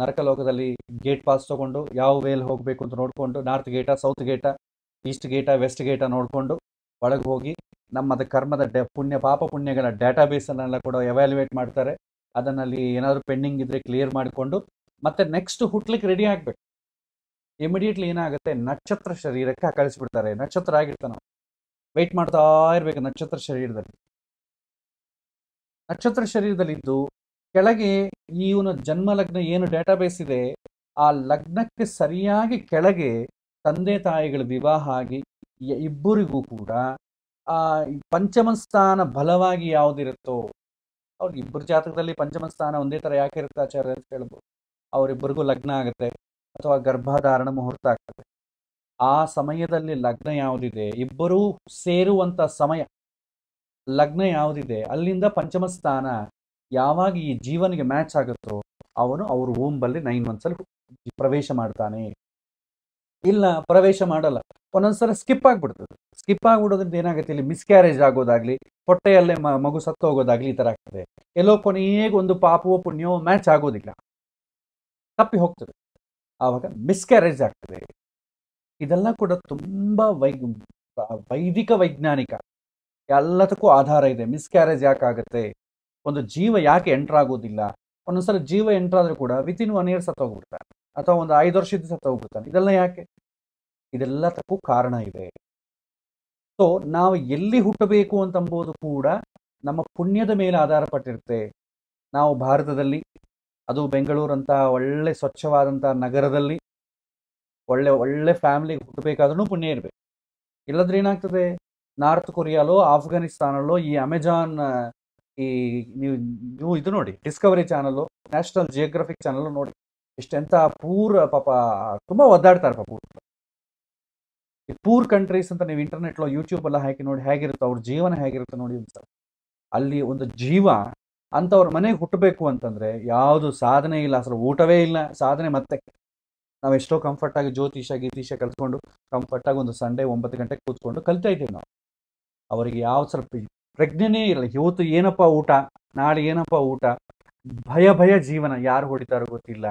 ನರಕಲೋಕದಲ್ಲಿ ಗೇಟ್ ಪಾಸ್ ತಗೊಂಡು ಯಾವ ವೇಲ್ ಹೋಗಬೇಕು ಅಂತ ನೋಡಿಕೊಂಡು ನಾರ್ತ್ ಗೇಟಾ ಸೌತ್ ಗೇಟಾ ಈಸ್ಟ್ ಗೇಟಾ ವೆಸ್ಟ್ ಗೇಟಾ ನೋಡಿಕೊಂಡು ಒಳಗೆ ಹೋಗಿ ನಮ್ಮದ ಕರ್ಮದ ಡೆ, ಪುಣ್ಯ, ಪಾಪ ಪುಣ್ಯಗಳ ಡೇಟಾಬೇಸನ್ನೆಲ್ಲ ಕೂಡ ಎವ್ಯಾಲ್ಯೂಯೇಟ್ ಮಾಡ್ತಾರೆ. ಅದನ್ನಲ್ಲಿ ಏನಾದರೂ ಪೆಂಡಿಂಗ್ ಇದ್ರೆ ಕ್ಲಿಯರ್ ಮಾಡಿಕೊಂಡು ಮತ್ತೆ ನೆಕ್ಸ್ಟ್ ಹುಟ್ಲಿಕ್ಕೆ ರೆಡಿ ಆಗಬೇಕು. ಇಮಿಡಿಯೇಟ್ಲಿ ಏನಾಗುತ್ತೆ? ನಕ್ಷತ್ರ ಶರೀರಕ್ಕೆ ಕಳಿಸ್ಬಿಡ್ತಾರೆ. ನಕ್ಷತ್ರ ಆಗಿರ್ತಾನೆ ವೆಯ್ಟ್ ಮಾಡ್ತಾ ಇರಬೇಕು ನಕ್ಷತ್ರ ಶರೀರದಲ್ಲಿ. ನಕ್ಷತ್ರ ಶರೀರದಲ್ಲಿದ್ದು ಕೆಳಗೆ ಇವನ ಜನ್ಮ ಲಗ್ನ ಏನು ಡೇಟಾಬೇಸ್ ಇದೆ, ಆ ಲಗ್ನಕ್ಕೆ ಸರಿಯಾಗಿ ಕೆಳಗೆ ತಂದೆ ತಾಯಿಗಳ ವಿವಾಹ ಆಗಿ ಇಬ್ಬರಿಗೂ ಕೂಡ, ಆ ಪಂಚಮ ಸ್ಥಾನ ಬಲವಾಗಿ ಯಾವುದಿರುತ್ತೋ ಅವ್ರ ಇಬ್ಬರು ಜಾತಕದಲ್ಲಿ ಪಂಚಮ ಸ್ಥಾನ ಒಂದೇ ತರ ಯಾಕೆ ಇರುತ್ತೆ ಆಚಾರ್ಯ ಅಂತ ಹೇಳ್ಬೋದು. ಅವರಿಬ್ಬರಿಗೂ ಲಗ್ನ ಆಗುತ್ತೆ ಅಥವಾ ಗರ್ಭಧಾರಣ ಮುಹೂರ್ತ ಆಗ್ತದೆ. ಆ ಸಮಯದಲ್ಲಿ ಲಗ್ನ ಯಾವುದಿದೆ, ಇಬ್ಬರೂ ಸೇರುವಂತ ಸಮಯ ಲಗ್ನ ಯಾವುದಿದೆ, ಅಲ್ಲಿಂದ ಪಂಚಮ ಸ್ಥಾನ ಯಾವಾಗ ಈ ಜೀವನಿಗೆ ಮ್ಯಾಚ್ ಆಗುತ್ತೋ ಅವನು ಅವ್ರ ಓಂಬಲ್ಲಿ ನೈನ್ ಮಂತ್ಸಲ್ಲಿ ಪ್ರವೇಶ ಮಾಡ್ತಾನೆ. ಇಲ್ಲ, ಪ್ರವೇಶ ಮಾಡಲ್ಲ. ಒಂದೊಂದ್ಸಲ ಸ್ಕಿಪ್ ಆಗ್ಬಿಡ್ತದೆ. ಸ್ಕಿಪ್ ಆಗ್ಬಿಡೋದ್ರಿಂದ ಏನಾಗುತ್ತೆ? ಇಲ್ಲಿ ಮಿಸ್ಕ್ಯಾರೇಜ್ ಆಗೋದಾಗ್ಲಿ, ಹೊಟ್ಟೆಯಲ್ಲೇ ಮಗು ಸತ್ತು ಹೋಗೋದಾಗ್ಲಿ ಈ ತರ ಆಗ್ತದೆ. ಎಲ್ಲೋ ಕೊನೆಗೆ ಒಂದು ಪಾಪವೋ ಪುಣ್ಯವೋ ಮ್ಯಾಚ್ ಆಗೋದಿಲ್ಲ. ತಪ್ಪಿ ಹೋಗ್ತದೆ. ಆವಾಗ ಮಿಸ್ಕ್ಯಾರೇಜ್ ಆಗ್ತದೆ. ಇದೆಲ್ಲ ಕೂಡ ತುಂಬಾ ವೈ, ವೈದಿಕ ವೈಜ್ಞಾನಿಕ ಎಲ್ಲದಕ್ಕೂ ಆಧಾರ ಇದೆ. ಮಿಸ್ಕ್ಯಾರೇಜ್ ಯಾಕೆ ಆಗುತ್ತೆ ಒಂದು ಜೀವ ಯಾಕೆ ಎಂಟರ್ ಆಗೋದಿಲ್ಲ? ಒಂದೊಂದ್ಸಲ ಜೀವ ಎಂಟರ್ ಆದ್ರೂ ಕೂಡ ಇನ್ ಒನ್ ಇಯರ್ ಸತ್ತೋಗ್ಬಿಡ್ತಾನೆ ಅಥವಾ ಒಂದು ಐದು ವರ್ಷದ ಸತ್ತೋಗ್ಬಿಡ್ತಾನೆ ಇದೆಲ್ಲ ಯಾಕೆ? ಇದೆಲ್ಲದಕ್ಕೂ ಕಾರಣ ಇದೆ ಸೊ ನಾವು ಎಲ್ಲಿ ಹುಟ್ಟಬೇಕು ಅಂತಂಬೋದು ಕೂಡ ನಮ್ಮ ಪುಣ್ಯದ ಮೇಲೆ ಆಧಾರ ಪಟ್ಟಿರುತ್ತೆ ನಾವು ಭಾರತದಲ್ಲಿ, ಅದು ಬೆಂಗಳೂರಂತಹ ಒಳ್ಳೆ ಸ್ವಚ್ಛವಾದಂತಹ ನಗರದಲ್ಲಿ, ಒಳ್ಳೆ ಒಳ್ಳೆ ಫ್ಯಾಮಿಲಿಗೆ ಹುಟ್ಟಬೇಕಾದ್ರೂ ಪುಣ್ಯ ಇರಬೇಕು. ಇಲ್ಲದ್ರೆ ಏನಾಗ್ತದೆ? ನಾರ್ತ್ ಕೊರಿಯಾಲೋ, ಆಫ್ಘಾನಿಸ್ತಾನಲ್ಲೋ ಈ ಅಮೆಜಾನ್ ಈ ನೀವು ನೀವು ಇದು ನೋಡಿ Discovery channel National Geographic channel ನೋಡಿ, ಇಷ್ಟೆಂತ ಪೂರ್ ಪಾಪ, ತುಂಬಾ ಒದ್ದಾಡ್ತಾರೆ ಪಾಪ ಈ ಪೂರ್ ಕಂಟ್ರೀಸ್ ಅಂತ ನೀವು ಇಂಟರ್ನೆಟ್ಲೋ ಯೂಟ್ಯೂಬ್ ಎಲ್ಲ ಹಾಕಿ ನೋಡಿ ಹೇಗಿರುತ್ತೆ, ಅವ್ರ ಜೀವನ ಹೇಗಿರುತ್ತೆ ನೋಡಿ ಅಂತ ಅಲ್ಲಿ ಒಂದು ಜೀವ ಅಂಥವ್ರ ಮನೆಗೆ ಹುಟ್ಟಬೇಕು ಅಂತಂದ್ರೆ ಯಾವುದು ಸಾಧನೆ ಇಲ್ಲ, ಅಸಲು ಊಟವೇ ಇಲ್ಲ. ಸಾಧನೆ ಮತ್ತೆ ನಾವು ಎಷ್ಟೋ ಕಂಫರ್ಟ್ ಆಗಿ ಜ್ಯೋತಿಷ ಗೀತೀಶ ಕಲ್ತ್ಕೊಂಡು ಕಂಫರ್ಟ್ ಆಗಿ ಒಂದು ಸಂಡೇ ಒಂಬತ್ತು ಗಂಟೆಗೆ ಕೂತ್ಕೊಂಡು ಕಲಿತಾ ಇದ್ದೀವಿ ನಾವು. ಅವರಿಗೆ ಯಾವ ಸ್ವಲ್ಪ ಪ್ರಜ್ಞೆನೇ ಇರಲ್ಲ ಇವತ್ತು ಏನಪ್ಪ ಊಟ? ನಾಳೆ ಏನಪ್ಪ ಊಟ? ಭಯ ಭಯ ಜೀವನ. ಯಾರು ಹೊಡಿತಾರೋ ಗೊತ್ತಿಲ್ಲ.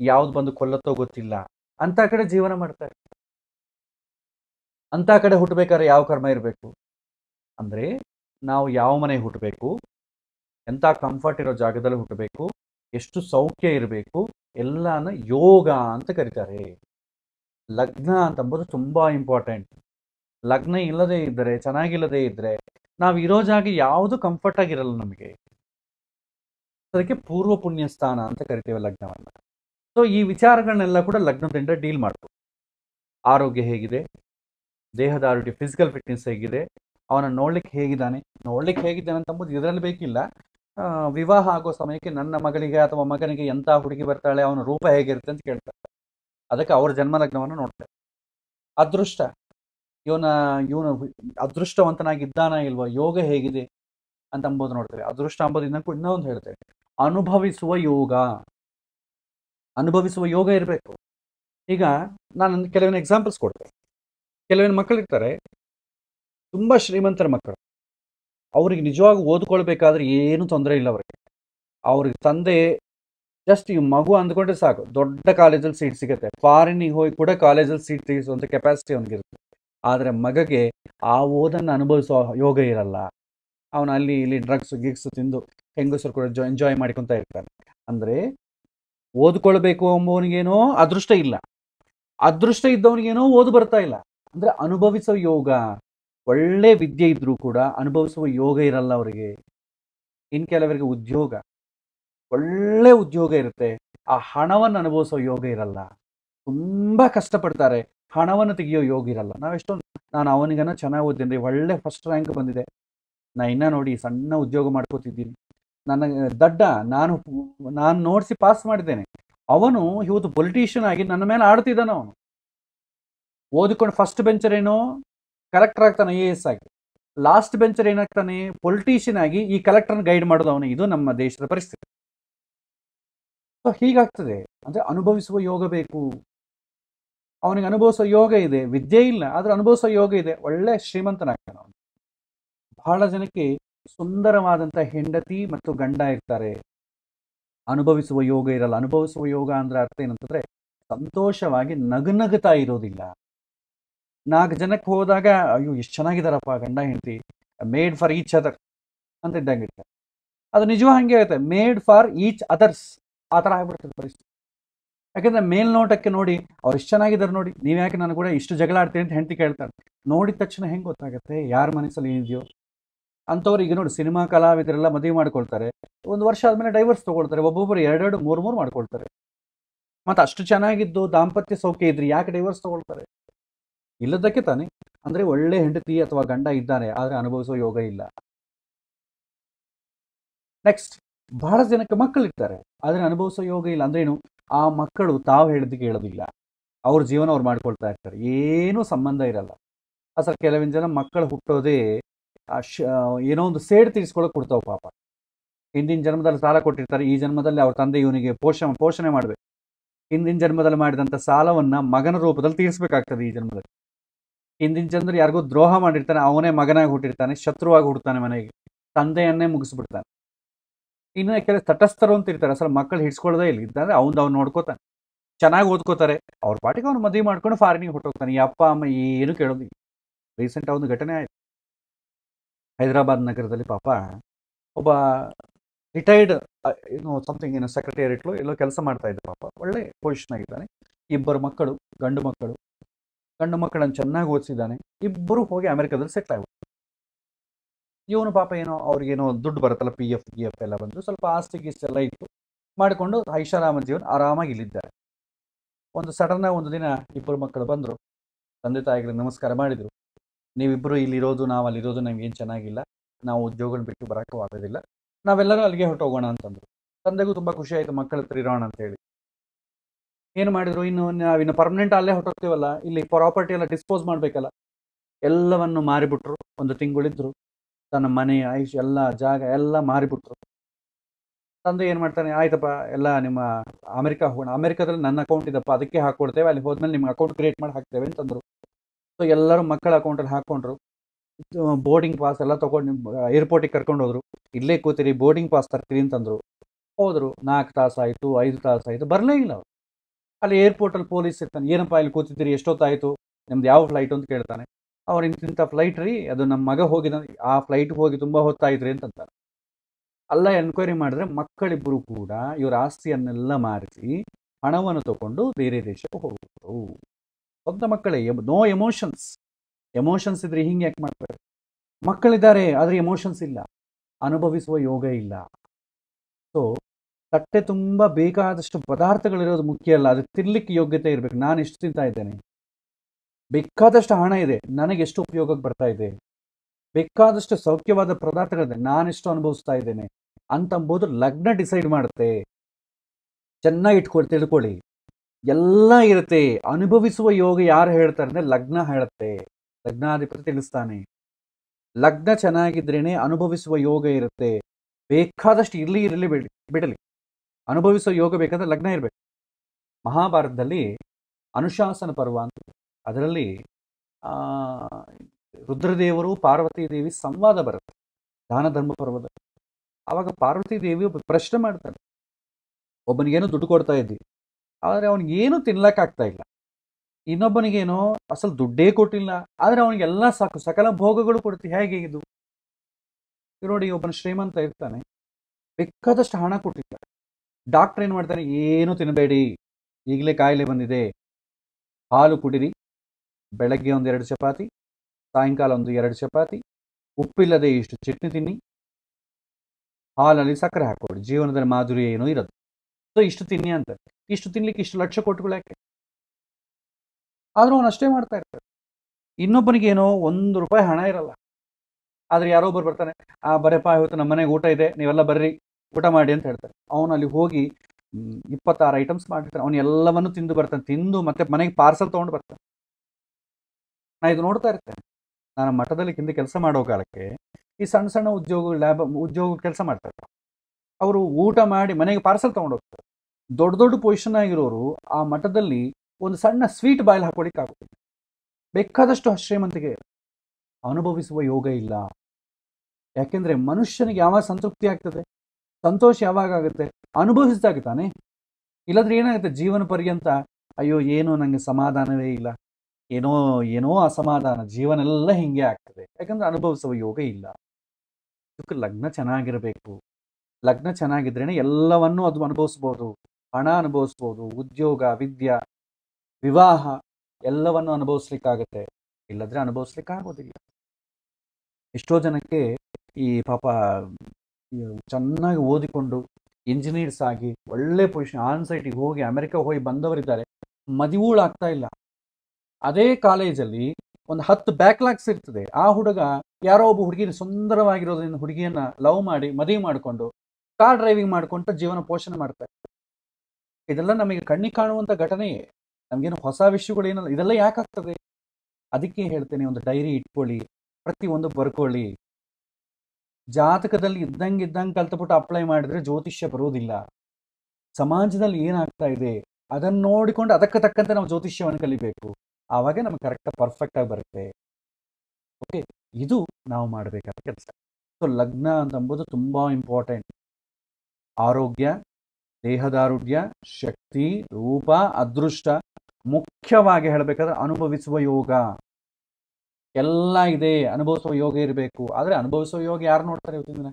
ಯಾವ್ದು ಬಂದು ಕೊಲ್ಲತ್ತೋ ಗೊತ್ತಿಲ್ಲ. ಅಂತ ಕಡೆ ಜೀವನ ಮಾಡ್ತಾರೆ. ಅಂತ ಕಡೆ ಹುಟ್ಟಬೇಕಾದ್ರೆ ಯಾವ ಕರ್ಮ ಇರಬೇಕು? ಅಂದ್ರೆ ನಾವು ಯಾವ ಮನೆ ಹುಟ್ಟಬೇಕು ಎಂಥ ಕಂಫರ್ಟ್ ಇರೋ ಜಾಗದಲ್ಲಿ ಹುಟ್ಟಬೇಕು ಎಷ್ಟು ಸೌಖ್ಯ ಇರಬೇಕು? ಎಲ್ಲಾನ ಯೋಗ ಅಂತ ಕರೀತಾರೆ. ಲಗ್ನ ಅಂತಂಬುದು ತುಂಬಾ ಇಂಪಾರ್ಟೆಂಟ್ ಲಗ್ನ ಇಲ್ಲದೆ ಇದ್ದರೆ, ಚೆನ್ನಾಗಿಲ್ಲದೆ ಇದ್ದರೆ ನಾವು ಇರೋ ಜಾಗ ಯಾವುದು ಕಂಫರ್ಟ್ ಆಗಿರಲ್ಲ ನಮಗೆ. ಅದಕ್ಕೆ ಪೂರ್ವ ಪುಣ್ಯ ಸ್ಥಾನ ಅಂತ ಕರಿತೇವೆ ಲಗ್ನವನ್ನ. ಸೊ ಈ ವಿಚಾರಗಳನ್ನೆಲ್ಲ ಕೂಡ ಲಗ್ನದಿಂದ ಡೀಲ್ ಮಾಡ್ಬೋದು. ಆರೋಗ್ಯ ಹೇಗಿದೆ? ದೇಹದ ಆರೋಗ್ಯ ಫಿಸಿಕಲ್ ಫಿಟ್ನೆಸ್ ಹೇಗಿದೆ? ಅವನ ನೋಡ್ಲಿಕ್ಕೆ ಹೇಗಿದ್ದಾನೆ? ನೋಡ್ಲಿಕ್ಕೆ ಹೇಗಿದ್ದಾನೆ ಅಂತಂಬುದು ಇದರಲ್ಲಿ ಬೇಕಿಲ್ಲ. ವಿವಾಹ ಆಗೋ ಸಮಯಕ್ಕೆ ನನ್ನ ಮಗಳಿಗೆ ಅಥವಾ ಮಗನಿಗೆ ಎಂಥ ಹುಡುಗಿ ಬರ್ತಾಳೆ, ಅವನ ರೂಪ ಹೇಗಿರುತ್ತೆ ಅಂತ ಕೇಳ್ತಾರೆ. ಅದಕ್ಕೆ ಅವ್ರ ಜನ್ಮ ಲಗ್ನವನ್ನು ನೋಡ್ತಾರೆ. ಅದೃಷ್ಟ. ಇವನ, ಇವನು ಅದೃಷ್ಟವಂತನಾಗಿದ್ದಾನ ಇಲ್ವಾ? ಯೋಗ ಹೇಗಿದೆ ಅಂತ ಅಂಬೋದು ನೋಡ್ತೇವೆ. ಅದೃಷ್ಟ ಅಂಬೋದು ಇನ್ನೂ ಇನ್ನೊಂದು ಹೇಳ್ತೇವೆ. ಅನುಭವಿಸುವ ಯೋಗ. ಅನುಭವಿಸುವ ಯೋಗ ಇರಬೇಕು. ಈಗ ನಾನು ಕೆಲವೊಂದು ಎಕ್ಸಾಂಪಲ್ಸ್ ಕೊಡ್ತೇನೆ. ಕೆಲವೊಂದು ಮಕ್ಕಳು ಇರ್ತಾರೆ. ತುಂಬ ಶ್ರೀಮಂತರ ಮಕ್ಕಳು ಅವ್ರಿಗೆ ನಿಜವಾಗಿ ಓದ್ಕೊಳ್ಬೇಕಾದ್ರೆ ಏನು ತೊಂದರೆ ಇಲ್ಲ ಅವರಿಗೆ. ಅವ್ರಿಗೆ ತಂದೆ ಜಸ್ಟ್ ಈ ಮಗು ಅಂದ್ಕೊಂಡ್ರೆ ಸಾಕು. ದೊಡ್ಡ ಕಾಲೇಜಲ್ಲಿ ಸೀಟ್ ಸಿಗುತ್ತೆ. ಫಾರಿನಿಗೆ ಹೋಗಿ ಕೂಡ ಕಾಲೇಜಲ್ಲಿ ಸೀಟ್ ತೆಗೆಸುವಂಥ ಕೆಪಾಸಿಟಿ ಅವನಿಗಿರುತ್ತೆ. ಆದರೆ ಮಗಗೆ ಆ ಓದನ್ನು ಅನುಭವಿಸೋ ಯೋಗ ಇರಲ್ಲ. ಅವನು ಅಲ್ಲಿ ಇಲ್ಲಿ ಡ್ರಗ್ಸ್ ಗಿಗ್ಸ್ ತಿಂದು ಹೆಂಗಸರು ಕೂಡ ಎಂಜಾಯ್ ಮಾಡ್ಕೊತಾ ಇರ್ತಾನೆ. ಅಂದರೆ ಓದ್ಕೊಳ್ಬೇಕು ಎಂಬವನಿಗೇನೋ ಅದೃಷ್ಟ ಇಲ್ಲ. ಅದೃಷ್ಟ ಇದ್ದವನಿಗೇನೋ ಓದು ಬರ್ತಾ ಇಲ್ಲ. ಅಂದರೆ ಅನುಭವಿಸೋ ಯೋಗ, ಒಳ್ಳೆ ವಿದ್ಯೆ ಇದ್ರೂ ಕೂಡ ಅನುಭವಿಸುವ ಯೋಗ ಇರಲ್ಲ ಅವರಿಗೆ. ಇನ್ನು ಕೆಲವರಿಗೆ ಉದ್ಯೋಗ, ಒಳ್ಳೆ ಉದ್ಯೋಗ ಇರುತ್ತೆ. ಆ ಹಣವನ್ನು ಅನುಭವಿಸೋ ಯೋಗ ಇರಲ್ಲ. ತುಂಬ ಕಷ್ಟಪಡ್ತಾರೆ. ಹಣವನ್ನು ತೆಗೆಯೋ ಯೋಗ ಇರಲ್ಲ. ನಾವೆಷ್ಟೊಂದು, ನಾನು ಅವನಿಗನ ಚೆನ್ನಾಗಿ ಓದಿದ್ದೀನಿ ಒಳ್ಳೆ ಫಸ್ಟ್ ರ್ಯಾಂಕ್ ಬಂದಿದೆ. ನಾ ಇನ್ನ ನೋಡಿ ಸಣ್ಣ ಉದ್ಯೋಗ ಮಾಡ್ಕೋತಿದ್ದೀನಿ. ನನ್ನ, ದಡ್ಡ, ನಾನು ನಾನು ನೋಡಿಸಿ ಪಾಸ್ ಮಾಡಿದ್ದೇನೆ. ಅವನು ಇವತ್ತು ಪೊಲಿಟಿಷಿಯನ್ ಆಗಿ ನನ್ನ ಮೇಲೆ ಆಡ್ತಿದ್ದಾನ ಅವನು. ಓದಿಕೊಂಡು ಫಸ್ಟ್ ಬೆಂಚರ್ ಏನೋ ಕಲೆಕ್ಟರ್ ಆಗ್ತಾನೆ ಐ ಎ ಎಸ್ ಆಗಿ ಲಾಸ್ಟ್ ಬೆಂಚರ್ ಏನಾಗ್ತಾನೆ? ಪೊಲಿಟಿಷಿಯನ್ ಆಗಿ ಈ ಕಲೆಕ್ಟರ್ನ ಗೈಡ್ ಮಾಡೋದು ಅವನು. ಇದು ನಮ್ಮ ದೇಶದ ಪರಿಸ್ಥಿತಿ. ಸೊ ಹೀಗಾಗ್ತದೆ. ಅಂದ್ರೆ ಅನುಭವಿಸುವ ಯೋಗ ಬೇಕು. ಅವನಿಗೆ ಅನುಭವಿಸೋ ಯೋಗ ಇದೆ. ವಿದ್ಯೆ ಇಲ್ಲ, ಆದ್ರೆ ಅನುಭವಿಸೋ ಯೋಗ ಇದೆ. ಒಳ್ಳೆ ಶ್ರೀಮಂತನಾಗ್ತಾನೆ ಅವನು. ಬಹಳ ಜನಕ್ಕೆ ಸುಂದರವಾದಂತ ಹೆಂಡತಿ ಮತ್ತು ಗಂಡ ಇರ್ತಾರೆ. ಅನುಭವಿಸುವ ಯೋಗ ಇರಲ್ಲ. ಅನುಭವಿಸುವ ಯೋಗ ಅಂದ್ರೆ ಅರ್ಥ ಏನಂತಂದ್ರೆ ಸಂತೋಷವಾಗಿ ನಗುನಗುತ್ತಾ ಇರೋದಿಲ್ಲ. ನಾಲ್ಕು ಜನಕ್ಕೆ ಹೋದಾಗ, ಅಯ್ಯೋ, ಎಷ್ಟು ಚೆನ್ನಾಗಿದಾರಪ್ಪ ಗಂಡ, ಹೆಂಡತಿ. ಮೇಡ್ ಫಾರ್ ಈಚ್ ಅದರ್ ಅಂತ ಇದ್ದಂಗಿರ್ತಾರೆ ಅದು ನಿಜವೂ ಹಂಗೆ ಆಗುತ್ತೆ ಮೇಡ್ ಫಾರ್ ಈಚ್ ಅದರ್ಸ್. ಆ ಥರ ಆಗ್ಬಿಡ್ತದೆ ಪರಿಸ್ಥಿತಿ. ಯಾಕಂದ್ರೆ ಮೇಲ್ನೋಟಕ್ಕೆ ನೋಡಿ, ಅವ್ರು ಇಷ್ಟು ಚೆನ್ನಾಗಿದ್ದಾರೆ ನೋಡಿ, ನೀವು ಯಾಕೆ ನಾನು ಕೂಡ ಇಷ್ಟು ಜಗಳ ಆಡ್ತೀನಿ ಅಂತ ಹೆಂಡತಿ ಕೇಳ್ತಾರೆ. ನೋಡಿದ ತಕ್ಷಣ ಹೆಂಗೆ ಗೊತ್ತಾಗುತ್ತೆ? ಯಾರ ಮನಸ್ಸಲ್ಲಿ ಏನಿದೆಯೋ ಅಂಥವ್ರು ಈಗ ನೋಡಿ, ಸಿನಿಮಾ ಕಲಾವಿದರೆಲ್ಲ ಮದುವೆ ಮಾಡ್ಕೊಳ್ತಾರೆ. ಒಂದು ವರ್ಷ ಆದಮೇಲೆ ಡೈವರ್ಸ್ ತಗೊಳ್ತಾರೆ. ಒಬ್ಬೊಬ್ಬರು ಎರಡೆರಡು, ಮೂರು ಮೂರು ಮಾಡ್ಕೊಳ್ತಾರೆ. ಮತ್ತು ಅಷ್ಟು ಚೆನ್ನಾಗಿದ್ದು ದಾಂಪತ್ಯ ಸೌಖ್ಯ ಇದ್ರೆ ಯಾಕೆ ಡೈವರ್ಸ್ ತಗೊಳ್ತಾರೆ? ಇಲ್ಲದಕ್ಕೆ ತಾನೆ. ಅಂದ್ರೆ ಒಳ್ಳೆ ಹೆಂಡತಿ ಅಥವಾ ಗಂಡ ಇದ್ದಾರೆ, ಆದರೆ ಅನುಭವಿಸುವ ಯೋಗ ಇಲ್ಲ. ನೆಕ್ಸ್ಟ್ ಬಹಳ ಜನಕ್ಕೆ ಮಕ್ಕಳಿರ್ತಾರೆ. ಆದರೆ ಅನುಭವಿಸೋ ಯೋಗ ಇಲ್ಲ ಅಂದ್ರೇನು ಆ ಮಕ್ಕಳು ತಾವು ಹೇಳಿದ್ದು ಕೇಳೋದಿಲ್ಲ. ಅವ್ರ ಜೀವನ ಅವ್ರು ಮಾಡ್ಕೊಳ್ತಾ ಇರ್ತಾರೆ. ಏನೂ ಸಂಬಂಧ ಇರಲ್ಲ. ಅಸಲು ಕೆಲವಿನ ಜನ ಮಕ್ಕಳು ಹುಟ್ಟೋದೇ ಏನೋ ಒಂದು ಸೇಡ್ ತೀರಿಸ್ಕೊಳಕ್ ಕೊಡ್ತಾವೆ ಪಾಪ. ಹಿಂದಿನ ಜನ್ಮದಲ್ಲಿ ಸಾಲ ಕೊಟ್ಟಿರ್ತಾರೆ. ಈ ಜನ್ಮದಲ್ಲಿ ಅವ್ರ ತಂದೆ ಇವನಿಗೆ ಪೋಷ, ಪೋಷಣೆ ಮಾಡಬೇಕು. ಹಿಂದಿನ ಜನ್ಮದಲ್ಲಿ ಮಾಡಿದಂಥ ಸಾಲವನ್ನ ಮಗನ ರೂಪದಲ್ಲಿ ತೀರಿಸಬೇಕಾಗ್ತದೆ ಈ ಜನ್ಮದಲ್ಲಿ. ಹಿಂದಿನ ಜನ್ಮದಲ್ಲಿ ಯಾರಿಗೂ ದ್ರೋಹ ಮಾಡಿರ್ತಾನೆ, ಅವನೇ ಮಗನಾಗಿ ಹುಟ್ಟಿರ್ತಾನೆ, ಶತ್ರುವಾಗಿ ಹುಡ್ತಾನೆ ಮನೆಗೆ. ತಂದೆಯನ್ನೇ ಮುಗಿಸ್ಬಿಡ್ತಾನೆ. ಇನ್ನು ಕೆಲವು ತಟಸ್ಥರು ಅಂತ ಇರ್ತಾರೆ. ಅಸಲು ಮಕ್ಕಳು ಹಿಡ್ಸ್ಕೊಳ್ಳೋದೇ ಇಲ್ಲ. ಇದ್ದಂದ್ರೆ ಅವ್ನು ಅವ್ನು ನೋಡ್ಕೋತಾನೆ. ಚೆನ್ನಾಗಿ ಓದ್ಕೋತಾರೆ. ಅವ್ರ ಪಾಟಿಗೆ ಅವ್ನು ಮದುವೆ ಮಾಡ್ಕೊಂಡು ಫಾರಿನಿಗೆ ಹೊಟ್ಟೋಗ್ತಾನೆ ಈ ಅಪ್ಪ, ಅಮ್ಮ ಏನು ಕೇಳೋದು ರೀಸೆಂಟ್ ಒಂದು ಘಟನೆ ಆಯ್ತು. ಹೈದರಾಬಾದ್ ನಗರದಲ್ಲಿ ಪಾಪ ಒಬ್ಬ ರಿಟೈರ್ಡ್ ಏನು ಸಮಥಿಂಗ್ ಏನೋ ಸೆಕ್ರೆಟೇರಿಯೇಟ್ಲು ಎಲ್ಲೋ ಕೆಲಸ ಮಾಡ್ತಾ ಇದ್ದ ಪಾಪ. ಒಳ್ಳೆ ಪೊಸಿಷನ್ ಆಗಿದ್ದಾನೆ. ಇಬ್ಬರು ಮಕ್ಕಳು, ಗಂಡು ಮಕ್ಕಳು. ಗಂಡು ಮಕ್ಕಳನ್ನು ಚೆನ್ನಾಗಿ ಓದಿಸಿದ್ದಾನೆ. ಇಬ್ಬರು ಹೋಗಿ ಅಮೆರಿಕದಲ್ಲಿ ಸೆಟ್ಲ್ ಆಗ್ಬಿಟ್ಟು ಇವನು ಪಾಪ ಏನೋ ಅವ್ರಿಗೇನೋ ದುಡ್ಡು ಬರುತ್ತಲ್ಲ ಪಿ ಎಫ್ ಗಿ ಎಫ್ ಎಲ್ಲ ಬಂದು ಸ್ವಲ್ಪ ಆಸ್ತಿ ಗೀಸ್ತಿ ಎಲ್ಲ ಇತ್ತು ಮಾಡಿಕೊಂಡು ಐಷಾರಾಮ ಜೀವನ್ ಆರಾಮಾಗಿ ಇಲ್ಲಿದ್ದಾರೆ. ಒಂದು ಸಡನ್ನಾಗಿ ಒಂದು ದಿನ ಇಬ್ಬರು ಮಕ್ಕಳು ಬಂದರು. ತಂದೆ ತಾಯಿಗಳಿಗೆ ನಮಸ್ಕಾರ ಮಾಡಿದರು. ನೀವಿಬ್ಬರು ಇಲ್ಲಿರೋದು ನಾವು ಅಲ್ಲಿರೋದು ನಮಗೇನು ಚೆನ್ನಾಗಿಲ್ಲ. ನಾವು ಉದ್ಯೋಗನ ಬಿಟ್ಟು ಬರೋಕ್ಕೂ ಆಗೋದಿಲ್ಲ. ನಾವೆಲ್ಲರೂ ಅಲ್ಲಿಗೆ ಹೊರಟೋಗೋಣ ಅಂತಂದರು. ತಂದೆಗೂ ತುಂಬ ಖುಷಿ ಆಯಿತು, ಮಕ್ಕಳ ಹತ್ರ ಇರೋಣ ಅಂತೇಳಿ. ಏನು ಮಾಡಿದ್ರು? ಇನ್ನು ನಾವಿನ್ನು ಪರ್ಮನೆಂಟ್ ಅಲ್ಲೇ ಹೊರಟೋಗ್ತೀವಲ್ಲ, ಇಲ್ಲಿ ಪ್ರಾಪರ್ಟಿ ಎಲ್ಲ ಡಿಸ್ಪೋಸ್ ಮಾಡಬೇಕಲ್ಲ, ಎಲ್ಲವನ್ನು ಮಾರಿಬಿಟ್ರು. ಒಂದು ತಿಂಗಳಿದ್ರು. ತನ್ನ ಮನೆ, ಆಯುಷ್ ಎಲ್ಲ, ಜಾಗ ಎಲ್ಲ ಮಾರಿಬಿಟ್ರು ತಂದೆ ಏನು ಮಾಡ್ತಾನೆ, ಆಯ್ತಪ್ಪ, ಎಲ್ಲ ನಿಮ್ಮ ಅಮೆರಿಕ ಹೋಗೋಣ. ಅಮೆರಿಕದಲ್ಲಿ ನನ್ನ ಅಕೌಂಟ್ ಇದಪ್ಪ ಅದಕ್ಕೆ ಹಾಕ್ಕೊಡ್ತೇವೆ ಅಲ್ಲಿ ಹೋದ್ಮೇಲೆ ನಿಮ್ಗೆ ಅಕೌಂಟ್ ಕ್ರಿಯೇಟ್ ಮಾಡಿ ಹಾಕ್ತೇವೆ ಅಂತಂದರು ಸೊ ಎಲ್ಲರೂ ಮಕ್ಕಳ ಅಕೌಂಟಲ್ಲಿ ಹಾಕ್ಕೊಂಡ್ರು ಬೋರ್ಡಿಂಗ್ ಪಾಸ್ ಎಲ್ಲ ತೊಗೊಂಡು ಏರ್ಪೋರ್ಟಿಗೆ ಕರ್ಕೊಂಡು ಹೋದ್ರು. ಇಲ್ಲೇ ಕೂತಿರಿ ಬೋರ್ಡಿಂಗ್ ಪಾಸ್ ತರ್ತೀರಿ ಅಂತಂದರು ಹೋದರು. ನಾಲ್ಕು ತಾಸು ಆಯಿತು, ಐದು ತಾಸು ಆಯಿತು, ಬರಲೇ ಇಲ್ಲ ಅಲ್ಲಿ ಏರ್ಪೋರ್ಟಲ್ಲಿ ಪೊಲೀಸ್ ಇರ್ತಾನೆ. ಏನಪ್ಪ ಇಲ್ಲಿ ಕೂತಿದ್ದೀರಿ, ಎಷ್ಟೊತ್ತಾಯಿತು? ನಿಮ್ದು ಯಾವ ಫ್ಲೈಟ್ ಅಂತ ಕೇಳ್ತಾನೆ. ಅವ್ರು ಇಂತಿಂಥ ಫ್ಲೈಟ್ ರೀ, ಅದು ನಮ್ಮ ಮಗ ಹೋಗಿದ, ಆ ಫ್ಲೈಟ್ ಹೋಗಿ ತುಂಬ ಹೊತ್ತಾಯ್ತು ಅಂತಾರೆ ಅಲ್ಲ ಎನ್ಕ್ವೈರಿ ಮಾಡಿದ್ರೆ ಮಕ್ಕಳಿಬ್ಬರು ಕೂಡ ಇವ್ರ ಆಸ್ತಿಯನ್ನೆಲ್ಲ ಮಾರಿಸಿ ಹಣವನ್ನು ತಗೊಂಡು ಬೇರೆ ದೇಶಕ್ಕೆ ಹೋಗೋದು ಸ್ವಂತ ಮಕ್ಕಳೇ ನೋ ಎಮೋಷನ್ಸ್ ಎಮೋಷನ್ಸ್ ಇದ್ರೆ ಹಿಂಗೆ ಯಾಕೆ ಮಾಡ್ತಾರೆ? ಮಕ್ಕಳಿದ್ದಾರೆ, ಆದರೆ ಎಮೋಷನ್ಸ್ ಇಲ್ಲ. ಅನುಭವಿಸುವ ಯೋಗ ಇಲ್ಲ. ಸೊ ತಟ್ಟೆ ತುಂಬ ಬೇಕಾದಷ್ಟು ಪದಾರ್ಥಗಳಿರೋದು ಮುಖ್ಯ ಅಲ್ಲ. ಅದು ತಿರ್ಲಿಕ್ಕೆ ಯೋಗ್ಯತೆ ಇರಬೇಕು. ನಾನು ಎಷ್ಟು ತಿಂತಾ ಇದ್ದೇನೆ? ಬೇಕಾದಷ್ಟು ಹಣ ಇದೆ. ನನಗೆ ಎಷ್ಟು ಉಪಯೋಗಕ್ಕೆ ಬರ್ತಾ ಇದೆ? ಬೇಕಾದಷ್ಟು ಸೌಖ್ಯವಾದ ಪದಾರ್ಥಗಳಿದೆ. ನಾನೆಷ್ಟು ಅನುಭವಿಸ್ತಾ ಇದ್ದೇನೆ. ಅಂತಂಬೋದು ಲಗ್ನ ಡಿಸೈಡ್ ಮಾಡುತ್ತೆ. ಚೆನ್ನಾಗಿ ಇಟ್ಕೊಳ್ಳಿ ತಿಳ್ಕೊಳ್ಳಿ. ಎಲ್ಲ ಇರುತ್ತೆ. ಅನುಭವಿಸುವ ಯೋಗ ಯಾರು ಹೇಳ್ತಾರೆ ಅಂದ್ರೆ ಲಗ್ನ ಹೇಳುತ್ತೆ. ಲಗ್ನಾಧಿಪತಿ ತಿಳಿಸ್ತಾನೆ. ಲಗ್ನ ಚೆನ್ನಾಗಿದ್ರೇನೆ ಅನುಭವಿಸುವ ಯೋಗ ಇರುತ್ತೆ. ಬೇಕಾದಷ್ಟು ಇರಲಿ ಇರಲಿ ಬಿಡಿ, ಬಿಡಲಿ. ಅನುಭವಿಸುವ ಯೋಗ ಬೇಕಂದ್ರೆ ಲಗ್ನ ಇರಬೇಕು. ಮಹಾಭಾರತದಲ್ಲಿ ಅನುಶಾಸನ ಪರ್ವ ಅಂತ ಅದರಲ್ಲಿ ರುದ್ರದೇವರು ಪಾರ್ವತಿ ದೇವಿ ಸಂವಾದ ಬರುತ್ತೆ, ದಾನ ಧರ್ಮ ಪರ್ವದ. ಆವಾಗ ಪಾರ್ವತಿ ದೇವಿ ಪ್ರಶ್ನೆ ಮಾಡ್ತಾನೆ, ಒಬ್ಬನಿಗೇನೋ ದುಡ್ಡು ಕೊಡ್ತಾ ಇದ್ದಿ, ಆದರೆ ಅವನಿಗೇನು ತಿನ್ಲಕ್ಕಾಗ್ತಾ ಇಲ್ಲ. ಇನ್ನೊಬ್ಬನಿಗೇನೋ ಅಸಲು ದುಡ್ಡೇ ಕೊಟ್ಟಿಲ್ಲ, ಆದರೆ ಅವನಿಗೆಲ್ಲ ಸಾಕು, ಸಕಲ ಭೋಗಗಳು ಕೊಡ್ತಿ ಹೇಗೆ ಇದು? ನೋಡಿ ಒಬ್ಬನ ಶ್ರೀಮಂತ ಇರ್ತಾನೆ, ಬೇಕಾದಷ್ಟು ಹಣ ಕೊಟ್ಟಿಲ್ಲ. ಡಾಕ್ಟರ್ ಏನು ಮಾಡ್ತಾನೆ, ಏನು ತಿನ್ನಬೇಡಿ ಈಗಲೇ ಕಾಯಿಲೆ ಬಂದಿದೆ, ಹಾಲು ಕುಡಿರಿ ಬೆಳಗ್ಗೆ ಒಂದೆರಡು ಚಪಾತಿ, ಸಾಯಂಕಾಲ ಒಂದು ಎರಡು ಚಪಾತಿ, ಉಪ್ಪಿಲ್ಲದೆ ಇಷ್ಟು ಚಟ್ನಿ ತಿನ್ನಿ. ಹಾಲಲ್ಲಿ ಸಕ್ಕರೆ ಹಾಕೊಡಿ ಜೀವನದಲ್ಲಿ ಮಾಧುರಿ ಏನೂ ಇರೋದು ಸೊ, ಇಷ್ಟು ತಿನ್ನಿ ಅಂತ. ಇಷ್ಟು ತಿನ್ಲಿಕ್ಕೆ ಇಷ್ಟು ಲಕ್ಷ ಕೊಟ್ಟುಕೊಳ್ಳಕ್ಕೆ ಆದ್ರೂ ಅವನು ಅಷ್ಟೇ ಮಾಡ್ತಾ ಇರ್ತಾರೆ. ಇನ್ನೊಬ್ಬನಿಗೇನೋ ಒಂದು ರೂಪಾಯಿ ಹಣ ಇರಲ್ಲ. ಆದ್ರೆ ಯಾರೊಬ್ಬರು ಬರ್ತಾನೆ ಆ ಬರೇಪ ಇವತ್ತು ನಮ್ಮ ಮನೆಗೆ ಊಟ ಇದೆ, ನೀವೆಲ್ಲ ಬರ್ರಿ, ಊಟ ಮಾಡಿ ಅಂತ ಹೇಳ್ತಾರೆ. ಅವನು ಅಲ್ಲಿ ಹೋಗಿ ಇಪ್ಪತ್ತಾರು ಐಟಮ್ಸ್ ಮಾಡಿರ್ತಾನೆ ಅವನು ಎಲ್ಲವನ್ನು ತಿಂದು ಬರ್ತಾನೆ. ತಿಂದು ಮತ್ತೆ ಮನೆಗೆ ಪಾರ್ಸಲ್ ತೊಗೊಂಡು ಬರ್ತಾನೆ. ನಾ ಇದು ನೋಡ್ತಾ ಇರ್ತೇನೆ. ನಾನು ಮಠದಲ್ಲಿ ಹಿಂದೆ ಕೆಲಸ ಮಾಡೋ ಕಾಲಕ್ಕೆ ಈ ಸಣ್ಣ ಸಣ್ಣ ಉದ್ಯೋಗ ಲ್ಯಾಬ್ ಉದ್ಯೋಗ ಕೆಲಸ ಮಾಡ್ತಾರೆ. ಅವರು ಊಟ ಮಾಡಿ ಮನೆಗೆ ಪಾರ್ಸಲ್ ತೊಗೊಂಡೋಗ್ತಾರೆ ದೊಡ್ಡ ದೊಡ್ಡ ಪೊಸಿಷನ್ ಆಗಿರೋರು ಆ ಮಠದಲ್ಲಿ ಒಂದು ಸಣ್ಣ ಸ್ವೀಟ್ ಬಾಯ್ಲ್ ಹಾಕೊಳಿಕ್ಕೆ ಆಗುತ್ತೆ ಬೇಕಾದಷ್ಟು ಶ್ರೀಮಂತಿಗೆ ಅನುಭವಿಸುವ ಯೋಗ ಇಲ್ಲ. ಯಾಕೆಂದ್ರೆ ಮನುಷ್ಯನಿಗೆ ಯಾವಾಗ ಸಂತೃಪ್ತಿ ಆಗ್ತದೆ? ಸಂತೋಷ ಯಾವಾಗ ಆಗುತ್ತೆ? ಅನುಭವಿಸಿದಾಗ ತಾನೆ. ಇಲ್ಲದ್ರೆ ಏನಾಗುತ್ತೆ? ಜೀವನ ಪರ್ಯಂತ, ಅಯ್ಯೋ, ಏನು ನನಗೆ ಸಮಾಧಾನವೇ ಇಲ್ಲ. ಏನೋ ಏನೋ ಅಸಮಾಧಾನ ಜೀವನ ಎಲ್ಲ ಹಿಂಗೆ ಆಗ್ತದೆ. ಯಾಕಂದ್ರೆ ಅನುಭವಿಸುವ ಯೋಗ ಇಲ್ಲ. ಇದಕ್ಕೆ ಲಗ್ನ ಚೆನ್ನಾಗಿರಬೇಕು. ಲಗ್ನ ಚೆನ್ನಾಗಿದ್ರೇನೆ ಎಲ್ಲವನ್ನೂ ಅದು ಅನುಭವಿಸ್ಬೋದು. ಹಣ ಅನುಭವಿಸ್ಬೋದು, ಉದ್ಯೋಗ, ವಿದ್ಯಾ, ವಿವಾಹ ಎಲ್ಲವನ್ನು ಅನುಭವಿಸ್ಲಿಕ್ಕಾಗತ್ತೆ. ಇಲ್ಲದ್ರೆ ಅನುಭವಿಸ್ಲಿಕ್ಕಾಗೋದಿಲ್ಲ. ಎಷ್ಟೋ ಜನಕ್ಕೆ ಈ ಪಾಪ ಚೆನ್ನಾಗಿ ಓದಿಕೊಂಡು ಇಂಜಿನಿಯರ್ಸ್ ಆಗಿ ಒಳ್ಳೆ ಪೊಸಿಷನ್ ಆನ್ಸೈಟಿಗೆ ಹೋಗಿ ಅಮೆರಿಕ ಹೋಗಿ ಬಂದವರಿದ್ದಾರೆ. ಮದಿವೂಳಾಗ್ತಾ ಇಲ್ಲ. ಅದೇ ಕಾಲೇಜಲ್ಲಿ ಒಂದು ಹತ್ತು ಬ್ಯಾಕ್ಲಾಗ್ಸ್ ಇರ್ತದೆ. ಆ ಹುಡುಗ ಯಾರೋ ಒಬ್ಬ ಹುಡುಗಿನ ಸುಂದರವಾಗಿರೋದ್ರಿಂದ ಹುಡುಗಿಯನ್ನ ಲವ್ ಮಾಡಿ, ಮದುವೆ ಮಾಡಿಕೊಂಡು ಕಾರ್ ಡ್ರೈವಿಂಗ್ ಮಾಡ್ಕೊಂತ ಜೀವನ ಪೋಷಣೆ ಮಾಡ್ತಾರೆ ಇದೆಲ್ಲ ನಮಗೆ ಕಣ್ಣಿಗೆ ಕಾಣುವಂತ ಘಟನೆಯೇ. ನಮಗೇನು ಹೊಸ ವಿಷಯಗಳೇನಲ್ಲ ಇದೆಲ್ಲ ಯಾಕಾಗ್ತದೆ? ಅದಕ್ಕೆ ಹೇಳ್ತೇನೆ, ಒಂದು ಡೈರಿ ಇಟ್ಕೊಳ್ಳಿ, ಪ್ರತಿ ಒಂದು ಬರ್ಕೊಳ್ಳಿ. ಜಾತಕದಲ್ಲಿ ಇದ್ದಂಗೆ ಇದ್ದಂಗೆ ಕಲ್ತುಬಿಟ್ಟು ಅಪ್ಲೈ ಮಾಡಿದ್ರೆ ಜ್ಯೋತಿಷ್ಯ ಬರುವುದಿಲ್ಲ. ಸಮಾಜದಲ್ಲಿ ಏನಾಗ್ತಾ ಇದೆ? ಅದನ್ನು ನೋಡಿಕೊಂಡು ಅದಕ್ಕೆ ತಕ್ಕಂತೆ ನಾವು ಜ್ಯೋತಿಷ್ಯವನ್ನು ಕಲಿಬೇಕು. ಆವಾಗ ನಮ್ಗೆ ಪರ್ಫೆಕ್ಟ್ ಆಗಿ ಬರುತ್ತೆ. ಓಕೆ ಇದು ನಾವು ಮಾಡಬೇಕಾದ ಕೆಲಸ. ಸೊ ಲಗ್ನ ಅಂತಂಬುದು ತುಂಬ ಇಂಪಾರ್ಟೆಂಟ್ ಆರೋಗ್ಯ, ದೇಹದಾರುಢ್ಯ, ಶಕ್ತಿ, ರೂಪ, ಅದೃಷ್ಟ ಮುಖ್ಯವಾಗಿ ಹೇಳಬೇಕಾದ್ರೆ ಅನುಭವಿಸುವ ಯೋಗ. ಎಲ್ಲ ಇದೆ, ಅನುಭವಿಸುವ ಯೋಗ ಇರಬೇಕು. ಆದರೆ ಅನುಭವಿಸುವ ಯೋಗ ಯಾರು ನೋಡ್ತಾರೆ ಇವತ್ತಿನ ದಿನ?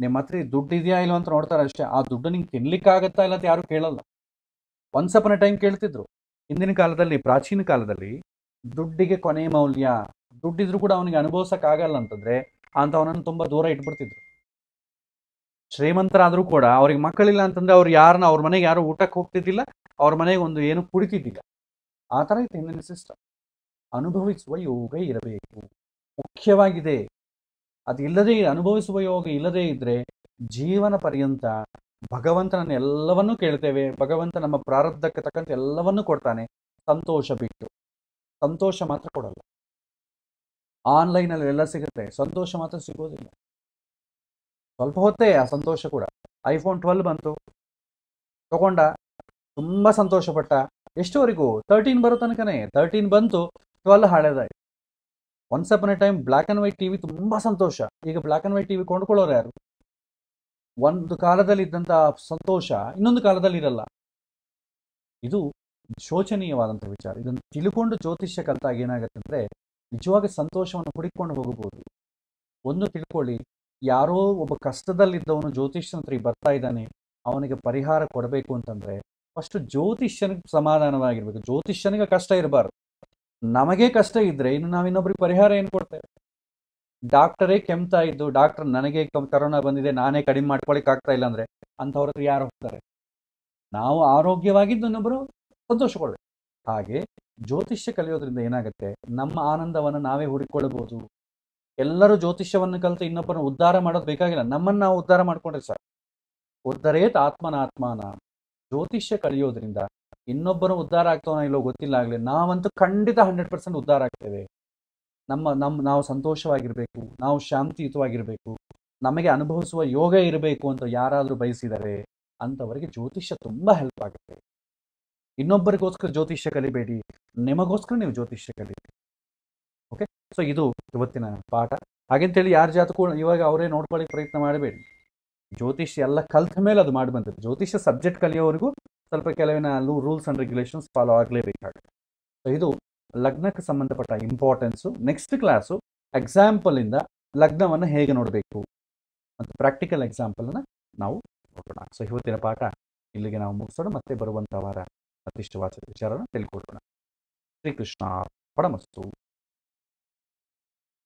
ನಿಮ್ಮ ಹತ್ರ ದುಡ್ಡು ಇದೆಯಾ ಇಲ್ಲ ಅಂತ ನೋಡ್ತಾರೆ ಅಷ್ಟೇ. ಆ ದುಡ್ಡು ನಿಂಗೆ ತಿನ್ಲಿಕ್ಕಾಗತ್ತಾ ಇಲ್ಲ ಅಂತ ಯಾರು ಕೇಳಲ್ಲ. ಎ ಟೈಮ್ ಕೇಳ್ತಿದ್ರು. ಹಿಂದಿನ ಕಾಲದಲ್ಲಿ, ಪ್ರಾಚೀನ ಕಾಲದಲ್ಲಿ ದುಡ್ಡಿಗೆ ಕೊನೆ ಮೌಲ್ಯ, ದುಡ್ಡಿದ್ರು ಕೂಡ ಅವನಿಗೆ ಅನುಭವಿಸಕ್ಕಾಗಲ್ಲ ಅಂತಂದ್ರೆ ಅಂಥವನನ್ನು ತುಂಬ ದೂರ ಇಟ್ಬಿಡ್ತಿದ್ರು. ಶ್ರೀಮಂತರಾದರೂ ಕೂಡ ಅವ್ರಿಗೆ ಮಕ್ಕಳಿಲ್ಲ ಅಂತಂದ್ರೆ ಅವ್ರು ಯಾರನ್ನ, ಅವ್ರ ಮನೆಗೆ ಯಾರು ಊಟಕ್ಕೆ ಹೋಗ್ತಿದ್ದಿಲ್ಲ, ಅವ್ರ ಮನೆಗೆ ಒಂದು ಏನು ಕುಡಿತಿದ್ದಿಲ್ಲ. ಆ ಥರ ಇತ್ತು ಹಿಂದಿನ ಸಿಸ್ಟಮ್. ಅನುಭವಿಸುವ ಯೋಗ ಇರಬೇಕು. ಮುಖ್ಯವಾಗಿದೆ. ಅದು ಇಲ್ಲದೆ, ಅನುಭವಿಸುವ ಯೋಗ ಇಲ್ಲದೇ ಇದ್ರೆ ಜೀವನ ಪರ್ಯಂತ ಭಗವಂತನನ್ನು ಎಲ್ಲವನ್ನೂ ಕೇಳ್ತೇವೆ, ಭಗವಂತ ನಮ್ಮ ಪ್ರಾರಬ್ಧಕ್ಕೆ ತಕ್ಕಂತೆ ಎಲ್ಲವನ್ನೂ ಕೊಡ್ತಾನೆ. ಸಂತೋಷ ಬಿಟ್ಟು. ಸಂತೋಷ ಮಾತ್ರ ಕೊಡಲ್ಲ. ಆನ್ಲೈನಲ್ಲಿ ಎಲ್ಲ ಸಿಗುತ್ತೆ. ಸಂತೋಷ ಮಾತ್ರ ಸಿಗೋದಿಲ್ಲ. ಸ್ವಲ್ಪ ಹೊತ್ತೇ ಆ ಸಂತೋಷ ಕೂಡ. ಐಫೋನ್ ಟ್ವೆಲ್ ಬಂತು. ತಗೊಂಡ. ತುಂಬ ಸಂತೋಷಪಟ್ಟ. ಎಷ್ಟುವರೆಗೂ? ತರ್ಟೀನ್ ಬರೋ ತನಕನೇ. ತರ್ಟೀನ್ ಬಂತು. Twelve ಹಾಳೆದಾಯ್ತು. Once upon a time black and white TV ತುಂಬ ಸಂತೋಷ. ಈಗ ಬ್ಲ್ಯಾಕ್ ಆ್ಯಂಡ್ ವೈಟ್ ಟಿವಿ ಕೊಂಡ್ಕೊಳ್ಳೋರು ಯಾರು? ಒಂದು ಕಾಲದಲ್ಲಿ ಇದ್ದಂಥ ಸಂತೋಷ ಇನ್ನೊಂದು ಕಾಲದಲ್ಲಿ ಇರಲ್ಲ ಇದು ಶೋಚನೀಯವಾದಂಥ ವಿಚಾರ. ಇದನ್ನು ತಿಳ್ಕೊಂಡು ಜ್ಯೋತಿಷ್ಯ ಕಲ್ತಾಗ ಏನಾಗುತ್ತೆ ಅಂದರೆ, ನಿಜವಾಗಿ ಸಂತೋಷವನ್ನು ಹುಡುಕೊಂಡು ಹೋಗಬಹುದು. ಒಂದು ತಿಳ್ಕೊಳ್ಳಿ, ಯಾರೋ ಒಬ್ಬ ಕಷ್ಟದಲ್ಲಿದ್ದವನು ಜ್ಯೋತಿಷ್ಯನ ಬರ್ತಾ ಇದ್ದಾನೆ, ಅವನಿಗೆ ಪರಿಹಾರ ಕೊಡಬೇಕು ಅಂತಂದ್ರೆ, ಫಸ್ಟ್ ಜ್ಯೋತಿಷ್ಯನಿಗೆ ಸಮಾಧಾನವಾಗಿರ್ಬೇಕು. ಜ್ಯೋತಿಷ್ಯನಿಗೆ ಕಷ್ಟ ಇರಬಾರ್ದು. ನಮಗೆ ಕಷ್ಟ ಇದ್ರೆ ಇನ್ನು ನಾವು ಇನ್ನೊಬ್ರಿಗೆ ಪರಿಹಾರ ಏನು ಕೊಡ್ತೇವೆ? ಡಾಕ್ಟರೇ ಕೆಮ್ತಾ ಇದ್ದು ಡಾಕ್ಟರ್ ನನಗೆ ಕರೋನಾ ಬಂದಿದೆ, ನಾನೇ ಕಡಿಮೆ ಮಾಡ್ಕೊಳಿಕ್ ಆಗ್ತಾ ಇಲ್ಲ ಅಂದ್ರೆ ಅಂಥವ್ರ ಹತ್ರ ಯಾರು ಹೋಗ್ತಾರೆ? ನಾವು ಆರೋಗ್ಯವಾಗಿದ್ದು ಇನ್ನೊಬ್ಬರು ಸಂತೋಷ ಕೊಡ್ಬೇಕು ಹಾಗೆ ಜ್ಯೋತಿಷ್ಯ ಕಲಿಯೋದ್ರಿಂದ ಏನಾಗುತ್ತೆ? ನಮ್ಮ ಆನಂದವನ್ನು ನಾವೇ ಹುಡುಕೊಳ್ಳಬಹುದು. ಎಲ್ಲರೂ ಜ್ಯೋತಿಷ್ಯವನ್ನು ಕಲಿತು ಇನ್ನೊಬ್ಬರನ್ನ ಉದ್ಧಾರ ಮಾಡೋದು ಬೇಕಾಗಿಲ್ಲ. ನಮ್ಮನ್ನು ನಾವು ಉದ್ಧಾರ ಮಾಡ್ಕೊಂಡ್ರೆ ಸರ್ ಉದ್ಧರೇತ್ ಆತ್ಮನಾತ್ಮಾನ ಜ್ಯೋತಿಷ್ಯ ಕಲಿಯೋದ್ರಿಂದ ಇನ್ನೊಬ್ಬರು ಉದ್ಧಾರ ಆಗ್ತಾವನ ಇಲ್ಲೋ ಗೊತ್ತಿಲ್ಲ ಆಗಲಿ, ನಾವಂತೂ ಖಂಡಿತ ಹಂಡ್ರೆಡ್ ಪರ್ಸೆಂಟ್ ಉದ್ಧಾರ ಆಗ್ತೇವೆ. ನಮ್ಮ ನಮ್ಮ, ನಾವು ಸಂತೋಷವಾಗಿರಬೇಕು, ನಾವು ಶಾಂತಿಯುತವಾಗಿರಬೇಕು, ನಮಗೆ ಅನುಭವಿಸುವ ಯೋಗ ಇರಬೇಕು ಅಂತ ಯಾರಾದರೂ ಬಯಸಿದರೆ ಅಂಥವರಿಗೆ ಜ್ಯೋತಿಷ್ಯ ತುಂಬ ಹೆಲ್ಪ್ ಆಗುತ್ತೆ. ಇನ್ನೊಬ್ಬರಿಗೋಸ್ಕರ ಜ್ಯೋತಿಷ್ಯ ಕಲಿಬೇಡಿ, ನಿಮಗೋಸ್ಕರ ನೀವು ಜ್ಯೋತಿಷ್ಯ ಕಲಿಬೇಡಿ ಓಕೆ ಸೊ ಇದು ಇವತ್ತಿನ ಪಾಠ. ಹಾಗೆಂತೇಳಿ ಯಾರ ಜಾತಕೂ ಇವಾಗ ಅವರೇ ನೋಡ್ಕೊಳ್ಳಿ ಪ್ರಯತ್ನ ಮಾಡಬೇಡಿ. ಜ್ಯೋತಿಷ್ಯ ಎಲ್ಲ ಕಲ್ತ ಮೇಲೆ ಅದು ಮಾಡಿ ಬಂದಿದೆ ಜ್ಯೋತಿಷ್ಯ ಸಬ್ಜೆಕ್ಟ್ ಕಲಿಯೋವರೆಗೂ ಸ್ವಲ್ಪ ಕೆಲವಿನ ರೂಲ್ಸ್ ಆ್ಯಂಡ್ ರೆಗ್ಯುಲೇಷನ್ಸ್ ಫಾಲೋ ಆಗಲೇಬೇಕಾಗುತ್ತೆ. ಸೊ ಇದು ಲಗ್ನಕ್ಕೆ ಸಂಬಂಧಪಟ್ಟ ಇಂಪಾರ್ಟೆನ್ಸು ನೆಕ್ಸ್ಟ್ ಕ್ಲಾಸು ಎಕ್ಸಾಂಪಲಿಂದ ಲಗ್ನವನ್ನು ಹೇಗೆ ನೋಡಬೇಕು? ಅಂತ ಪ್ರಾಕ್ಟಿಕಲ್ ಎಕ್ಸಾಂಪಲನ್ನು ನಾವು ನೋಡೋಣ. ಸೊ ಇವತ್ತಿನ ಪಾಠ ಇಲ್ಲಿಗೆ ನಾವು ಮುಗಿಸೋಣ. ಮತ್ತೆ ಬರುವಂಥ ವಾರ ಅತಿಷ್ಟವಾದ ವಿಚಾರನ ತಿಳ್ಕೊಳ್ಳೋಣ ಶ್ರೀಕೃಷ್ಣ ಪರಮಸ್ತು.